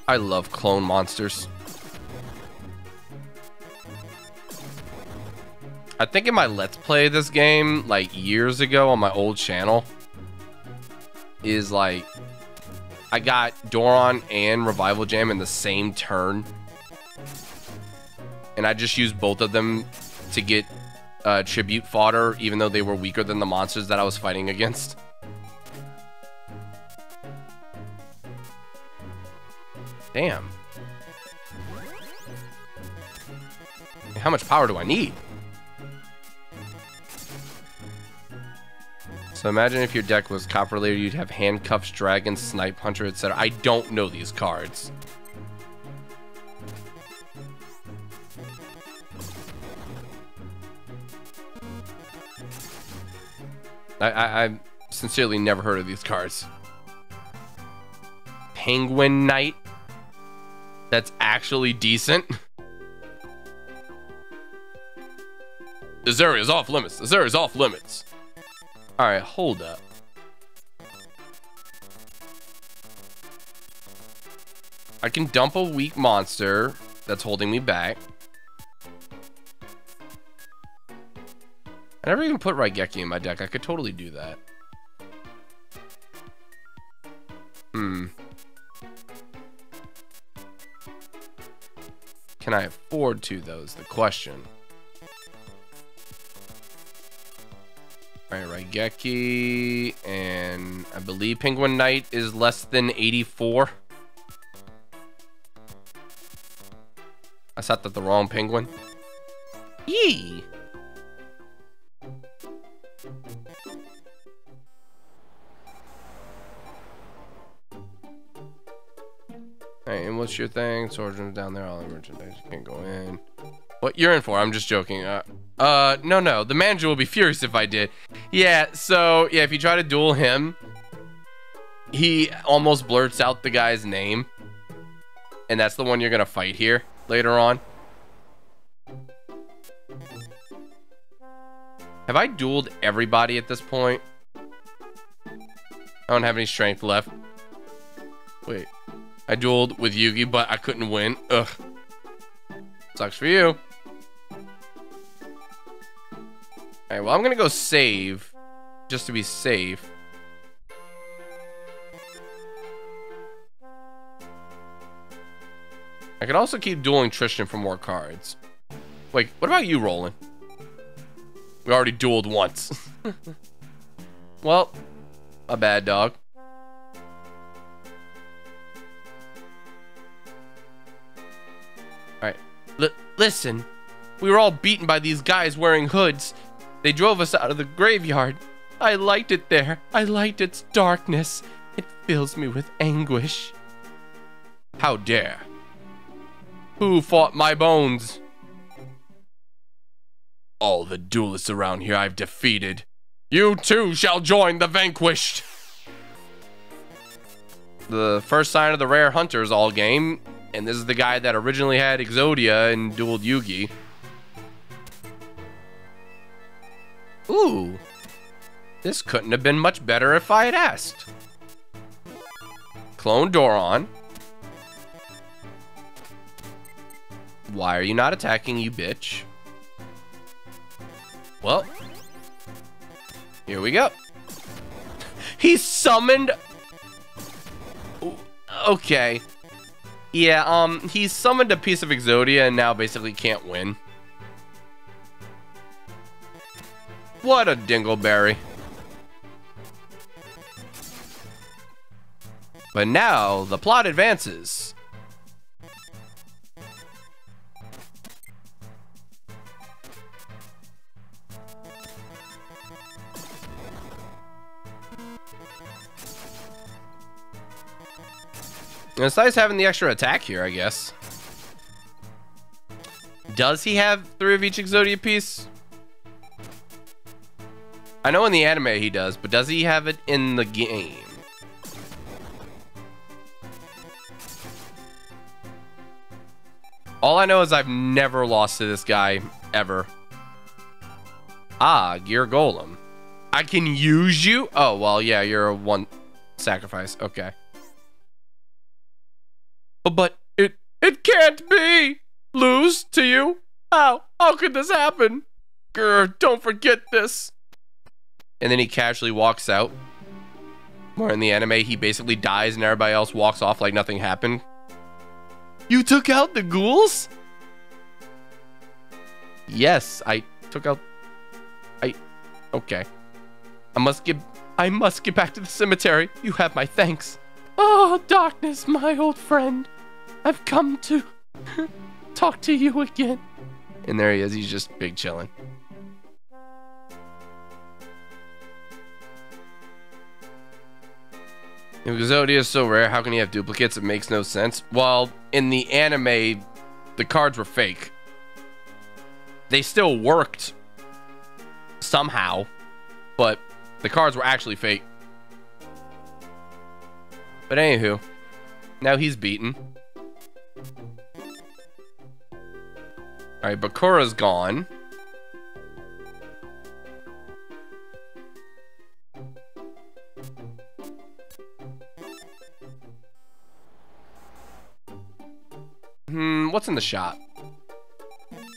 I love clone monsters. I think in my Let's Play this game, like years ago on my old channel, is like, I got Doron and Revival Jam in the same turn. And I just used both of them to get uh, tribute fodder, even though they were weaker than the monsters that I was fighting against. Damn. How much power do I need? So imagine if your deck was copper layer, you'd have handcuffs, dragon, snipe, hunter, etc. I don't know these cards. I, I, I've sincerely never heard of these cards. Penguin Knight. That's actually decent. This area is off limits. This area is off limits. Alright, hold up. I can dump a weak monster that's holding me back. I never even put Raigeki in my deck. I could totally do that. Hmm. Can I afford to, though, is the question. Alright, Raigeki, and I believe Penguin Knight is less than 84. I set that the wrong penguin. Yee! Alright, and what's your thing? Sword room's down there. All the merchandise can't go in. What you're in for? I'm just joking. Uh, uh, no, no. The manager will be furious if I did. Yeah. So yeah, if you try to duel him, he almost blurts out the guy's name, and that's the one you're gonna fight here later on. Have I dueled everybody at this point? I don't have any strength left. Wait. I dueled with Yugi, but I couldn't win. Ugh. Sucks for you. Alright, well, I'm gonna go save. Just to be safe. I could also keep dueling Tristan for more cards. Wait, what about you, Roland? We already dueled once. well, a bad dog. Alright, listen. We were all beaten by these guys wearing hoods. They drove us out of the graveyard. I liked it there. I liked its darkness. It fills me with anguish. How dare. Who fought my bones? All the duelists around here I've defeated. You too shall join the vanquished. The first sign of the rare hunters all game, and this is the guy that originally had Exodia and dueled Yugi. Ooh. This couldn't have been much better if I had asked. Clone Doron. Why are you not attacking, you bitch? Well, here we go. He summoned... Okay. Yeah, um, he summoned a piece of Exodia and now basically can't win. What a dingleberry. But now, the plot advances. It's nice having the extra attack here, I guess. Does he have three of each Exodia piece? I know in the anime he does, but does he have it in the game? All I know is I've never lost to this guy, ever. Ah, Gear Golem. I can use you? Oh, well, yeah, you're a one sacrifice. Okay. Oh, but it it can't be! Lose to you? How? How could this happen? Grr, don't forget this. And then he casually walks out. More in the anime, he basically dies and everybody else walks off like nothing happened. You took out the ghouls? Yes, I took out... I... Okay. I must get... I must get back to the cemetery. You have my thanks. Oh, darkness, my old friend. I've come to talk to you again. And there he is. He's just big chilling. If Exodia is so rare, how can he have duplicates? It makes no sense. Well, in the anime, the cards were fake. They still worked somehow, but the cards were actually fake. But anywho, now he's beaten. Alright, Bakura's gone. Hmm, what's in the shop?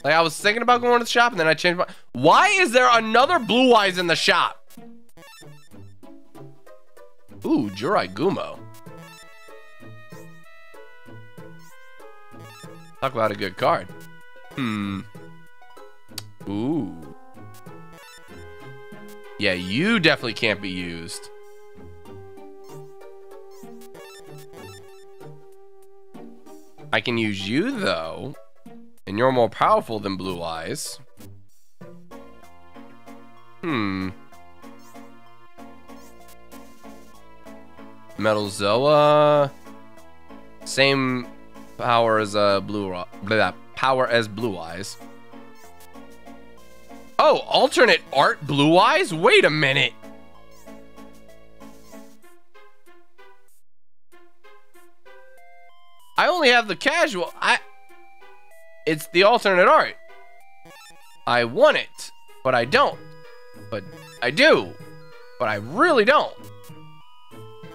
Like, I was thinking about going to the shop, and then I changed my... Why is there another Blue Eyes in the shop? Ooh, Jirai Gumo. Talk about a good card. Hmm. Ooh. Yeah, you definitely can't be used. I can use you, though. And you're more powerful than Blue Eyes. Hmm. Metal Zoa. Same power as uh, Blue Ro- blah, power as Blue Eyes. Oh, alternate art Blue Eyes? Wait a minute. I only have the casual. I. It's the alternate art. I want it, but I don't. But I do, but I really don't.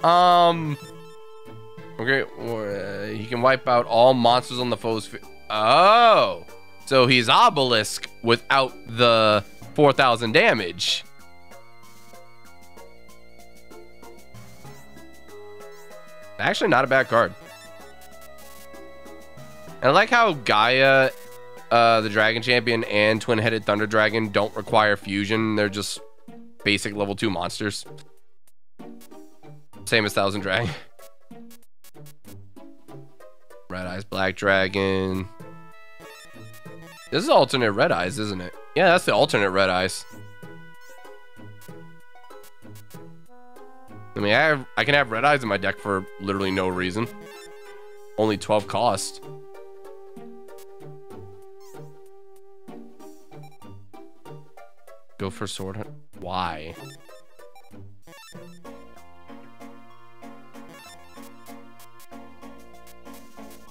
Um. Okay, uh, he can wipe out all monsters on the foe's. Oh, so he's obelisk without the 4,000 damage. Actually, not a bad card. And I like how Gaia, uh, the Dragon Champion, and Twin Headed Thunder Dragon don't require fusion. They're just basic level 2 monsters. Same as Thousand Dragon. Red Eyes Black Dragon. This is alternate Red Eyes, isn't it? Yeah, that's the alternate Red Eyes. I mean, I, have, I can have Red Eyes in my deck for literally no reason. Only 12 cost. Go for Sword Hunt. Why?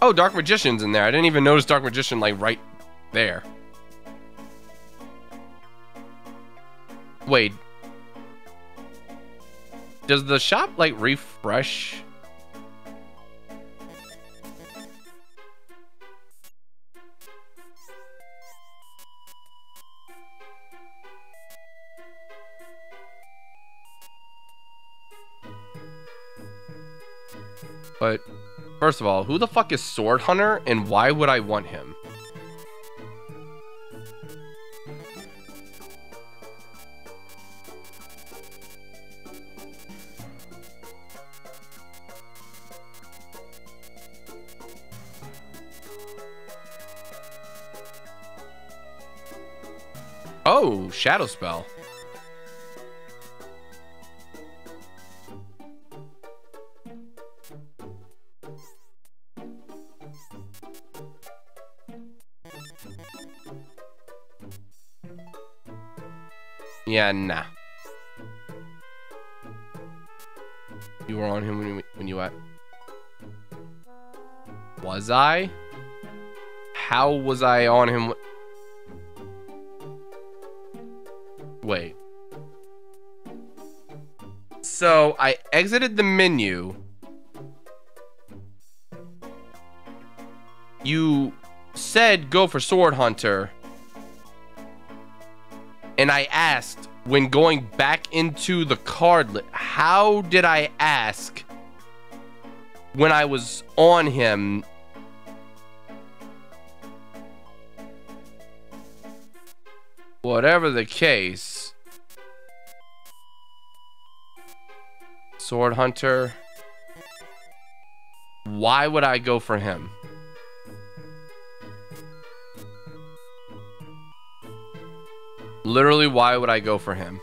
Oh, Dark Magician's in there. I didn't even notice Dark Magician, like, right there. Wait. Does the shop, like, refresh? But First of all, who the fuck is Sword Hunter and why would I want him? Oh, Shadow Spell. Yeah, nah. You were on him when you, when you at. Was I? How was I on him? Wait. So I exited the menu. You said go for Sword Hunter and I asked when going back into the card how did I ask when I was on him? Whatever the case, Sword Hunter, why would I go for him? Literally, why would I go for him?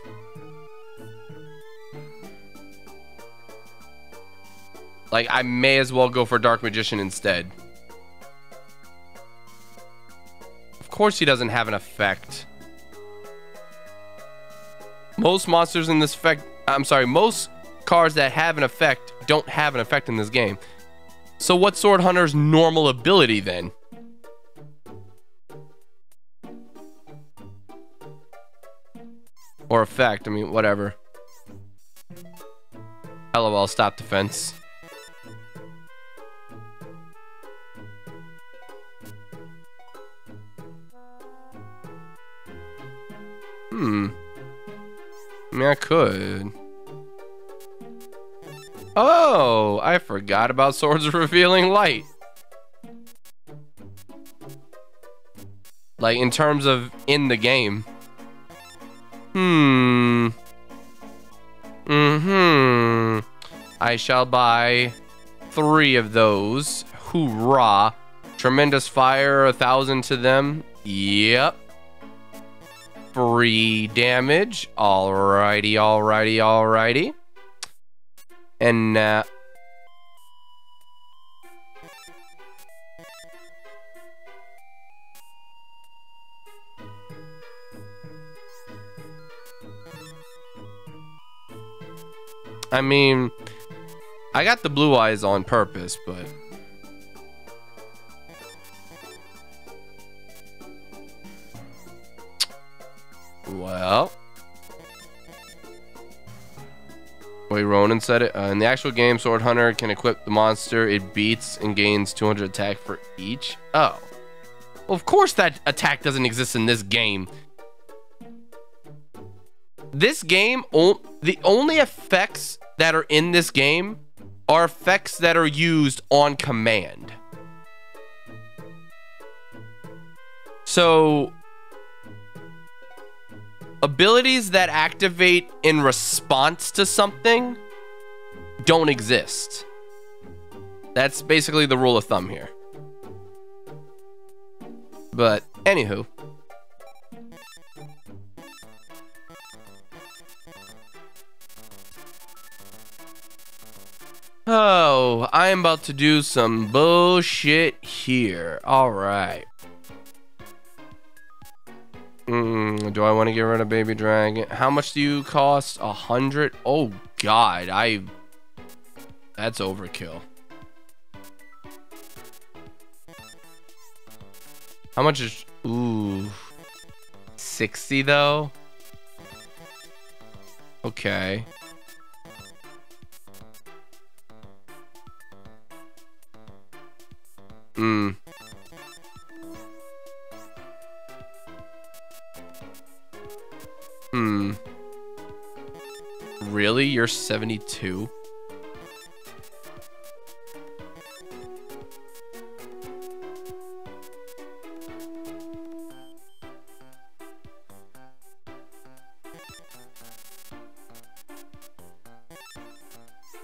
Like, I may as well go for Dark Magician instead. Of course he doesn't have an effect. Most monsters in this effect... I'm sorry, most cards that have an effect don't have an effect in this game. So what's Sword Hunter's normal ability then? Or effect, I mean, whatever. LOL, stop defense. Hmm. I mean, I could. Oh, I forgot about Swords Revealing Light. Like in terms of in the game. Hmm. Hmm. I shall buy three of those. Hoorah. Tremendous fire, a thousand to them. Yep. Free damage. Alrighty, alrighty, alrighty. And uh, I mean, I got the blue eyes on purpose, but well. Wait, Ronan said it. Uh, in the actual game, Sword Hunter can equip the monster it beats and gains 200 attack for each. Oh. Well, of course that attack doesn't exist in this game. This game, the only effects that are in this game are effects that are used on command. So, abilities that activate in response to something don't exist. That's basically the rule of thumb here. But, anywho. Oh, I am about to do some bullshit here. All right. Mm, do I want to get rid of Baby Dragon? How much do you cost? A hundred? Oh God, I. That's overkill. How much is? Ooh, sixty though. Okay. Hmm. Hmm. Really? You're 72?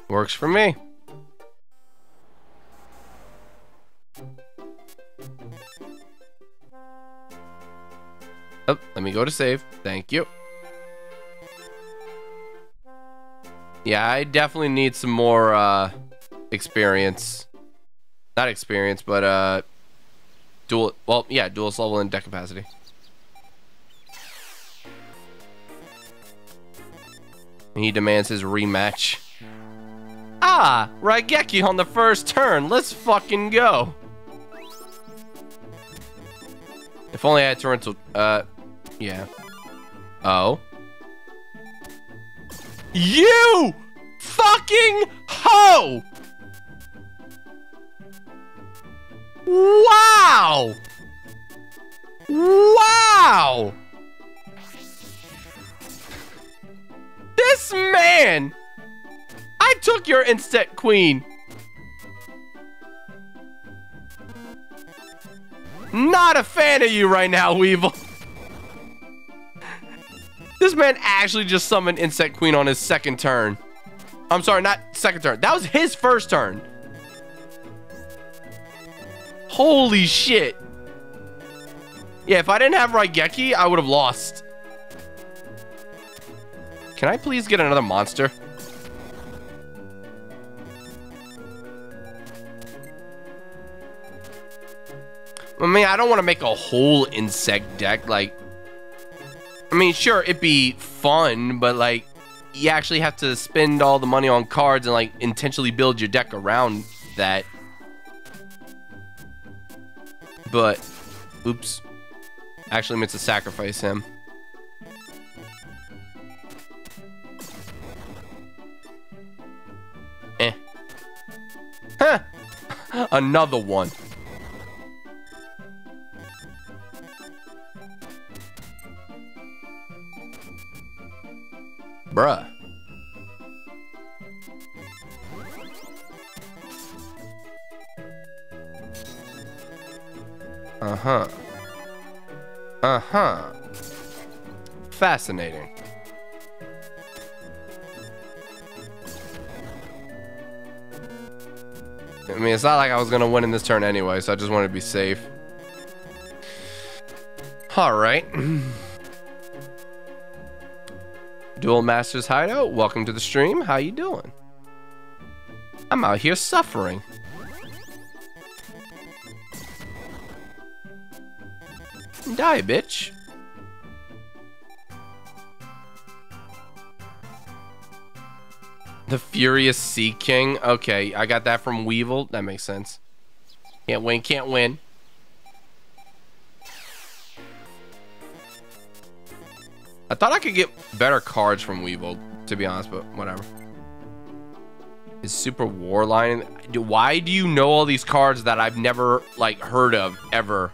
Works for me. Me go to save. Thank you. Yeah, I definitely need some more uh experience. Not experience, but uh duel well, yeah, duelist level and deck capacity. He demands his rematch. Ah, Raigeki on the first turn. Let's fucking go. If only I had torrential uh yeah. Oh. You fucking hoe! Wow! Wow! This man! I took your Insect Queen. Not a fan of you right now, Weevil. This man actually just summoned Insect Queen on his second turn. I'm sorry, not second turn. That was his first turn. Holy shit. Yeah, if I didn't have Raigeki, I would have lost. Can I please get another monster? I mean, I don't want to make a whole insect deck. Like, I mean, sure, it'd be fun, but like, you actually have to spend all the money on cards and like intentionally build your deck around that. But, oops. Actually meant to sacrifice him. Eh. Huh. Another one. Bruh. Uh-huh. Uh huh. Fascinating. I mean, it's not like I was gonna win in this turn anyway, so I just wanted to be safe. All right. Dual Masters Hideout, welcome to the stream. How you doing? I'm out here suffering. Die, bitch. The Furious Sea King. Okay, I got that from Weevil. That makes sense. Can't win, can't win. I thought I could get better cards from Weevil, to be honest, but whatever. Is Super War Lion? Why do you know all these cards that I've never, like, heard of, ever?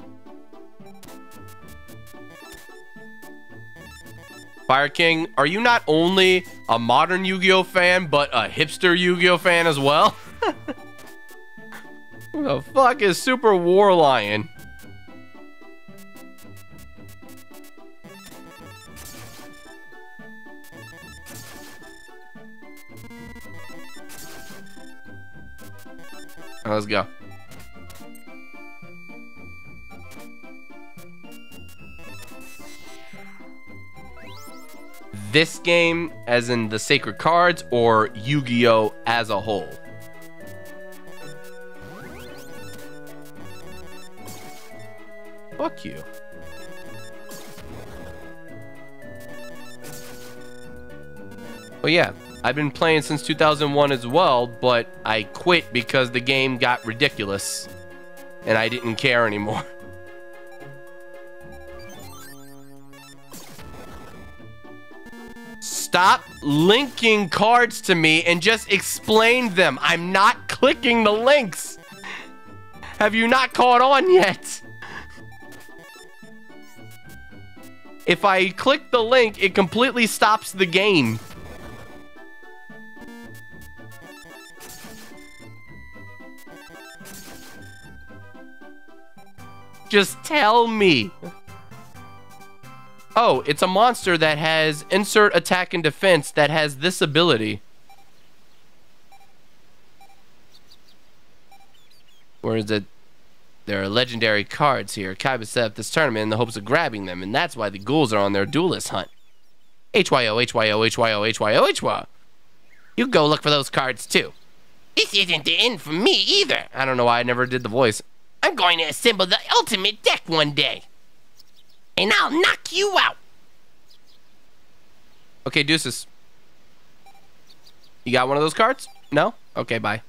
Fire King, are you not only a modern Yu-Gi-Oh fan, but a hipster Yu-Gi-Oh fan as well? Who the fuck is Super War Let's go. This game, as in the Sacred Cards, or Yu-Gi-Oh! as a whole? Fuck you. Well, yeah, I've been playing since 2001 as well, but I quit because the game got ridiculous and I didn't care anymore. Stop linking cards to me and just explain them. I'm not clicking the links. Have you not caught on yet? If I click the link, it completely stops the game. Just tell me. Oh, it's a monster that has insert attack and defense that has this ability. Or is it? There are legendary cards here. Kaiba set up this tournament in the hopes of grabbing them, and that's why the ghouls are on their duelist hunt. HYO, HYO, HYO, HYO, HYO. You go look for those cards too. This isn't the end for me either. I don't know why I never did the voice. I'm going to assemble the ultimate deck one day. And I'll knock you out. Okay, deuces. You got one of those cards? No? Okay, bye.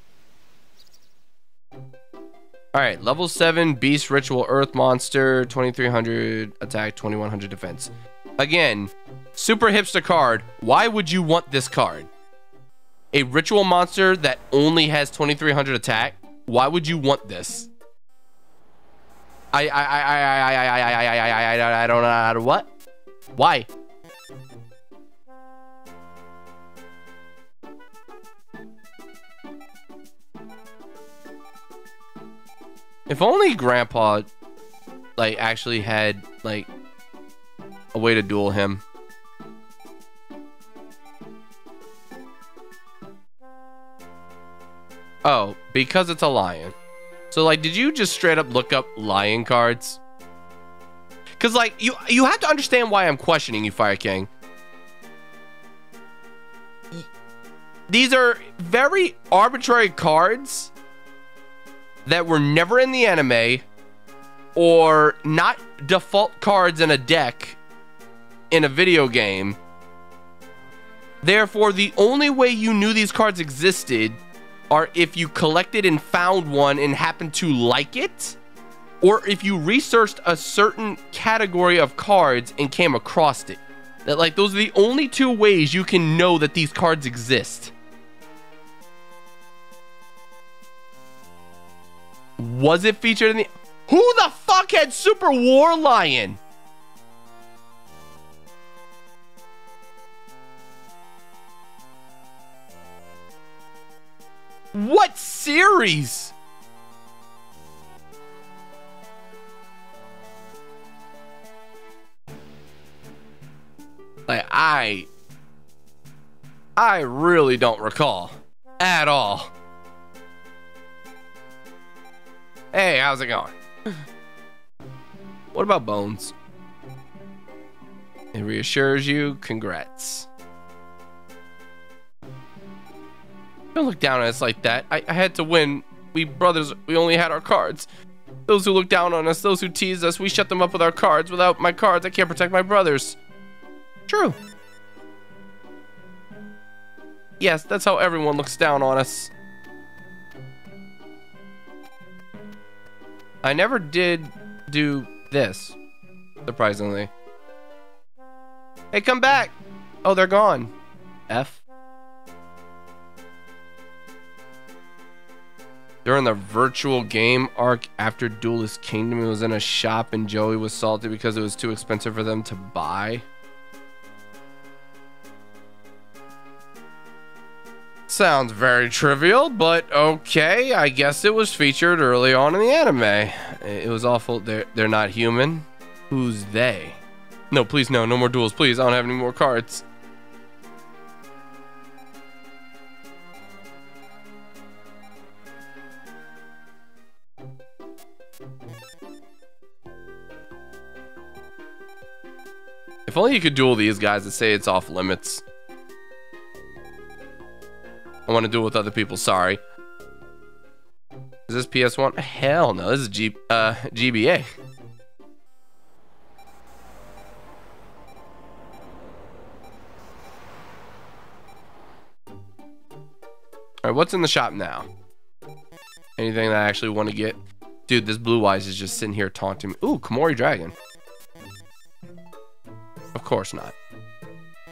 Alright, level 7 Beast Ritual Earth Monster, 2300 attack, 2100 defense. Again, super hipster card. Why would you want this card? A ritual monster that only has 2300 attack? Why would you want this? I I I I I I I I I I don't know how to what? Why? If only Grandpa, like, actually had like a way to duel him. Oh, because it's a lion. So like, did you just straight up look up lion cards? Cause like you you have to understand why I'm questioning you, Fire King. These are very arbitrary cards that were never in the anime or not default cards in a deck in a video game. Therefore, the only way you knew these cards existed are if you collected and found one and happened to like it, or if you researched a certain category of cards and came across it. That like those are the only two ways you can know that these cards exist. Was it featured in the Who the fuck had Super War Lion? What series? Like, I... I really don't recall. At all. Hey, how's it going? What about Bones? It reassures you. Congrats. Don't look down on us like that. I, I had to win. We brothers, we only had our cards. Those who look down on us, those who tease us, we shut them up with our cards. Without my cards, I can't protect my brothers. True. Yes, that's how everyone looks down on us. I never did do this, surprisingly. Hey, come back! Oh, they're gone. F. During the virtual game arc after Duelist Kingdom, it was in a shop and Joey was salty because it was too expensive for them to buy. Sounds very trivial, but okay. I guess it was featured early on in the anime. It was awful. They're, they're not human. Who's they? No, please, no. No more duels. Please, I don't have any more cards. If only you could duel these guys and say it's off limits. I want to duel with other people. Sorry. Is this PS1? Hell no. This is G uh, GBA. All right, what's in the shop now? Anything that I actually want to get? Dude, this Blue Eyes is just sitting here taunting me. Ooh, Komori Dragon. Of course not.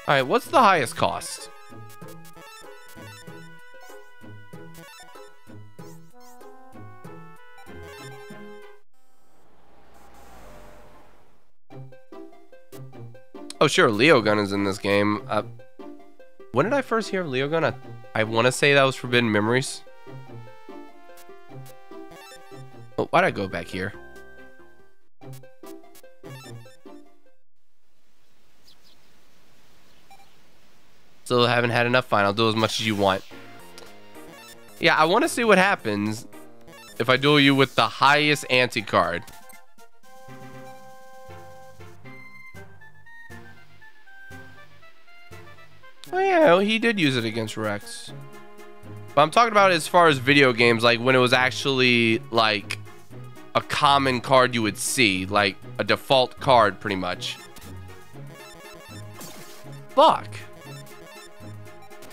All right, what's the highest cost? Oh, sure, Leogun is in this game. Uh, when did I first hear of Leogun? I, I want to say that was Forbidden Memories. Oh, why'd I go back here? Still haven't had enough fine. I'll do as much as you want. Yeah, I want to see what happens if I duel you with the highest ante card. Oh yeah, he did use it against Rex. But I'm talking about as far as video games, like when it was actually like a common card you would see, like a default card pretty much. Fuck.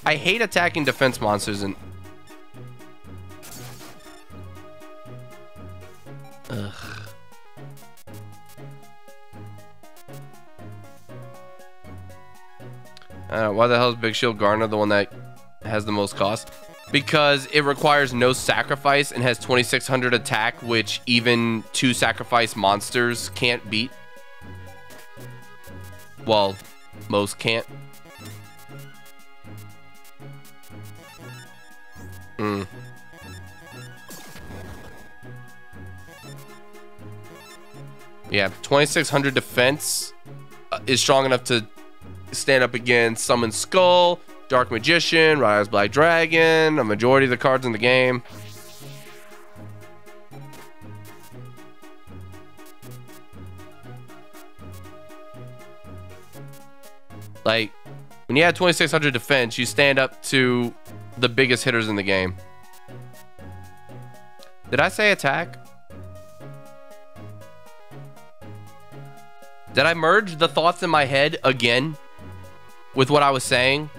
I hate attacking defense monsters and Ugh. Uh, why the hell is Big Shield Gardna the one that has the most cost? Because it requires no sacrifice and has 2600 attack, which even two sacrifice monsters can't beat. Well, most can't. Hmm. Yeah, 2600 defense uh, is strong enough to stand up against Summon Skull, Dark Magician, Red-Eyes Black Dragon, a majority of the cards in the game. Like, when you have 2600 defense, you stand up to the biggest hitters in the game. Did I say attack? Did I merge the thoughts in my head again with what I was saying?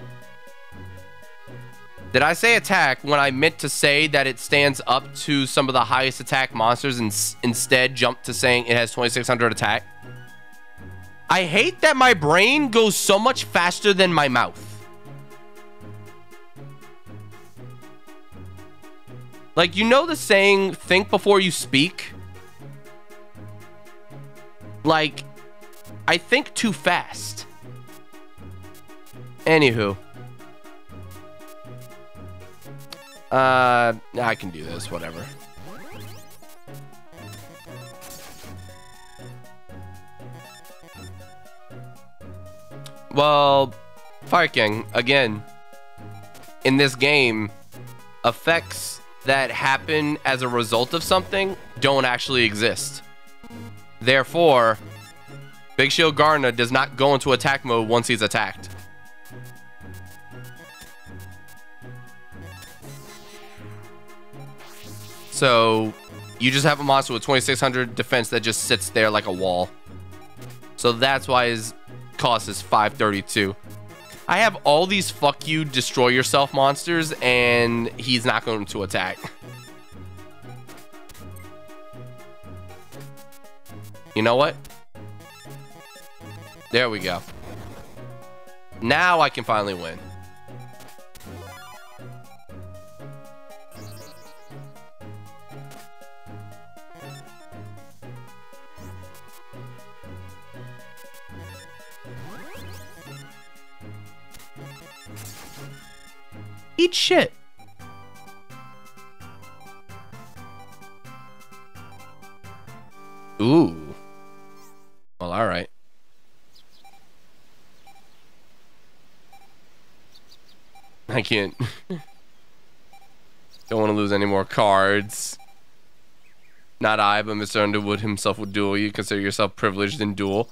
Did I say attack when I meant to say that it stands up to some of the highest attack monsters and instead jump to saying it has 2600 attack? I hate that my brain goes so much faster than my mouth. Like, you know the saying, think before you speak? Like, I think too fast. Anywho. Uh, I can do this, whatever. Well, Fire King, again, in this game, effects that happen as a result of something don't actually exist. Therefore, Big Shield Gardna does not go into attack mode once he's attacked. So, you just have a monster with 2600 defense that just sits there like a wall. So that's why his cost is 532. I have all these fuck you destroy yourself monsters and he's not going to attack. You know what? There we go. Now I can finally win. Eat shit. Ooh. Well, all right. I can't. Don't want to lose any more cards. Not I, but Mr. Underwood himself would duel you. Consider yourself privileged in duel.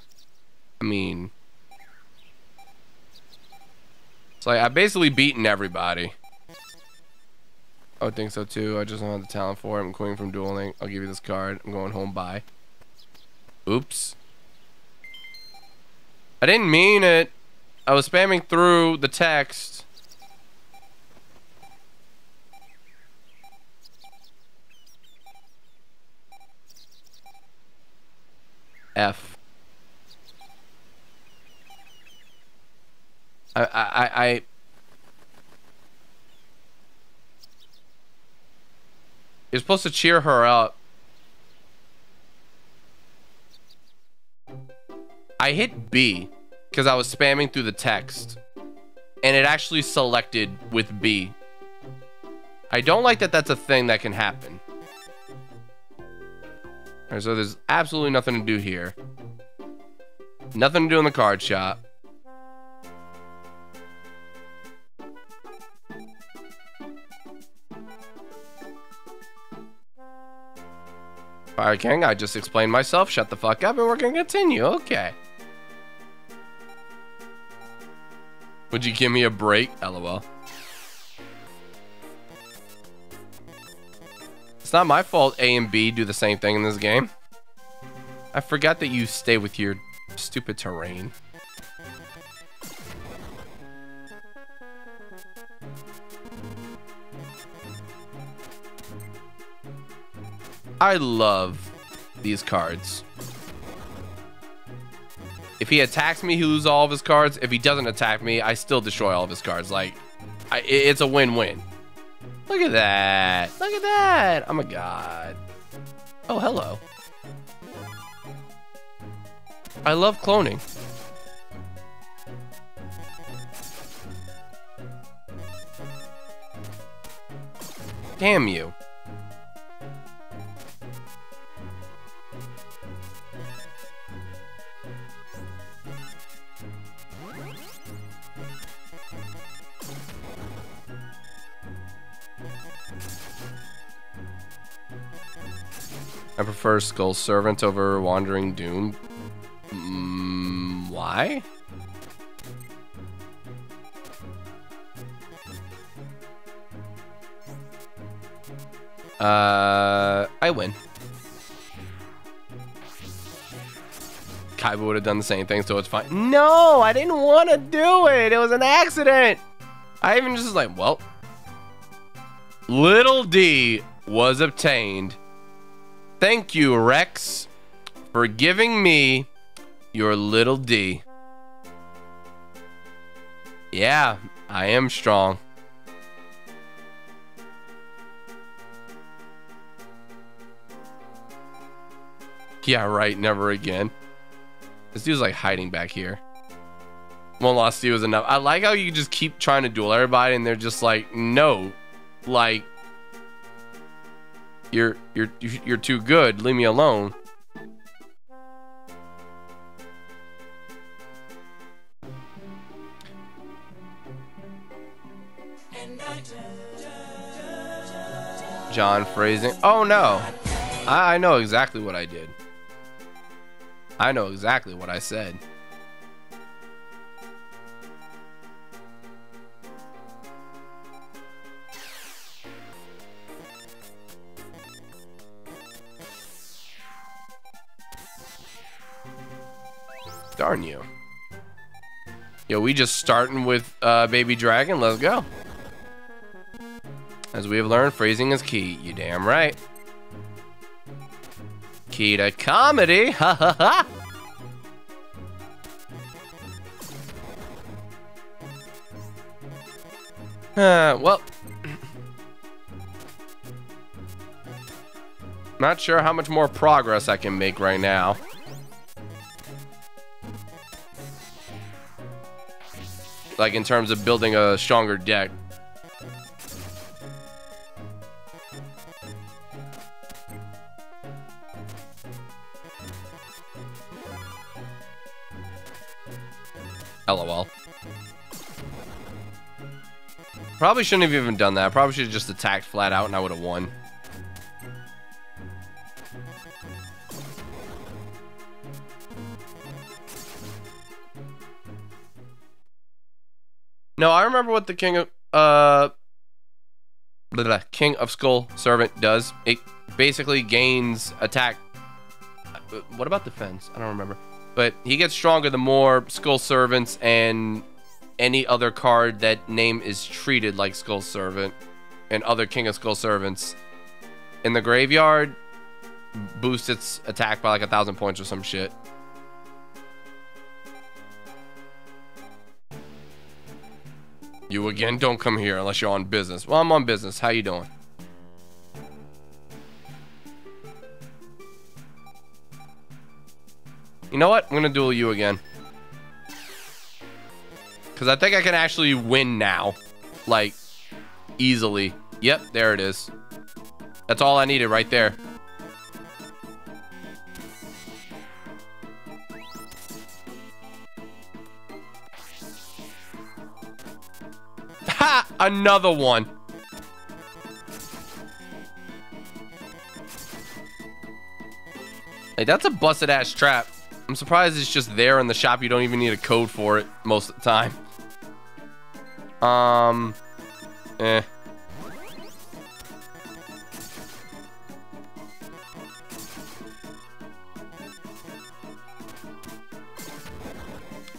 I mean... It's like, I've basically beaten everybody. I would think so too. I just don't have the talent for it. I'm quitting from dueling. I'll give you this card. I'm going home. Bye. Oops. I didn't mean it. I was spamming through the text. F. I, I, I, You're supposed to cheer her up. I hit B because I was spamming through the text. And it actually selected with B. I don't like that that's a thing that can happen. Alright, so there's absolutely nothing to do here. Nothing to do in the card shop. Fire King, I just explained myself. Shut the fuck up and we're gonna continue. Okay. Would you give me a break? LOL. It's not my fault A and B do the same thing in this game. I forgot that you stay with your stupid terrain. I love these cards. If he attacks me, he loses all of his cards. If he doesn't attack me, I still destroy all of his cards. Like, I, it's a win-win. Look at that. Look at that. I'm a god. Oh, hello. I love cloning. Damn you. I prefer Skull Servant over Wandering Doom. Mm, why? Uh, I win. Kaiba would have done the same thing, so it's fine. No, I didn't want to do it. It was an accident. I even just like, well, little D was obtained. Thank you, Rex, for giving me your little D. Yeah, I am strong. Yeah, right, never again. This dude's like hiding back here. One lost you was enough. I like how you just keep trying to duel everybody and they're just like, no. Like, you're you're you're too good. Leave me alone. John phrasing. Oh no. I, I know exactly what I did. I know exactly what I said. Darn you. Yo, we just starting with uh, Baby Dragon. Let's go. As we have learned, phrasing is key. You damn right. Key to comedy. Ha ha ha. Uh, well, not sure how much more progress I can make right now. Like in terms of building a stronger deck. LOL. Probably shouldn't have even done that. Probably should have just attacked flat out and I would have won. No, I remember what the king of uh blah, blah, king of skull servant does. It basically gains attack. uh, What about defense? I don't remember. But he gets stronger the more skull servants and any other card that name is treated like skull servant and other king of skull servants in the graveyard boost its attack by like a thousand points or some shit. You again? Don't come here unless you're on business. Well, I'm on business. How you doing? You know what? I'm gonna duel you again. Because I think I can actually win now. Like, easily. Yep, there it is. That's all I needed right there. Ha! Another one. Hey, that's a busted ass trap. I'm surprised it's just there in the shop. You don't even need a code for it most of the time. Um, eh.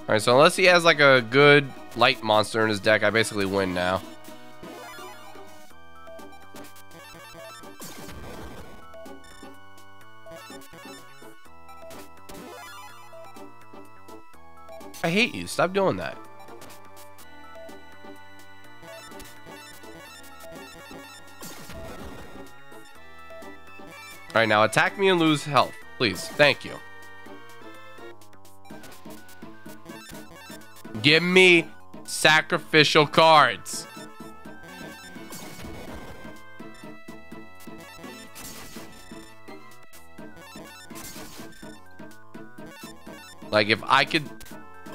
Alright, so unless he has like a good light monster in his deck, I basically win now. I hate you. Stop doing that. Alright, now attack me and lose health. Please. Thank you. Give me sacrificial cards. Like, if I could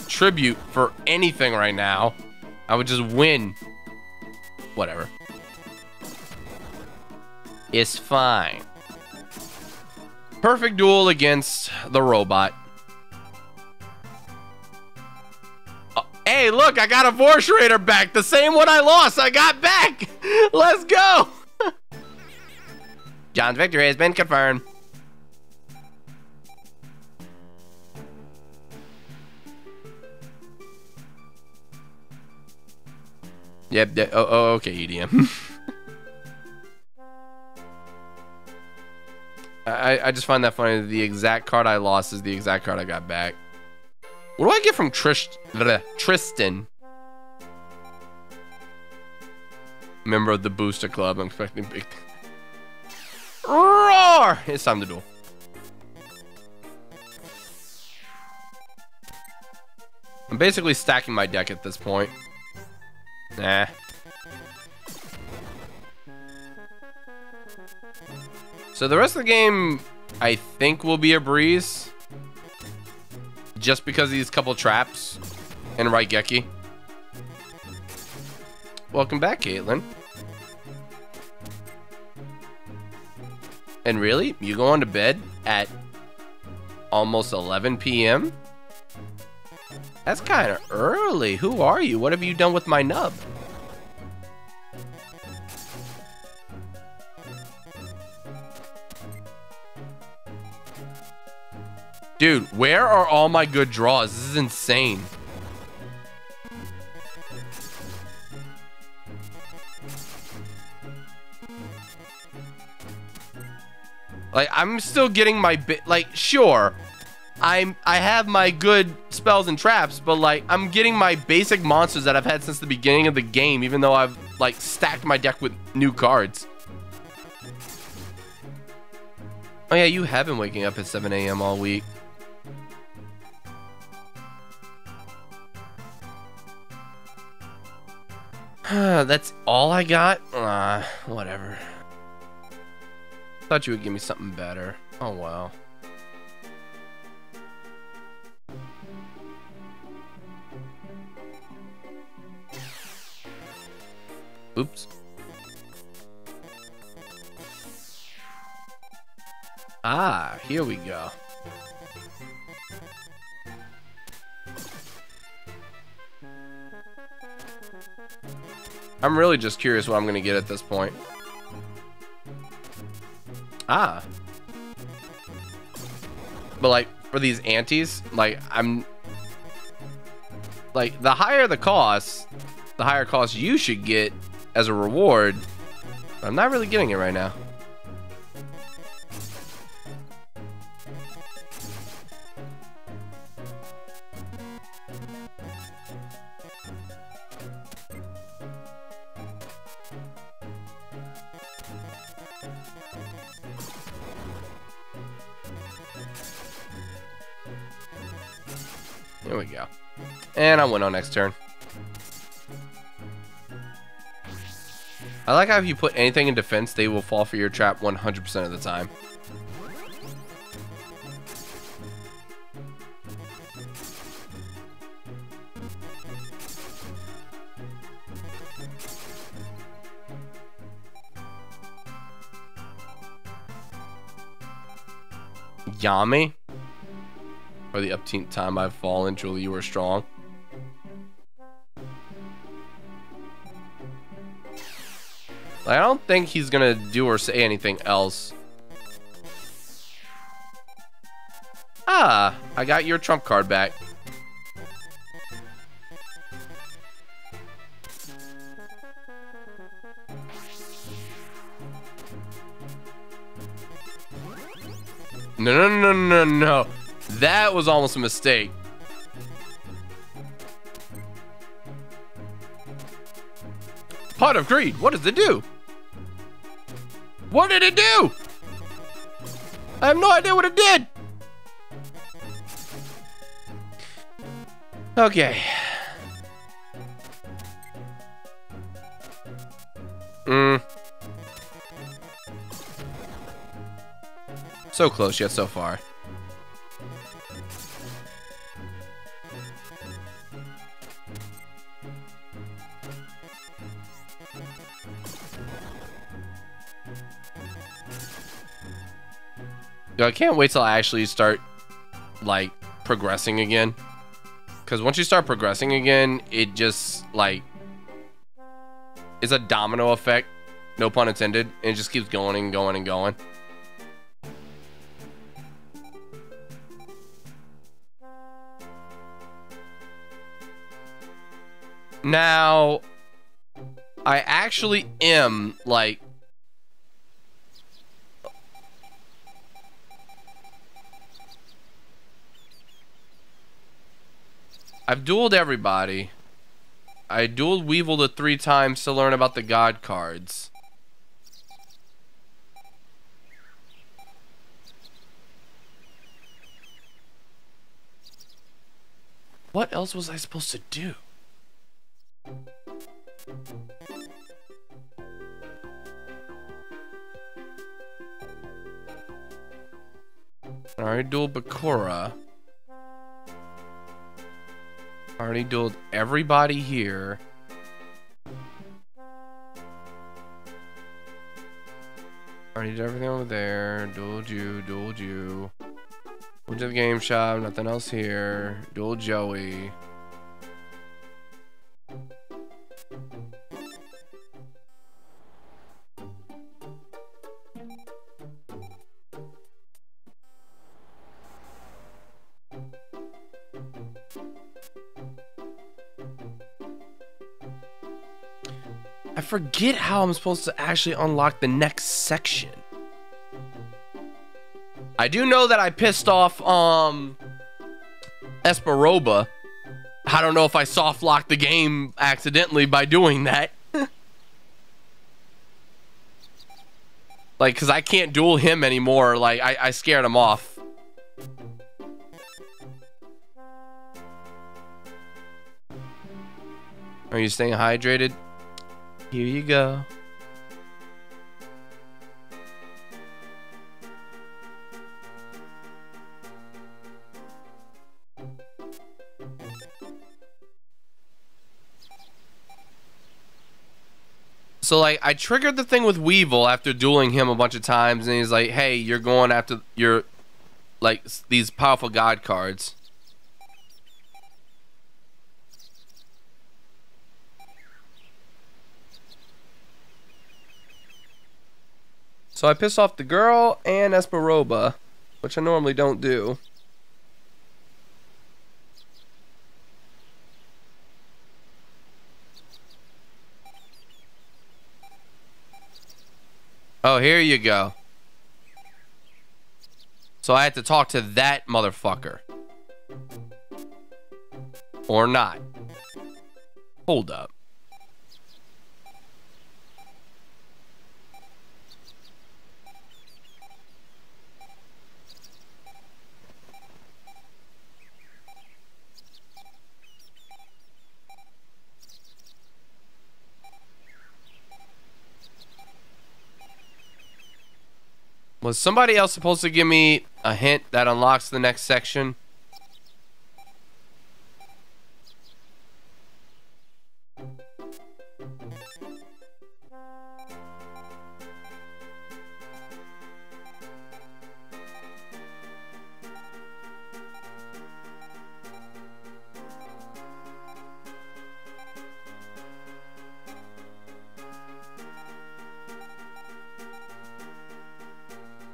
tribute for anything right now, I would just win. Whatever. It's fine. Perfect duel against the robot. Hey, look, I got a Vorse Raider back. The same one I lost, I got back. Let's go. John's victory has been confirmed. Yep. yeah, oh, oh, okay, EDM. I, I just find that funny. The exact card I lost is the exact card I got back. What do I get from Trish, bleh, Tristan? Member of the Booster Club. I'm expecting big. Roar! It's time to duel. I'm basically stacking my deck at this point. Nah. So the rest of the game, I think, will be a breeze. Just because of these couple traps and Raigeki. welcome back, Caitlin. And really, you go on to bed at almost 11 p.m.? That's kind of early. Who are you? What have you done with my nub? Dude, where are all my good draws? This is insane. Like, I'm still getting my bit. Like, sure, I'm I have my good spells and traps, but like I'm getting my basic monsters that I've had since the beginning of the game, even though I've like stacked my deck with new cards. Oh yeah, you have been waking up at 7 a.m. all week. That's all I got? Uh, whatever. Thought you would give me something better. Oh wow. Oops. Ah, here we go. I'm really just curious what I'm going to get at this point. Ah. But like, for these antes, like, I'm... Like, the higher the cost, the higher cost you should get as a reward. I'm not really getting it right now. There we go. And I went on next turn. I like how if you put anything in defense, they will fall for your trap 100% of the time. Yami? For the upteenth time I've fallen, Julie, you are strong. I don't think he's gonna do or say anything else. Ah, I got your trump card back. No, no, no, no, no. That was almost a mistake. Pot of Greed, what does it do? What did it do? I have no idea what it did. Okay. Mm. So close yet so far. I can't wait till I actually start like progressing again. Cause once you start progressing again, it just like is a domino effect, no pun intended, and it just keeps going and going and going. Now, I actually am like I've dueled everybody. I dueled Weevil the three times to learn about the god cards. What else was I supposed to do? Alright, duel Bakura. I already dueled everybody here. I already did everything over there. Dueled you, dueled you. Went to the game shop, nothing else here. Duelled Joey. Forget how I'm supposed to actually unlock the next section. I do know that I pissed off um Espa Roba. I don't know if I soft locked the game accidentally by doing that. like, cause I can't duel him anymore. Like, I, I scared him off. Are you staying hydrated? Here you go. So like I triggered the thing with Weevil after dueling him a bunch of times and he's like, "Hey, you're going after your like these powerful god cards." So I pissed off the girl and Espa Roba, which I normally don't do. Oh, here you go. So I had to talk to that motherfucker. Or not. Hold up. Was somebody else supposed to give me a hint that unlocks the next section?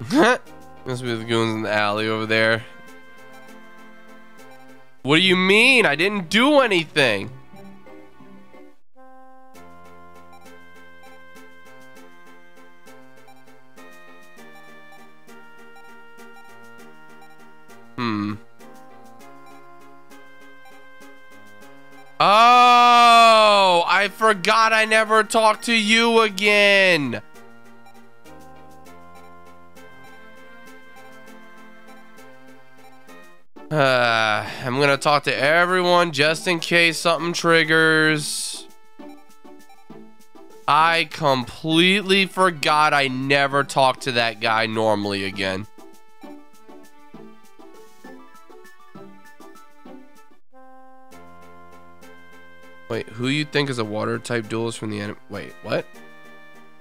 Must be the goons in the alley over there. What do you mean? I didn't do anything. Hmm. Oh, I forgot I never talked to you again. Uh, I'm gonna talk to everyone just in case something triggers. I completely forgot I never talked to that guy normally again. Wait, who you think is a water type duelist from the anime? Wait, what?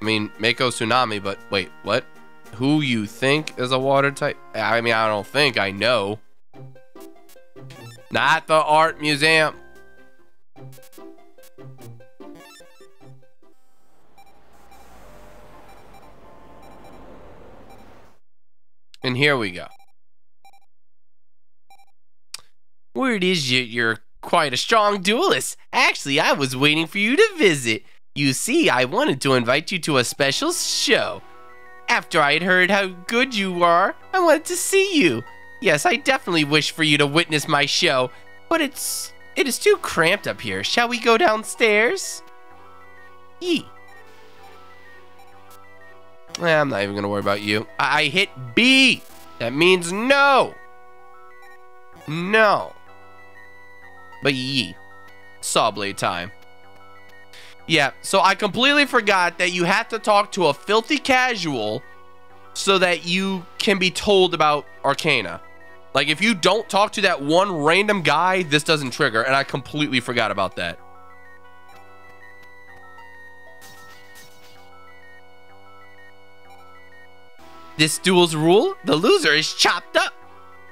I mean, Mako Tsunami, but wait, what? Who you think is a water type? I mean, I don't think I know. Not the art museum. And here we go. Word is you, you're quite a strong duelist. Actually, I was waiting for you to visit. You see, I wanted to invite you to a special show. After I had heard how good you are, I wanted to see you. Yes, I definitely wish for you to witness my show, but it's it is too cramped up here. Shall we go downstairs? Yee. Eh, I'm not even gonna worry about you. I, I hit B. That means no. No. But yee. Saw blade time. Yeah, so I completely forgot that you have to talk to a filthy casual so that you can be told about Arkana. Like, if you don't talk to that one random guy, this doesn't trigger, and I completely forgot about that. This duel's rule, the loser is chopped up.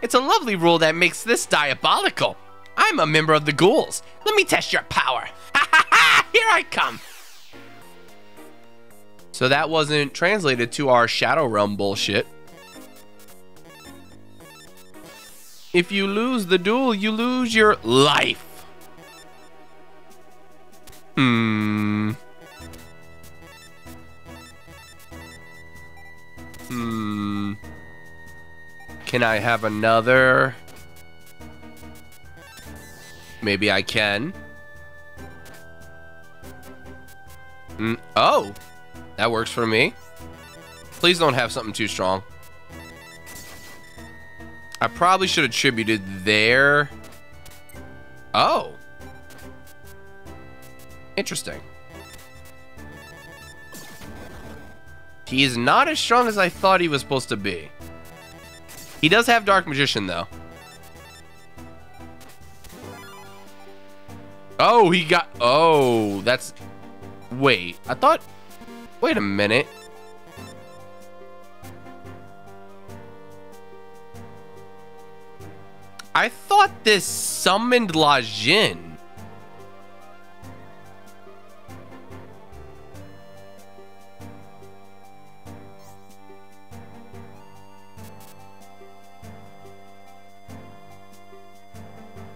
It's a lovely rule that makes this diabolical. I'm a member of the ghouls. Let me test your power. Ha ha ha! Here I come. So that wasn't translated to our Shadow Realm bullshit. If you lose the duel, you lose your life. Hmm. Hmm. Can I have another? Maybe I can. Mm, oh, that works for me. Please don't have something too strong. I probably should have attributed there. Oh. Interesting. He is not as strong as I thought he was supposed to be. He does have Dark Magician, though. Oh, he got... Oh, that's... Wait, I thought... Wait a minute. I thought this summoned La Jinn.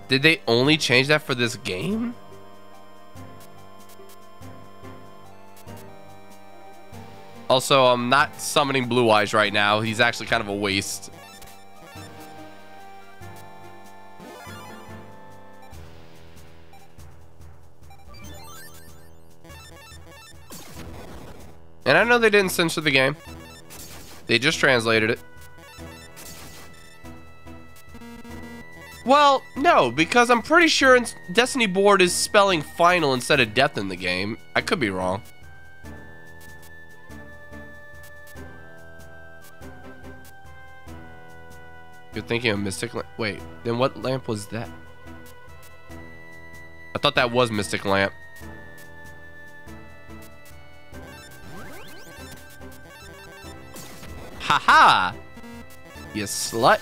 Did they only change that for this game? Also, I'm not summoning Blue Eyes right now. He's actually kind of a waste. And I know they didn't censor the game. They just translated it. Well, no, because I'm pretty sure Destiny board is spelling final instead of death in the game. I could be wrong. You're thinking of Mystic Lamp? Wait, then what lamp was that? I thought that was Mystic Lamp. Haha! -ha! You slut.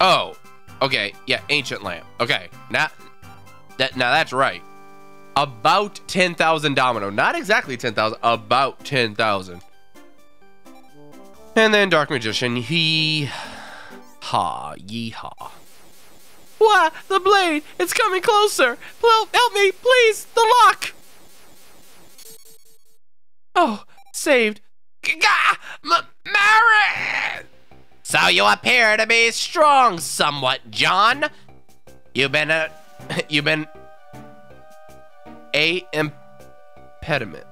Oh, okay. Yeah, ancient lamp. Okay, now that now that's right. About 10,000 domino. Not exactly 10,000, about 10,000. And then Dark Magician, he... Ha, yeehaw. Why, the blade, it's coming closer. Help, help me, please, the lock. Oh, saved. Gah! So you appear to be strong somewhat, John. You've been a... You've been a impediment.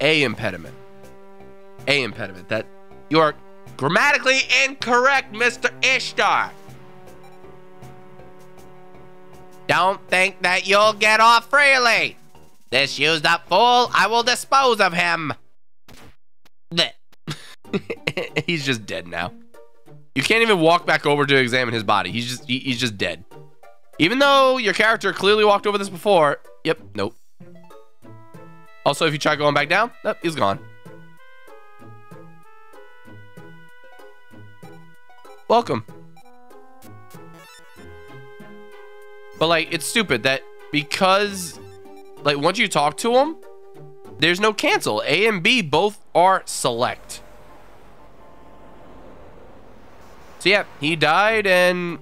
A impediment. A impediment. That you are grammatically incorrect, Mr. Ishtar. Don't think that you'll get off freely. This used up fool, I will dispose of him. he's just dead now. You can't even walk back over to examine his body. He's just he, he's just dead. Even though your character clearly walked over this before, Yep, nope. Also, if you try going back down, nope, he's gone. Welcome. But like, it's stupid that because, like, once you talk to him, there's no cancel. A and B both are select. So yeah, he died and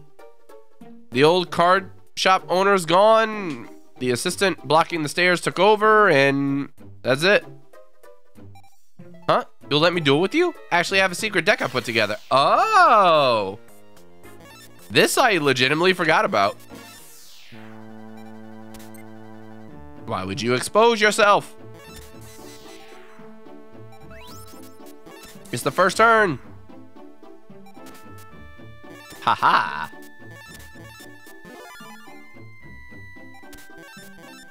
the old card shop owner's gone the assistant blocking the stairs took over, and that's it. Huh? You'll let me duel with you? Actually, I have a secret deck I put together. Oh! This I legitimately forgot about. Why would you expose yourself? It's the first turn. Haha. -ha.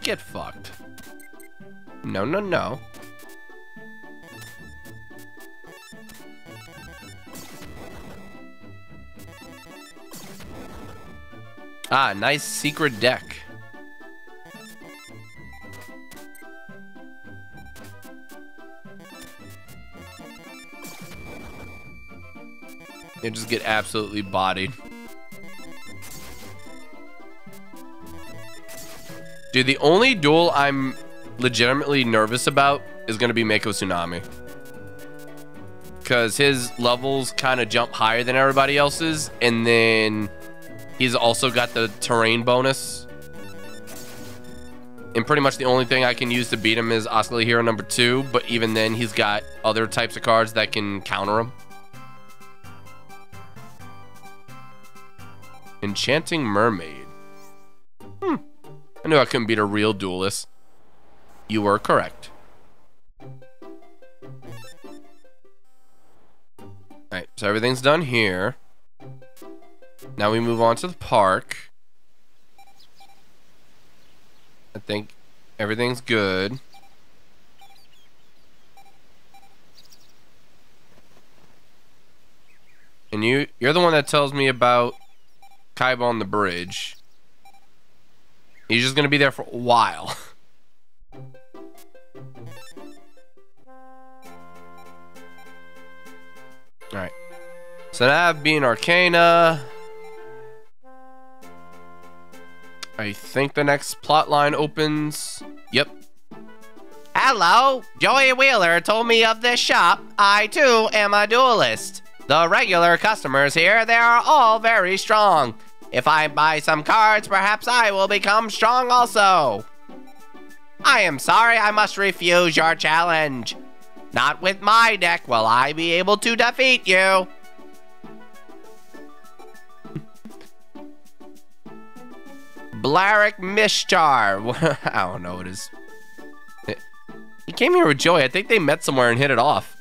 Get fucked. No, no, no. Ah, nice secret deck. They just get absolutely bodied. Dude, the only duel I'm legitimately nervous about is going to be Mako Tsunami. Because his levels kind of jump higher than everybody else's. And then he's also got the terrain bonus. And pretty much the only thing I can use to beat him is Oscillo Hero number two. But even then, he's got other types of cards that can counter him. Enchanting Mermaid. Hmm. I knew I couldn't beat a real duelist. You were correct. Alright, so everything's done here. Now we move on to the park. I think everything's good. And you, you're the one that tells me about Kaiba on the bridge. He's just gonna be there for a while. Alright. So now being Arkana. I think the next plot line opens. Yep. Hello, Joey Wheeler told me of this shop. I too am a duelist. The regular customers here, they are all very strong. If I buy some cards, perhaps I will become strong also. I am sorry I must refuse your challenge. Not with my deck will I be able to defeat you. Blaric Mishchar. I don't know what it is. He came here with Joey. I think they met somewhere and hit it off.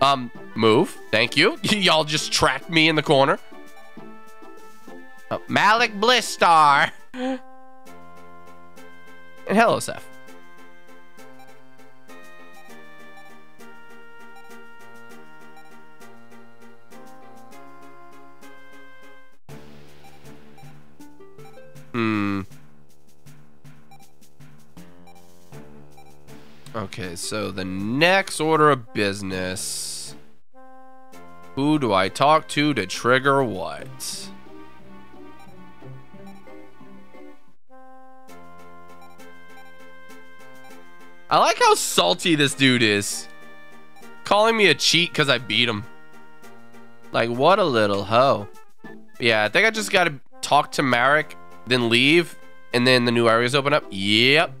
Um, move. Thank you. Y'all just tracked me in the corner. Uh, Malik Blistar. And hello, Seth. Hmm. Okay, so the next order of business. Who do I talk to to trigger what? I like how salty this dude is. Calling me a cheat because I beat him. Like, what a little hoe. Yeah, I think I just got to talk to Marik, then leave, and then the new areas open up. Yep.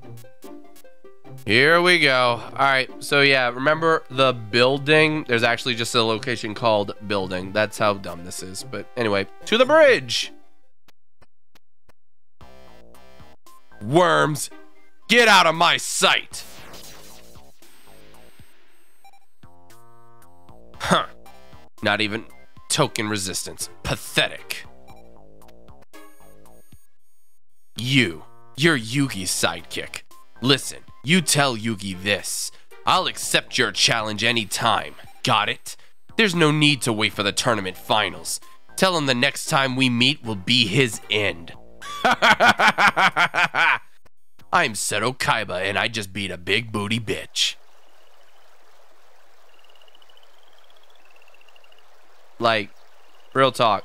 Here we go. All right, so yeah, remember the building? There's actually just a location called building. That's how dumb this is. But anyway, to the bridge. Worms, get out of my sight. Huh. Not even token resistance. Pathetic. You. You're Yugi's sidekick. Listen, you tell Yugi this. I'll accept your challenge anytime. Got it? There's no need to wait for the tournament finals. Tell him the next time we meet will be his end. I'm Seto Kaiba and I just beat a big booty bitch. Like, real talk.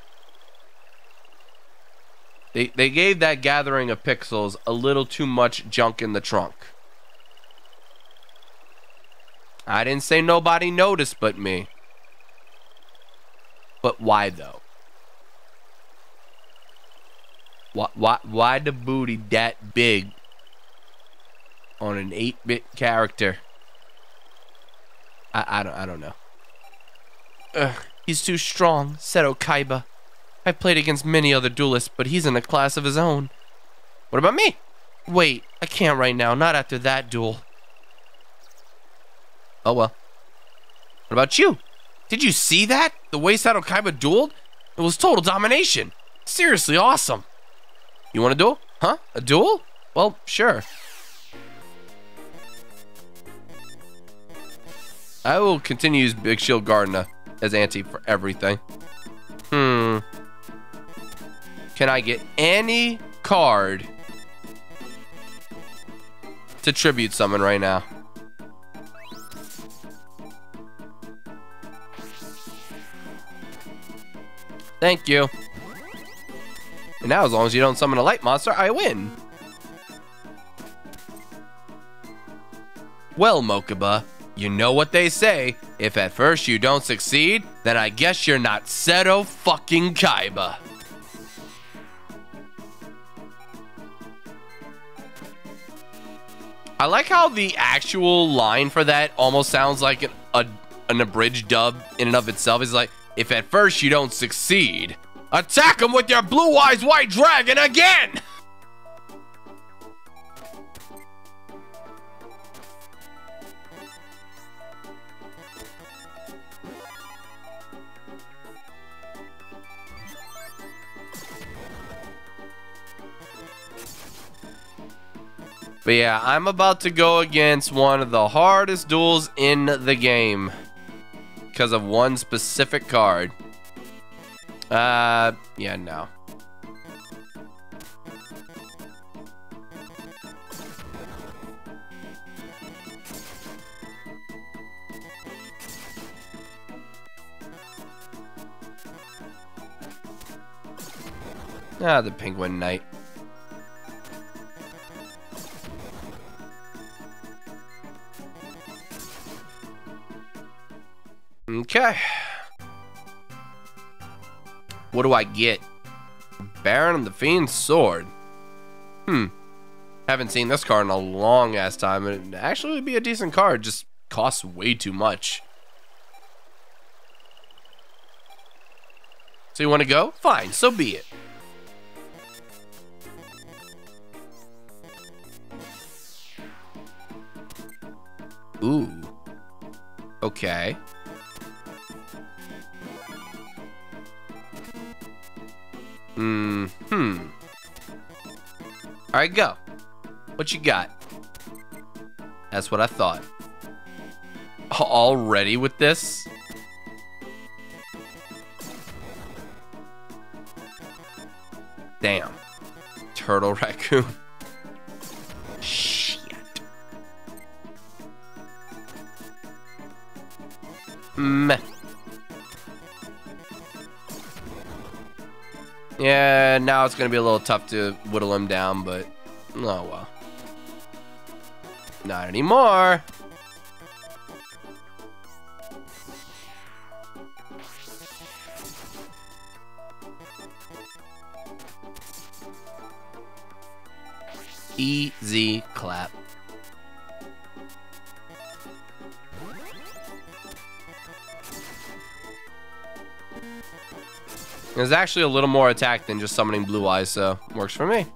They, they gave that gathering of pixels a little too much junk in the trunk. I didn't say nobody noticed but me. But why though? Why, why, why the booty that big on an 8-bit character? I, I, don't, I don't know. Ugh. He's too strong, Seto Kaiba. I've played against many other duelists, but he's in a class of his own. What about me? Wait, I can't right now, not after that duel. Oh well. What about you? Did you see that? The way Seto Kaiba dueled? It was total domination. Seriously awesome. You want a duel? Huh? A duel? Well, sure. I will continue to use Big Shield Gardna as ante for everything. Hmm. Can I get any card to tribute summon right now? Thank you. And now, as long as you don't summon a light monster, I win. Well, Mokuba, you know what they say. If at first you don't succeed, then I guess you're not Seto fucking Kaiba. I like how the actual line for that almost sounds like an, a, an abridged dub in and of itself. It's like, if at first you don't succeed, attack him with your blue eyes white dragon again! But yeah, I'm about to go against one of the hardest duels in the game because of one specific card. Uh, yeah, no. Ah, the Penguin Knight. Okay. What do I get? Baron of the Fiend's Sword. Hmm. Haven't seen this card in a long ass time. It actually would be a decent card, just costs way too much. So you want to go? Fine, so be it. Ooh. Okay. Hmm. Hmm. All right, go. What you got? That's what I thought. Already with this? Damn. Turtle raccoon. Shit. Meh. Yeah, now it's going to be a little tough to whittle him down, but oh well. Not anymore. Easy clap. There's actually a little more attack than just summoning blue eyes, so works for me.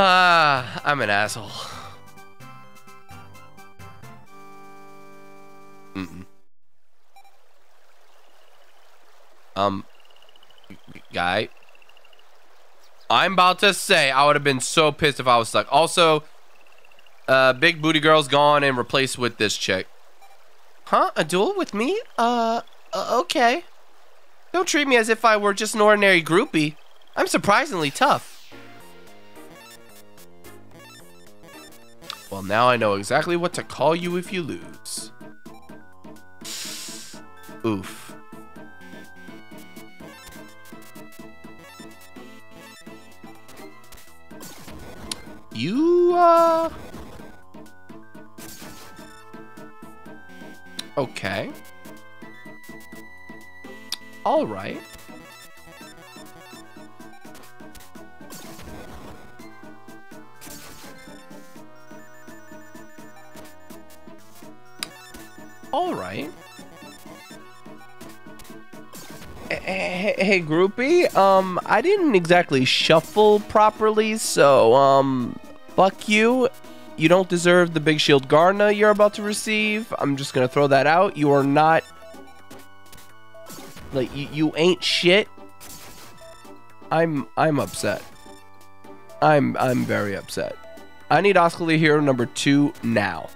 Ah, I'm an asshole. Mm-mm. Um, guy. I'm about to say I would have been so pissed if I was stuck. Also, uh, big booty girl's gone and replaced with this chick. Huh? A duel with me? Uh, uh, okay. Don't treat me as if I were just an ordinary groupie. I'm surprisingly tough. Well, now I know exactly what to call you if you lose. Oof. You, uh... Okay. All right. All right. Hey, hey, groupie. Um, I didn't exactly shuffle properly, so um, fuck you. You don't deserve the big shield Gardna you're about to receive. I'm just gonna throw that out. You are not like you, you ain't shit. I'm I'm upset. I'm I'm very upset. I need Oscillo Hero number two now.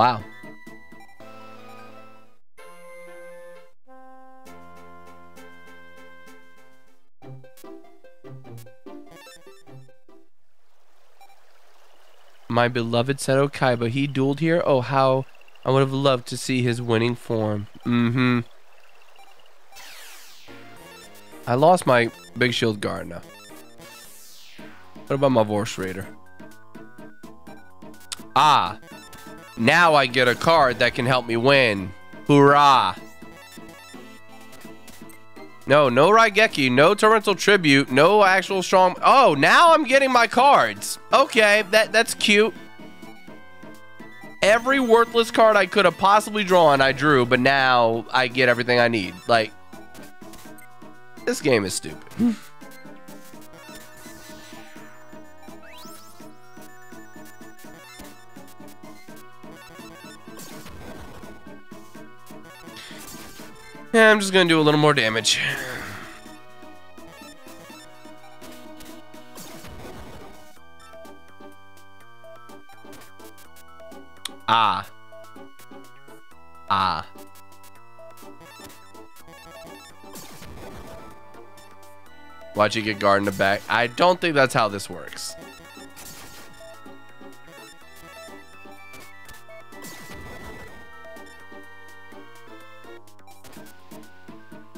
Wow. My beloved Seto Kaiba, he dueled here? Oh, how I would have loved to see his winning form. Mm-hmm. I lost my Big Shield Gardna. What about my Vorse Raider? Ah, now I get a card that can help me win. Hoorah! No, no Raigeki, no Torrential Tribute, no actual strong... Oh, now I'm getting my cards. Okay, that that's cute. Every worthless card I could have possibly drawn, I drew, but now I get everything I need. Like, this game is stupid. I'm just gonna do a little more damage. Ah. Ah. Watch you get guard in the back. I don't think that's how this works.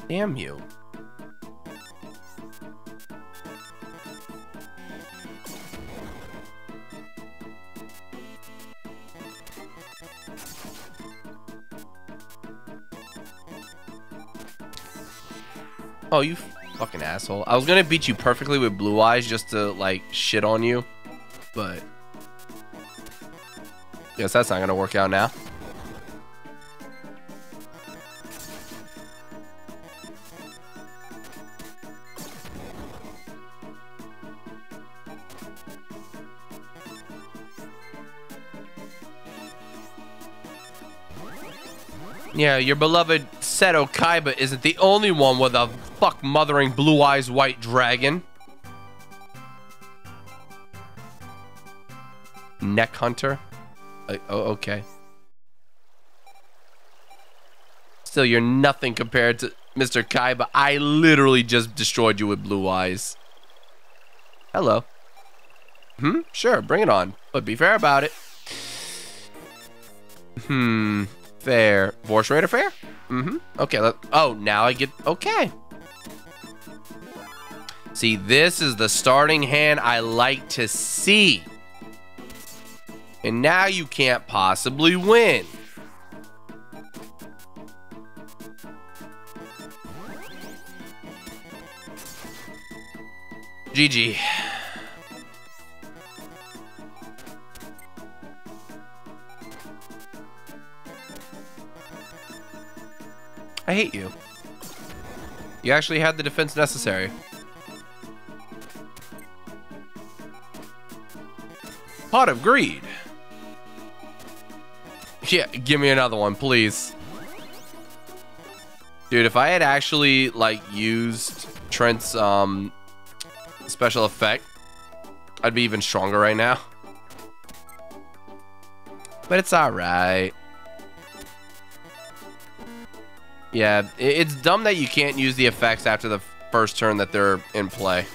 Damn you. Oh, you fucking asshole. I was gonna beat you perfectly with blue eyes just to, like, shit on you. But... Guess that's not gonna work out now. Yeah, your beloved Seto Kaiba isn't the only one with a fuck mothering blue eyes white dragon. Neck Hunter? Uh, oh, okay. Still, you're nothing compared to Mr. Kaiba. I literally just destroyed you with blue eyes. Hello. Hmm, sure, bring it on. But be fair about it. Hmm. Fair. Vorse Raider fair? Mm-hmm. Okay. Let, oh, now I get... Okay. See, this is the starting hand I like to see. And now you can't possibly win. GG. I hate you. You actually had the defense necessary. Pot of Greed. Yeah, give me another one, please. Dude, if I had actually, like, used Trent's, um, special effect, I'd be even stronger right now. But it's alright. Yeah, it's dumb that you can't use the effects after the first turn that they're in play.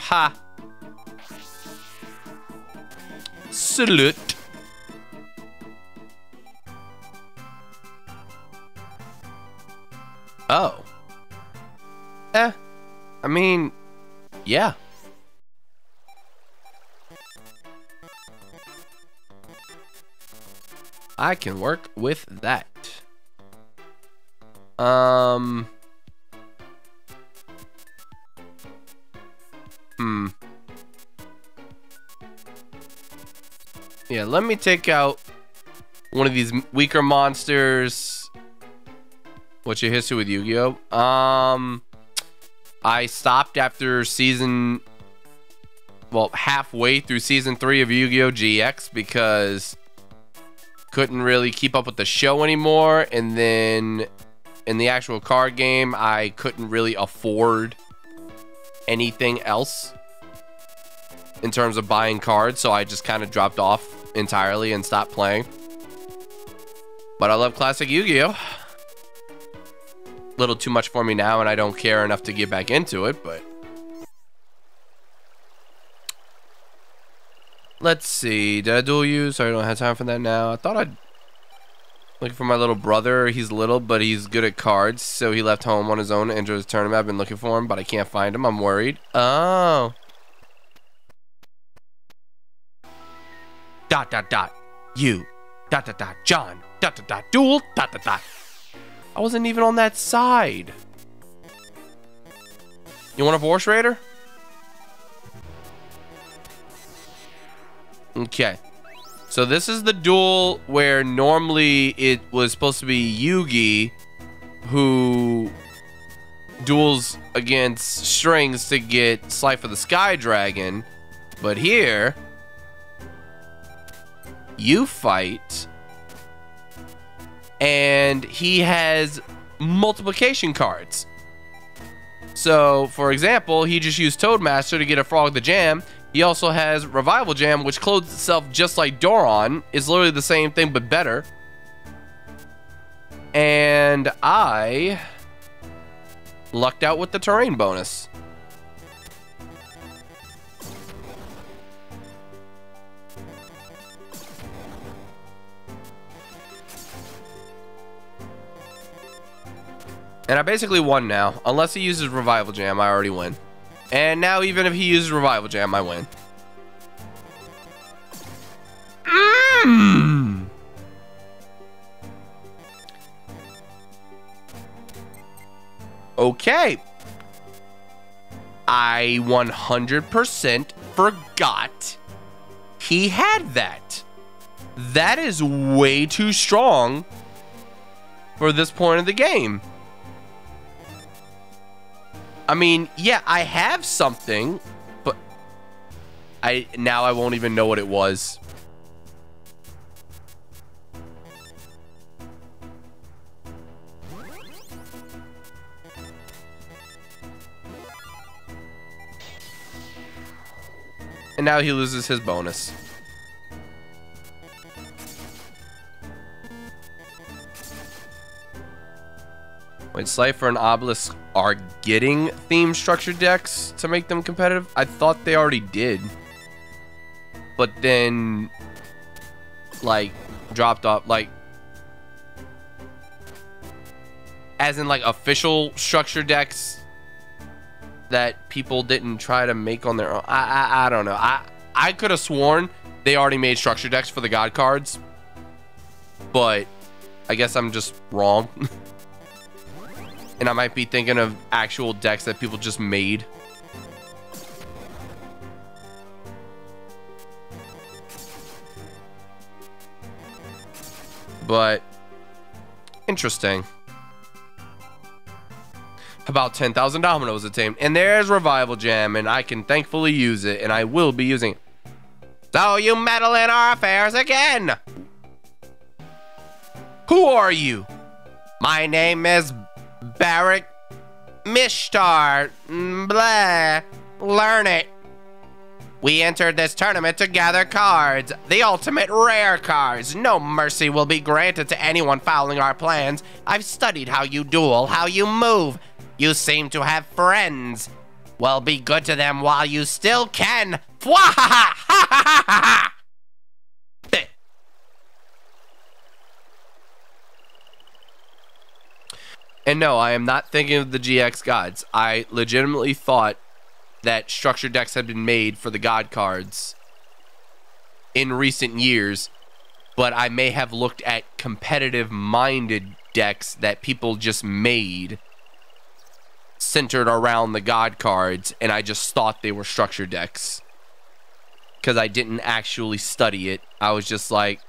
Ha. Salute. Oh. Eh. I mean, yeah. I can work with that. Um. Hmm. Yeah, let me take out one of these weaker monsters. What's your history with Yu-Gi-Oh? Um, I stopped after season, well, halfway through season three of Yu Gi Oh! GX because couldn't really keep up with the show anymore. And then in the actual card game, I couldn't really afford anything else in terms of buying cards. So I just kind of dropped off entirely and stopped playing. But I love classic Yu Gi Oh! A Little too much for me now, and I don't care enough to get back into it, but. Let's see. Did I dual use? Sorry, I don't have time for that now. I thought I'd looking for my little brother. He's little, but he's good at cards. So he left home on his own to enter his tournament. I've been looking for him, but I can't find him. I'm worried. Oh. Dot dot dot. You. Dot dot dot. John. Dot dot dot. Duel. Dot dot dot. I wasn't even on that side. You want a Vorse Raider? Okay. So this is the duel where normally it was supposed to be Yugi who duels against strings to get Slifer the Sky Dragon. But here, you fight and he has multiplication cards. So, for example, he just used Toadmaster to get a Frog the Jam. He also has Revival Jam, which clothes itself just like Doron. It's literally the same thing, but better. And I lucked out with the terrain bonus. And I basically won now. Unless he uses Revival Jam, I already win. And now even if he uses Revival Jam, I win. Mm. Okay. I 100% forgot he had that. That is way too strong for this point of the game. I mean, yeah, I have something, but I now I won't even know what it was. And now he loses his bonus. Wait, Slifer and Obelisk are getting theme structure decks to make them competitive? I thought they already did. But then, like, dropped off, like, as in, like, official structure decks that people didn't try to make on their own. I, I, I don't know. I, I could have sworn they already made structure decks for the God cards. But I guess I'm just wrong. and I might be thinking of actual decks that people just made. But interesting. About 10,000 dominoes attained. And there's Revival Jam, and I can thankfully use it, and I will be using it. So you meddle in our affairs again! Who are you? My name is Barak Mishtar. Blah. Learn it. We entered this tournament to gather cards, the ultimate rare cards. No mercy will be granted to anyone following our plans. I've studied how you duel, how you move. You seem to have friends. Well, be good to them while you still can. Fwahaha! And no, I am not thinking of the GX gods. I legitimately thought that structure decks had been made for the god cards in recent years, but I may have looked at competitive minded decks that people just made centered around the god cards, and I just thought they were structure decks because I didn't actually study it. I was just like,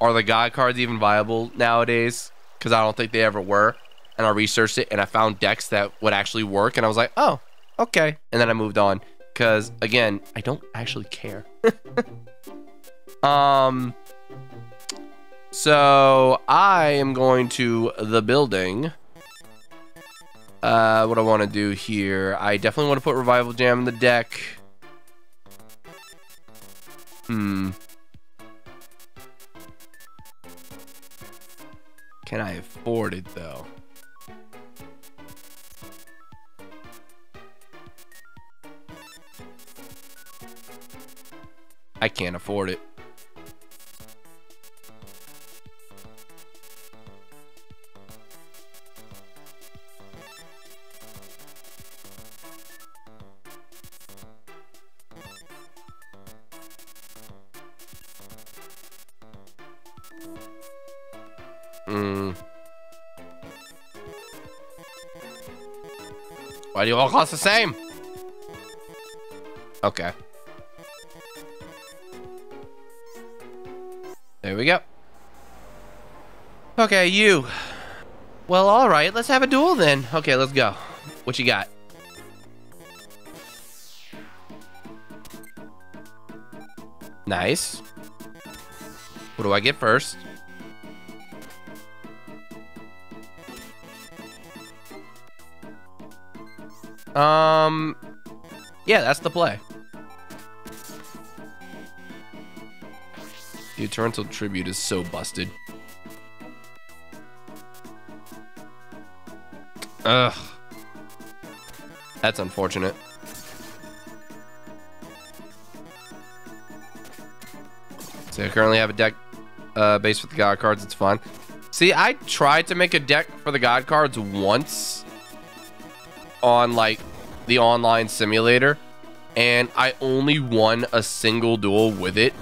are the god cards even viable nowadays? Because I don't think they ever were. And I researched it and I found decks that would actually work and I was like, "Oh, okay." And then I moved on cuz again, I don't actually care. um so I am going to the building. Uh what I want to do here, I definitely want to put Revival Jam in the deck. Hmm. Can I afford it though? I can't afford it. Mm. Why do you all cost the same? Okay. There we go. Okay, you. Well, all right. Let's have a duel then. Okay, let's go. What you got? Nice. What do I get first? Um, yeah, that's the play. Torrential Tribute is so busted. Ugh. That's unfortunate. So I currently have a deck uh, based with the God cards. It's fine. See, I tried to make a deck for the God cards once on like the online simulator and I only won a single duel with it,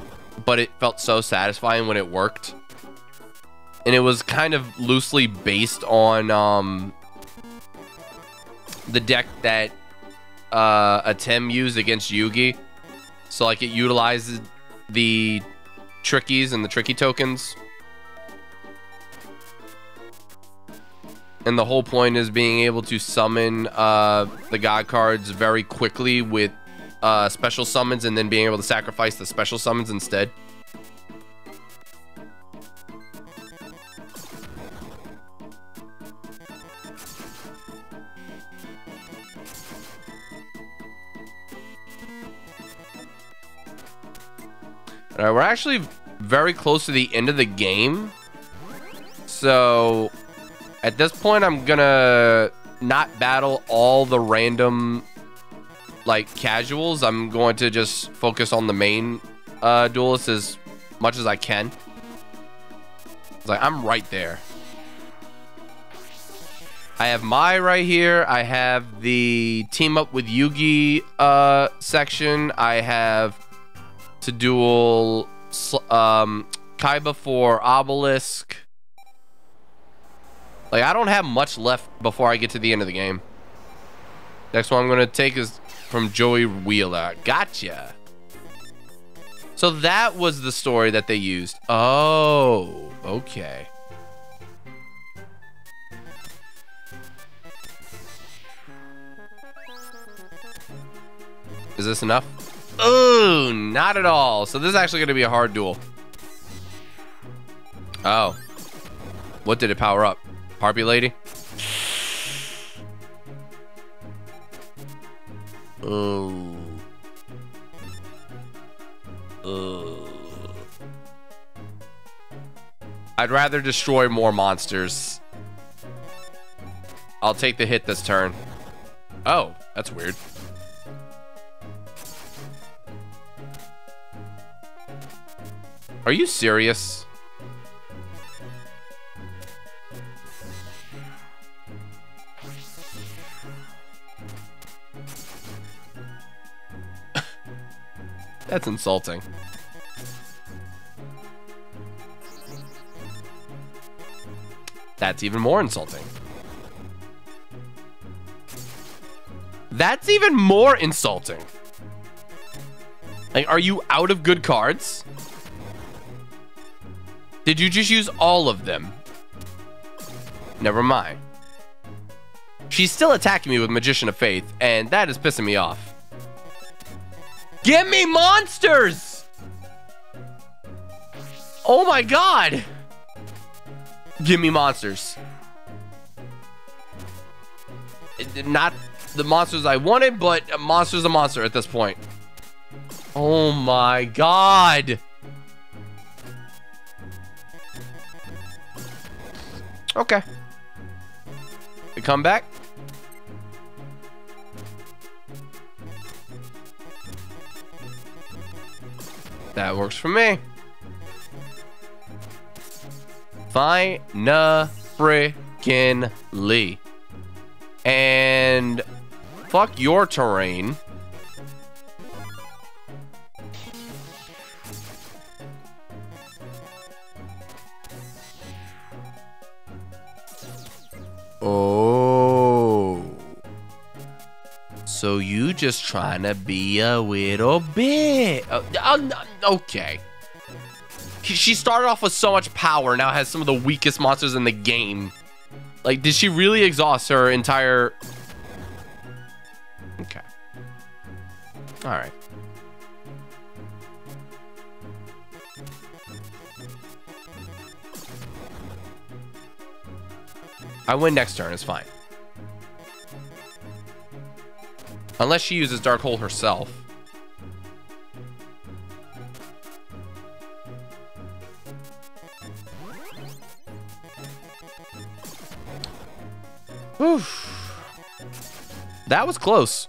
but it felt so satisfying when it worked. And it was kind of loosely based on um, the deck that uh, Atem used against Yugi. So like it utilizes the trickies and the tricky tokens and the whole point is being able to summon uh, the god cards very quickly with uh, special summons and then being able to sacrifice the special summons instead. All right, we're actually very close to the end of the game. So at this point, I'm gonna not battle all the random like casuals. I'm going to just focus on the main uh, duelists as much as I can. Like I'm right there. I have Mai right here. I have the team up with Yugi uh, section. I have to duel um, Kaiba for Obelisk. Like, I don't have much left before I get to the end of the game. Next one I'm going to take is from Joey Wheeler. Gotcha. So that was the story that they used. Oh, okay. Is this enough? Oh, not at all. So this is actually going to be a hard duel. Oh. What did it power up? Harpie Lady? Oh. I'd rather destroy more monsters. I'll take the hit this turn. Oh, that's weird. Are you serious? That's insulting. That's even more insulting. That's even more insulting. Like, are you out of good cards? Did you just use all of them? Never mind. she's still attacking me with Magician of Faith, and that is pissing me off. Give me monsters! Oh my god! Give me monsters. Not the monsters I wanted, but a monster's a monster at this point. Oh my god! Okay. We come back. That works for me. Fine, freaking Lee. And fuck your terrain. Oh. So you just trying to be a little bit. Oh, oh, okay. She started off with so much power, now has some of the weakest monsters in the game. Like, did she really exhaust her entire... Okay. Alright. I win next turn, it's fine. Unless she uses Dark Hole herself. Whew. That was close.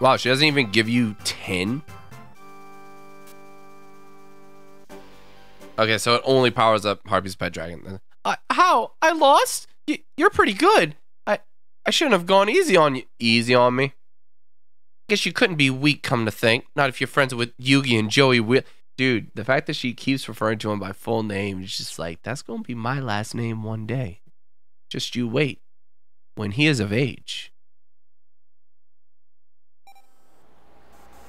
Wow, she doesn't even give you 10? Okay, so it only powers up Harpie's Pet Dragon. How? I lost? Y- you're pretty good. I shouldn't have gone easy on you. Easy on me. Guess you couldn't be weak, come to think. Not if you're friends with Yugi and Joey. Wi- Dude, the fact that she keeps referring to him by full name is just like, that's going to be my last name one day. Just you wait. When he is of age.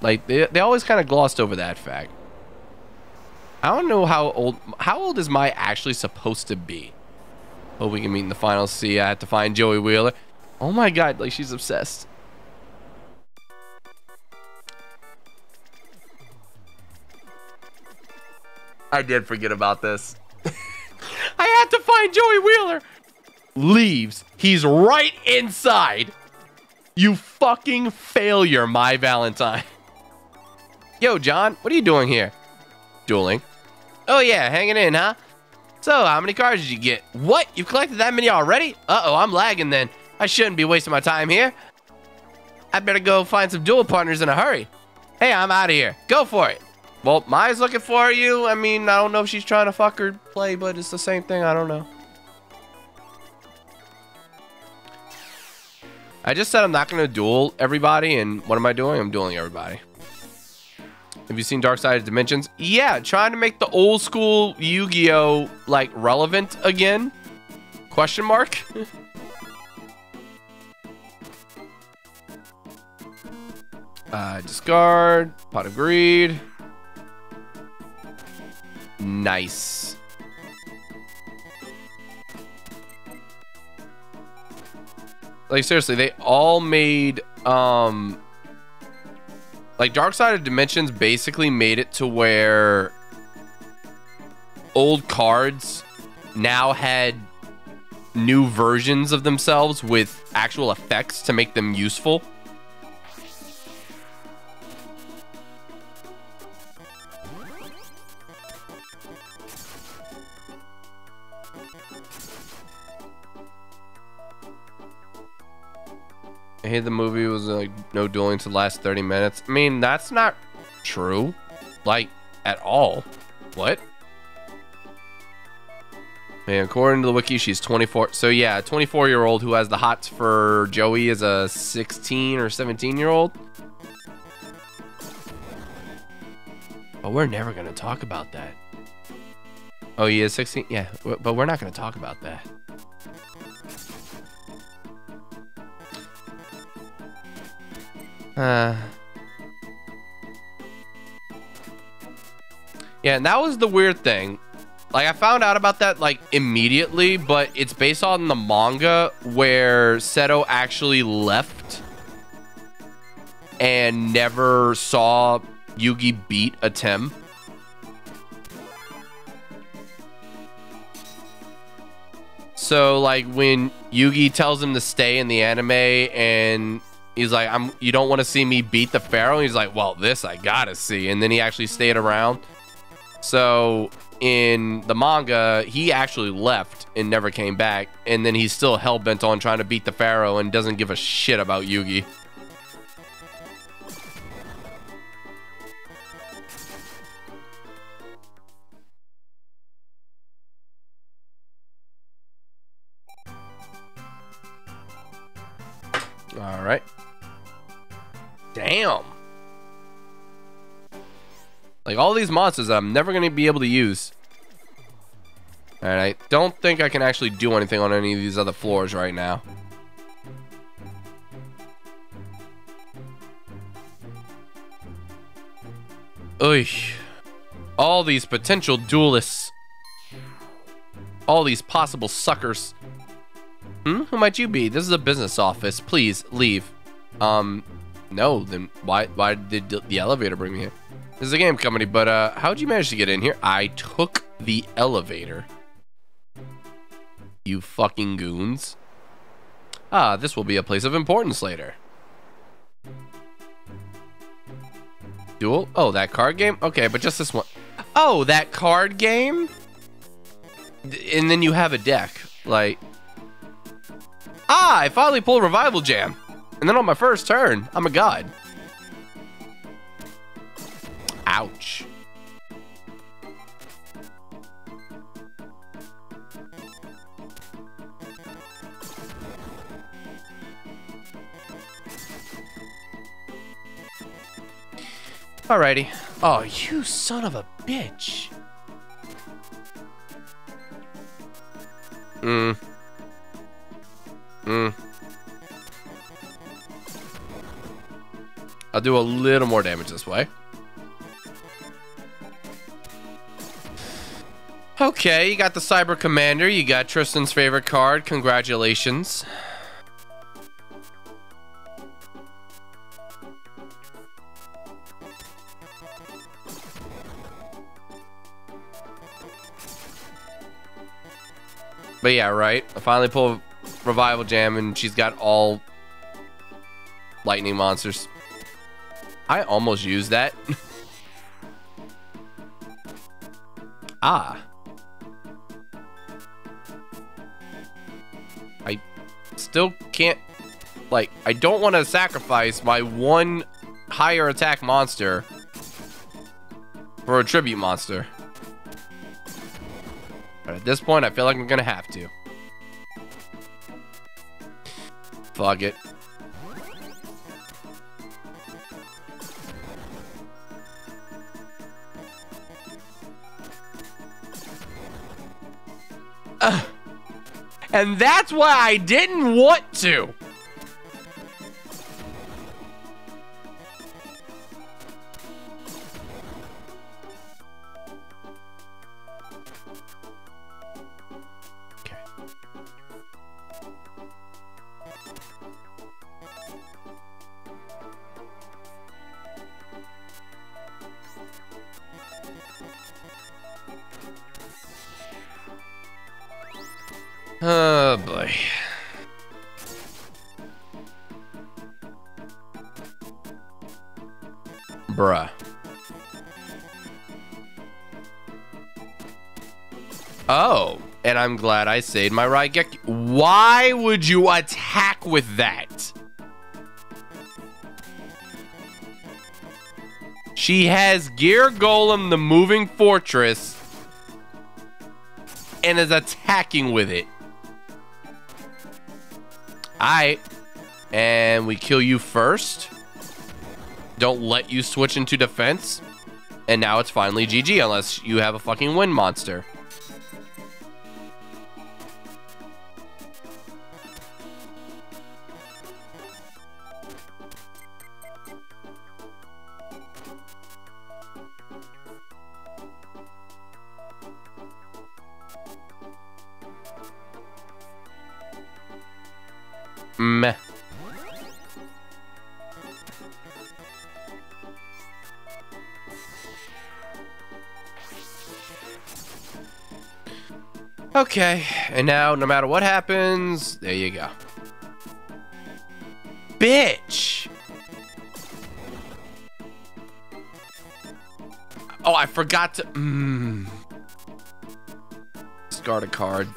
Like, they, they always kind of glossed over that fact. I don't know how old, how old is Mai actually supposed to be? Oh, we can meet in the final. See, I have to find Joey Wheeler. Oh my god, like she's obsessed. I did forget about this. I had to find Joey Wheeler. Leaves. He's right inside. You fucking failure, Mai Valentine. Yo, John, what are you doing here? Dueling. Oh yeah, hanging in, huh? So, how many cards did you get? What? You've collected that many already? Uh-oh, I'm lagging then. I shouldn't be wasting my time here. I better go find some duel partners in a hurry. Hey, I'm out of here. Go for it. Well, Maya's looking for you. I mean, I don't know if she's trying to fuck or play, but it's the same thing. I don't know. I just said I'm not going to duel everybody, and what am I doing? I'm dueling everybody. Have you seen Dark Side of Dimensions? Yeah, trying to make the old school Yu-Gi-Oh! like relevant again? Question mark? uh, discard, Pot of Greed. Nice. Like seriously, they all made um like Dark Side of Dimensions basically made it to where old cards now had new versions of themselves with actual effects to make them useful. I hate the movie was like no dueling to the last 30 minutes. I mean, that's not true. Like, at all. What? Man, according to the wiki, she's 24. So yeah, 24 year old who has the hots for Joey is a 16 or 17 year old. But we're never gonna talk about that. Oh, he is 16. Yeah, but we're not gonna talk about that. Uh. Yeah, and that was the weird thing. Like I found out about that like immediately, but it's based on the manga where Seto actually left and never saw Yugi beat Atem. So like when Yugi tells him to stay in the anime and he's like, I'm you don't want to see me beat the Pharaoh? He's like, Well, this I gotta see. And then he actually stayed around. So in the manga, he actually left and never came back. And then he's still hell bent on trying to beat the Pharaoh and doesn't give a shit about Yugi. All right. Damn. Like all these monsters I'm never going to be able to use. And I don't think I can actually do anything on any of these other floors right now. Oy. All these potential duelists. All these possible suckers. Hmm? Who might you be? This is a business office. Please, leave. Um, no, then why why did the elevator bring me here? This is a game company, but uh, how'd you manage to get in here? I took the elevator. You fucking goons. Ah, this will be a place of importance later. Duel? Oh, that card game? Okay, but just this one. Oh, that card game? And then you have a deck. Like, ah, I finally pulled Revival Jam. And then on my first turn, I'm a god. Ouch. Alrighty. Oh, you son of a bitch. Hmm. Hmm. I'll do a little more damage this way. Okay, you got the Cyber Commander. You got Tristan's favorite card. Congratulations. But yeah, right. I finally pull Revival Jam and she's got all lightning monsters. I almost used that. ah. I still can't like I don't want to sacrifice my one higher attack monster for a tribute monster. But at this point, I feel like I'm gonna have to. Fuck it. And that's why I didn't want to. Oh boy. Bruh. Oh, and I'm glad I saved my Raigeki. Why would you attack with that? She has Gear Golem, the moving fortress, and is attacking with it. Alright. And we kill you first. Don't let you switch into defense. And now it's finally GG unless you have a fucking wind monster. Meh. Okay, and now no matter what happens, there you go. Bitch! Oh, I forgot to. Mm. Discard a card.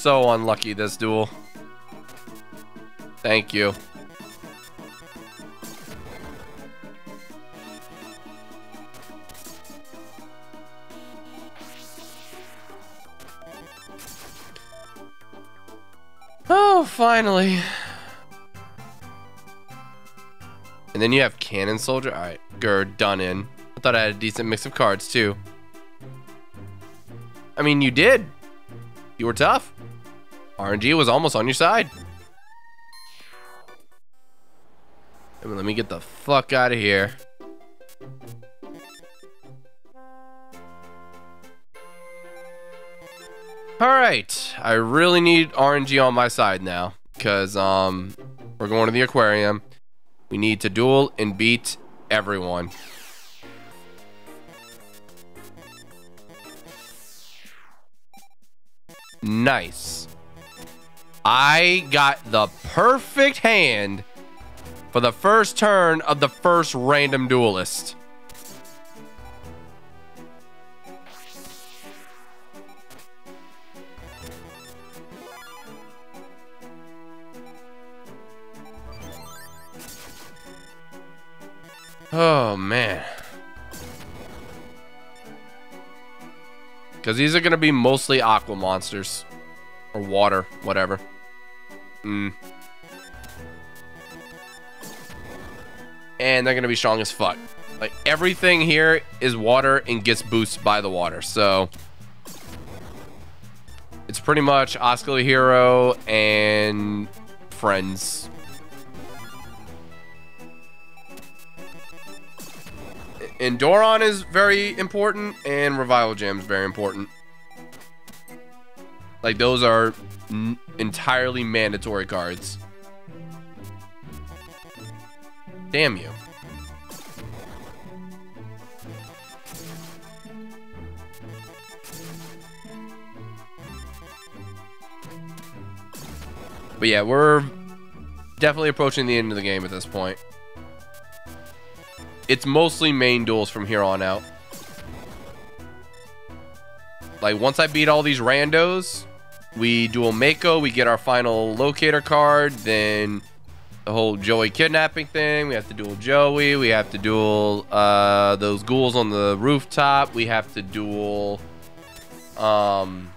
So unlucky this duel. Thank you. Oh, finally. And then you have Cannon Soldier. All right, Gerd done in. I thought I had a decent mix of cards too. I mean, you did. You were tough. RNG was almost on your side. Let me get the fuck out of here. All right, I really need RNG on my side now because um, we're going to the aquarium. We need to duel and beat everyone. Nice. I got the perfect hand for the first turn of the first random duelist. Oh, man. Because these are going to be mostly aqua monsters. Or water, whatever. Mm. And they're going to be strong as fuck. Like, everything here is water and gets boosted by the water. So, it's pretty much Oscillo Hero and friends. And Doron is very important, and Revival Jam is very important. Like, those are entirely mandatory cards. Damn you. But yeah, we're definitely approaching the end of the game at this point. It's mostly main duels from here on out. Like, once I beat all these randos, we duel Mako, we get our final locator card, then the whole Joey kidnapping thing, we have to duel Joey, we have to duel uh, those ghouls on the rooftop, we have to duel um,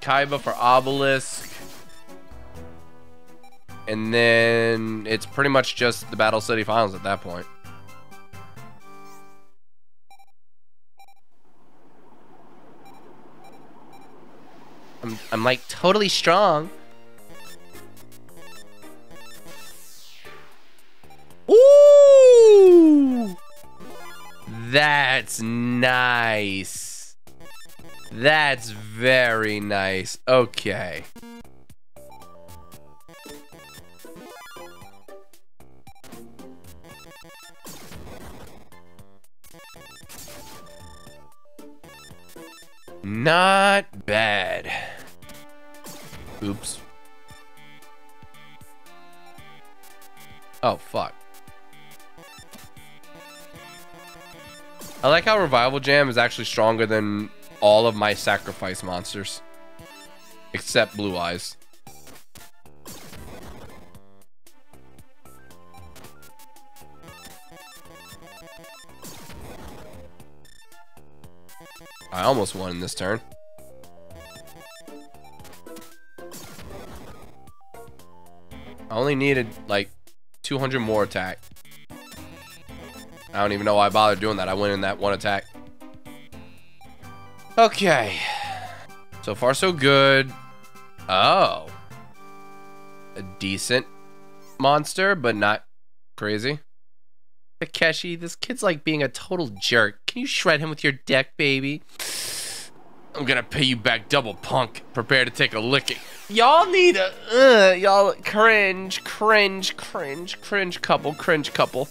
Kaiba for Obelisk, and then it's pretty much just the Battle City Finals at that point. I'm, I'm like totally strong. Ooh! That's nice. That's very nice. Okay. Not bad. Oops. Oh, fuck. I like how Revival Jam is actually stronger than all of my sacrifice monsters. Except Blue Eyes. I almost won in this turn. I only needed like 200 more attack. I don't even know why I bothered doing that. I went in that one attack. Okay. So far, so good. Oh. A decent monster, but not crazy. Takeshi, this kid's like being a total jerk. Can you shred him with your deck, baby? I'm gonna pay you back double, punk. Prepare to take a licking. Y'all need a, uh, y'all cringe, cringe, cringe, cringe couple, cringe couple.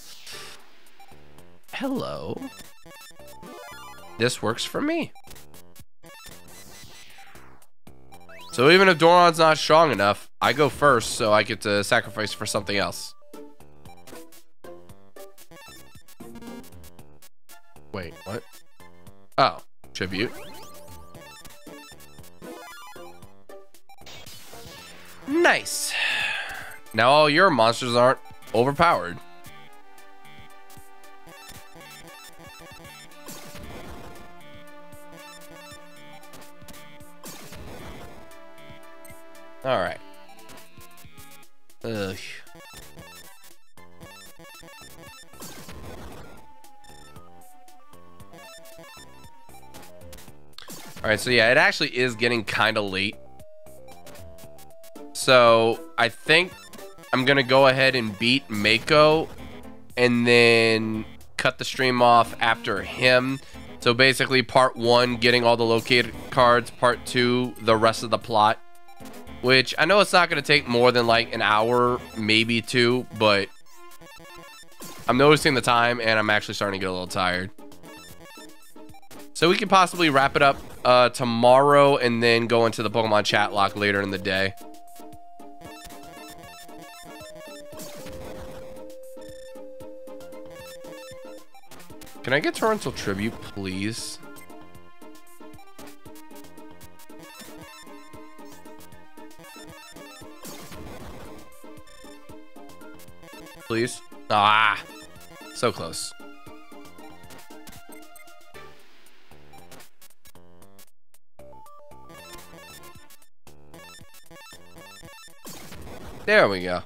Hello. This works for me. So even if Doron's not strong enough, I go first so I get to sacrifice for something else. Wait, what? Oh, tribute. Nice. Now all your monsters aren't overpowered. All right. Ugh. All right, so yeah, it actually is getting kind of late. So I think I'm gonna go ahead and beat Mako, and then cut the stream off after him. So basically, part one, getting all the located cards. Part two, the rest of the plot. Which I know it's not gonna take more than like an hour, maybe two, but I'm noticing the time, and I'm actually starting to get a little tired. So we could possibly wrap it up uh, tomorrow and then go into the Pokemon chat lock later in the day. Can I get Torrential Tribute, please? Please? Ah! So close. There we go.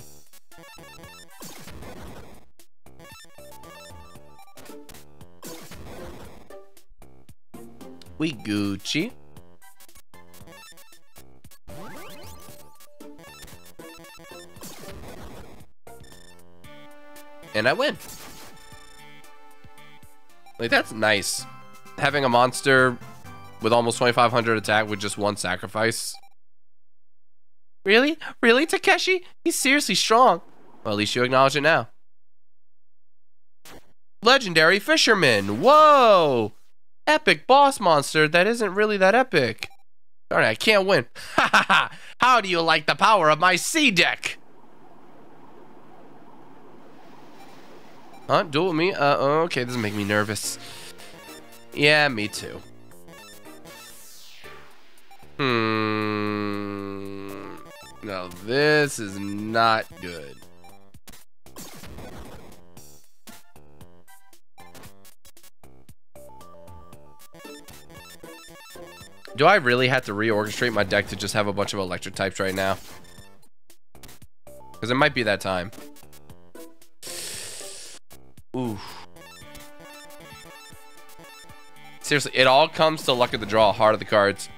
We Gucci. And I win. Like, that's nice. Having a monster with almost 2,500 attack with just one sacrifice. Really? Really, Takeshi? He's seriously strong. Well, at least you acknowledge it now. Legendary Fisherman. Whoa! Epic boss monster that isn't really that epic. Darn it, I can't win. Ha ha ha! How do you like the power of my sea deck? Huh? Duel with me? Uh, okay, this is making me nervous. Yeah, me too. Hmm. No, this is not good. Do I really have to reorchestrate my deck to just have a bunch of electric types right now? Because it might be that time. Ooh. Seriously, it all comes to luck of the draw, heart of the cards.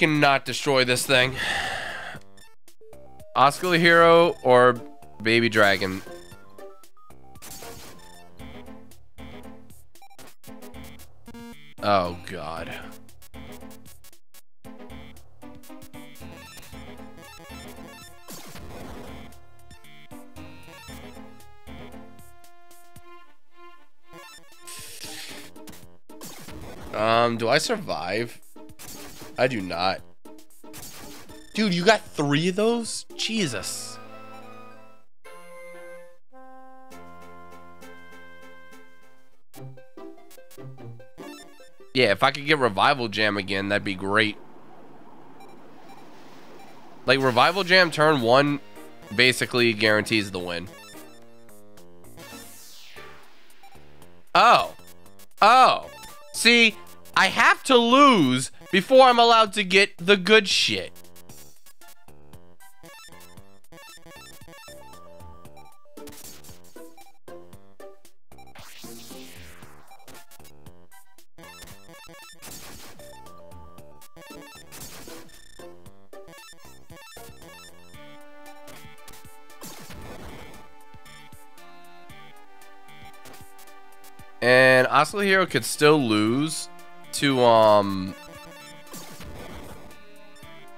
Cannot destroy this thing. Oscillo Hero or Baby Dragon? Oh, God. Um, do I survive? I do not. Dude, you got three of those? Jesus. Yeah, if I could get Revival Jam again, that'd be great. Like, Revival Jam turn one basically guarantees the win. Oh. Oh. See, I have to lose before I'm allowed to get the good shit. And Asahiro could still lose to um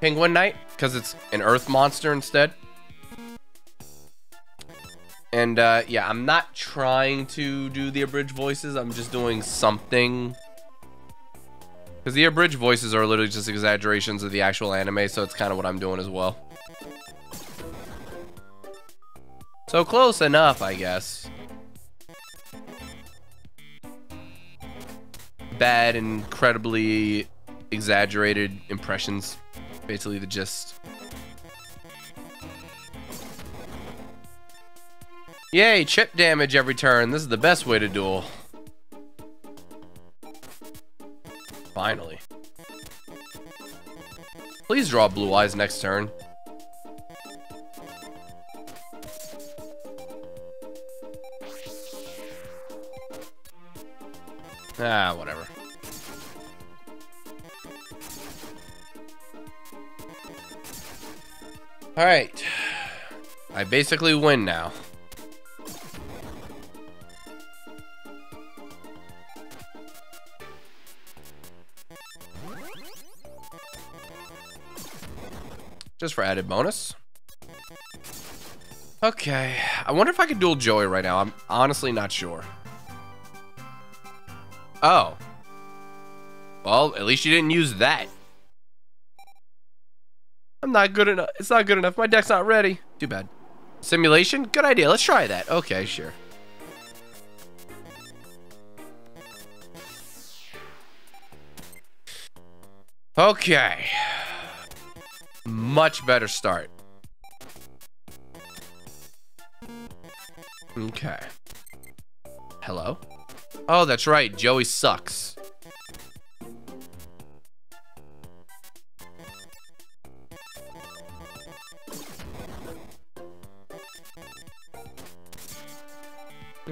Penguin Knight because it's an Earth monster instead. And uh, yeah, I'm not trying to do the abridged voices. I'm just doing something. Because the abridged voices are literally just exaggerations of the actual anime, so it's kind of what I'm doing as well. So close enough, I guess. Bad, incredibly exaggerated impressions. Basically the gist. Yay, chip damage every turn. This is the best way to duel. Finally. Please draw blue eyes next turn. Ah, whatever. Alright. I basically win now. Just for added bonus. Okay. I wonder if I could duel Joey right now. I'm honestly not sure. Oh. Well, at least you didn't use that. I'm not good enough. It's not good enough. My deck's not ready. Too bad. Simulation? Good idea. Let's try that. Okay, sure. Okay. Much better start. Okay. Hello? Oh, that's right. Joey sucks.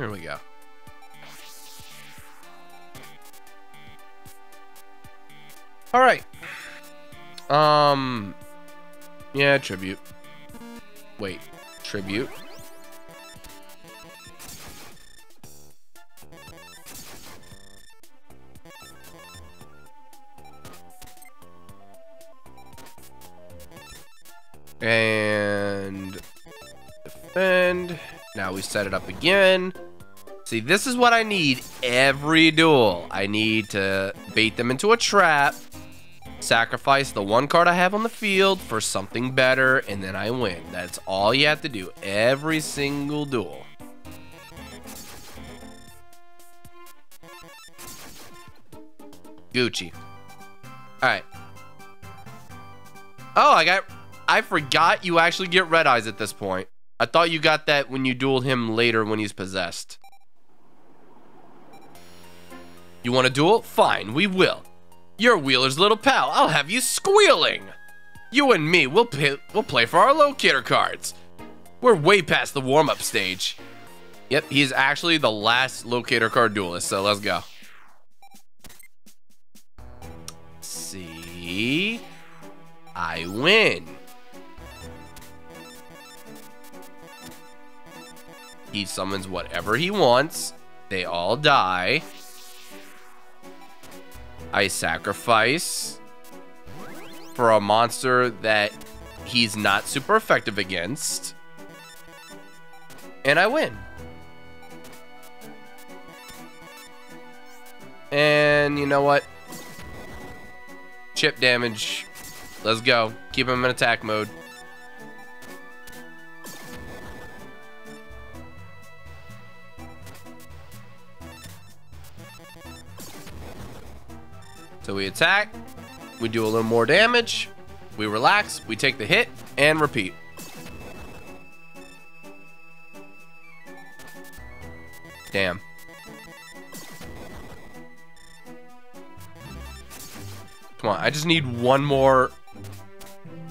Here we go. All right. Um, yeah, tribute. Wait, tribute. And defend. Now we set it up again. See, this is what I need every duel. I need to bait them into a trap, sacrifice the one card I have on the field for something better, and then I win. That's all you have to do every single duel. Gucci. Alright. Oh, I got... I forgot you actually get red eyes at this point. I thought you got that when you dueled him later when he's possessed. You want to duel? Fine, we will. You're Wheeler's little pal. I'll have you squealing. You and me, we'll, we'll play for our locator cards. We're way past the warm-up stage. Yep, he's actually the last locator card duelist, so let's go. See? I win. He summons whatever he wants. They all die. I sacrifice for a monster that he's not super effective against. And I win. And you know what? Chip damage. Let's go. Keep him in attack mode. So we attack, we do a little more damage, we relax, we take the hit, and repeat. Damn. Come on, I just need one more,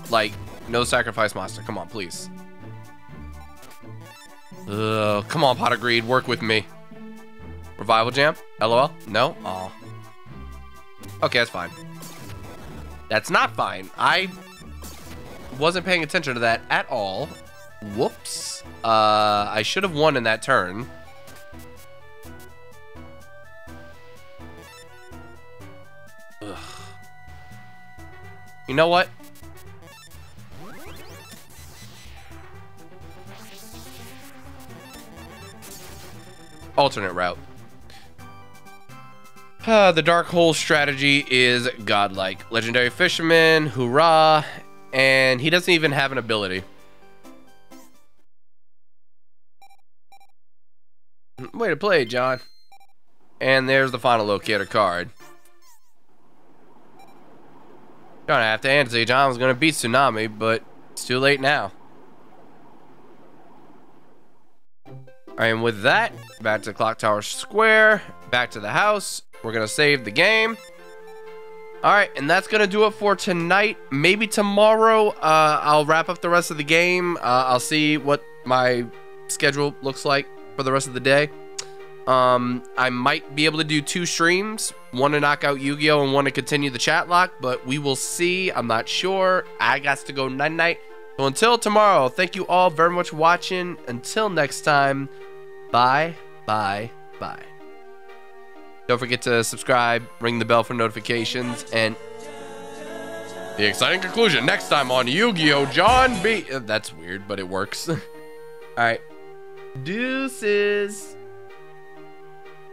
like, no sacrifice monster. Come on, please. Ugh, come on, Pot of Greed, work with me. Revival Jam? LOL? No? Aw. Okay, that's fine. That's not fine. I wasn't paying attention to that at all. Whoops. Uh, I should have won in that turn. Ugh. You know what? Alternate route. Uh, the Dark Hole strategy is godlike. Legendary Fisherman, hoorah, and he doesn't even have an ability. Way to play, John. And there's the final locator card. Gonna have to answer. John was gonna beat Tsunami, but it's too late now. And with that, back to Clock Tower Square, back to the house. We're gonna save the game. All right, and that's gonna do it for tonight. Maybe tomorrow, uh, I'll wrap up the rest of the game. Uh, I'll see what my schedule looks like for the rest of the day. Um, I might be able to do two streams, one to knock out Yu-Gi-Oh and one to continue the chat lock, but we will see. I'm not sure. I got to go night night. So until tomorrow, thank you all very much for watching. Until next time, bye, bye, bye. Don't forget to subscribe, ring the bell for notifications, and the exciting conclusion next time on Yu-Gi-Oh! John B. That's weird, but it works. All right. Deuces.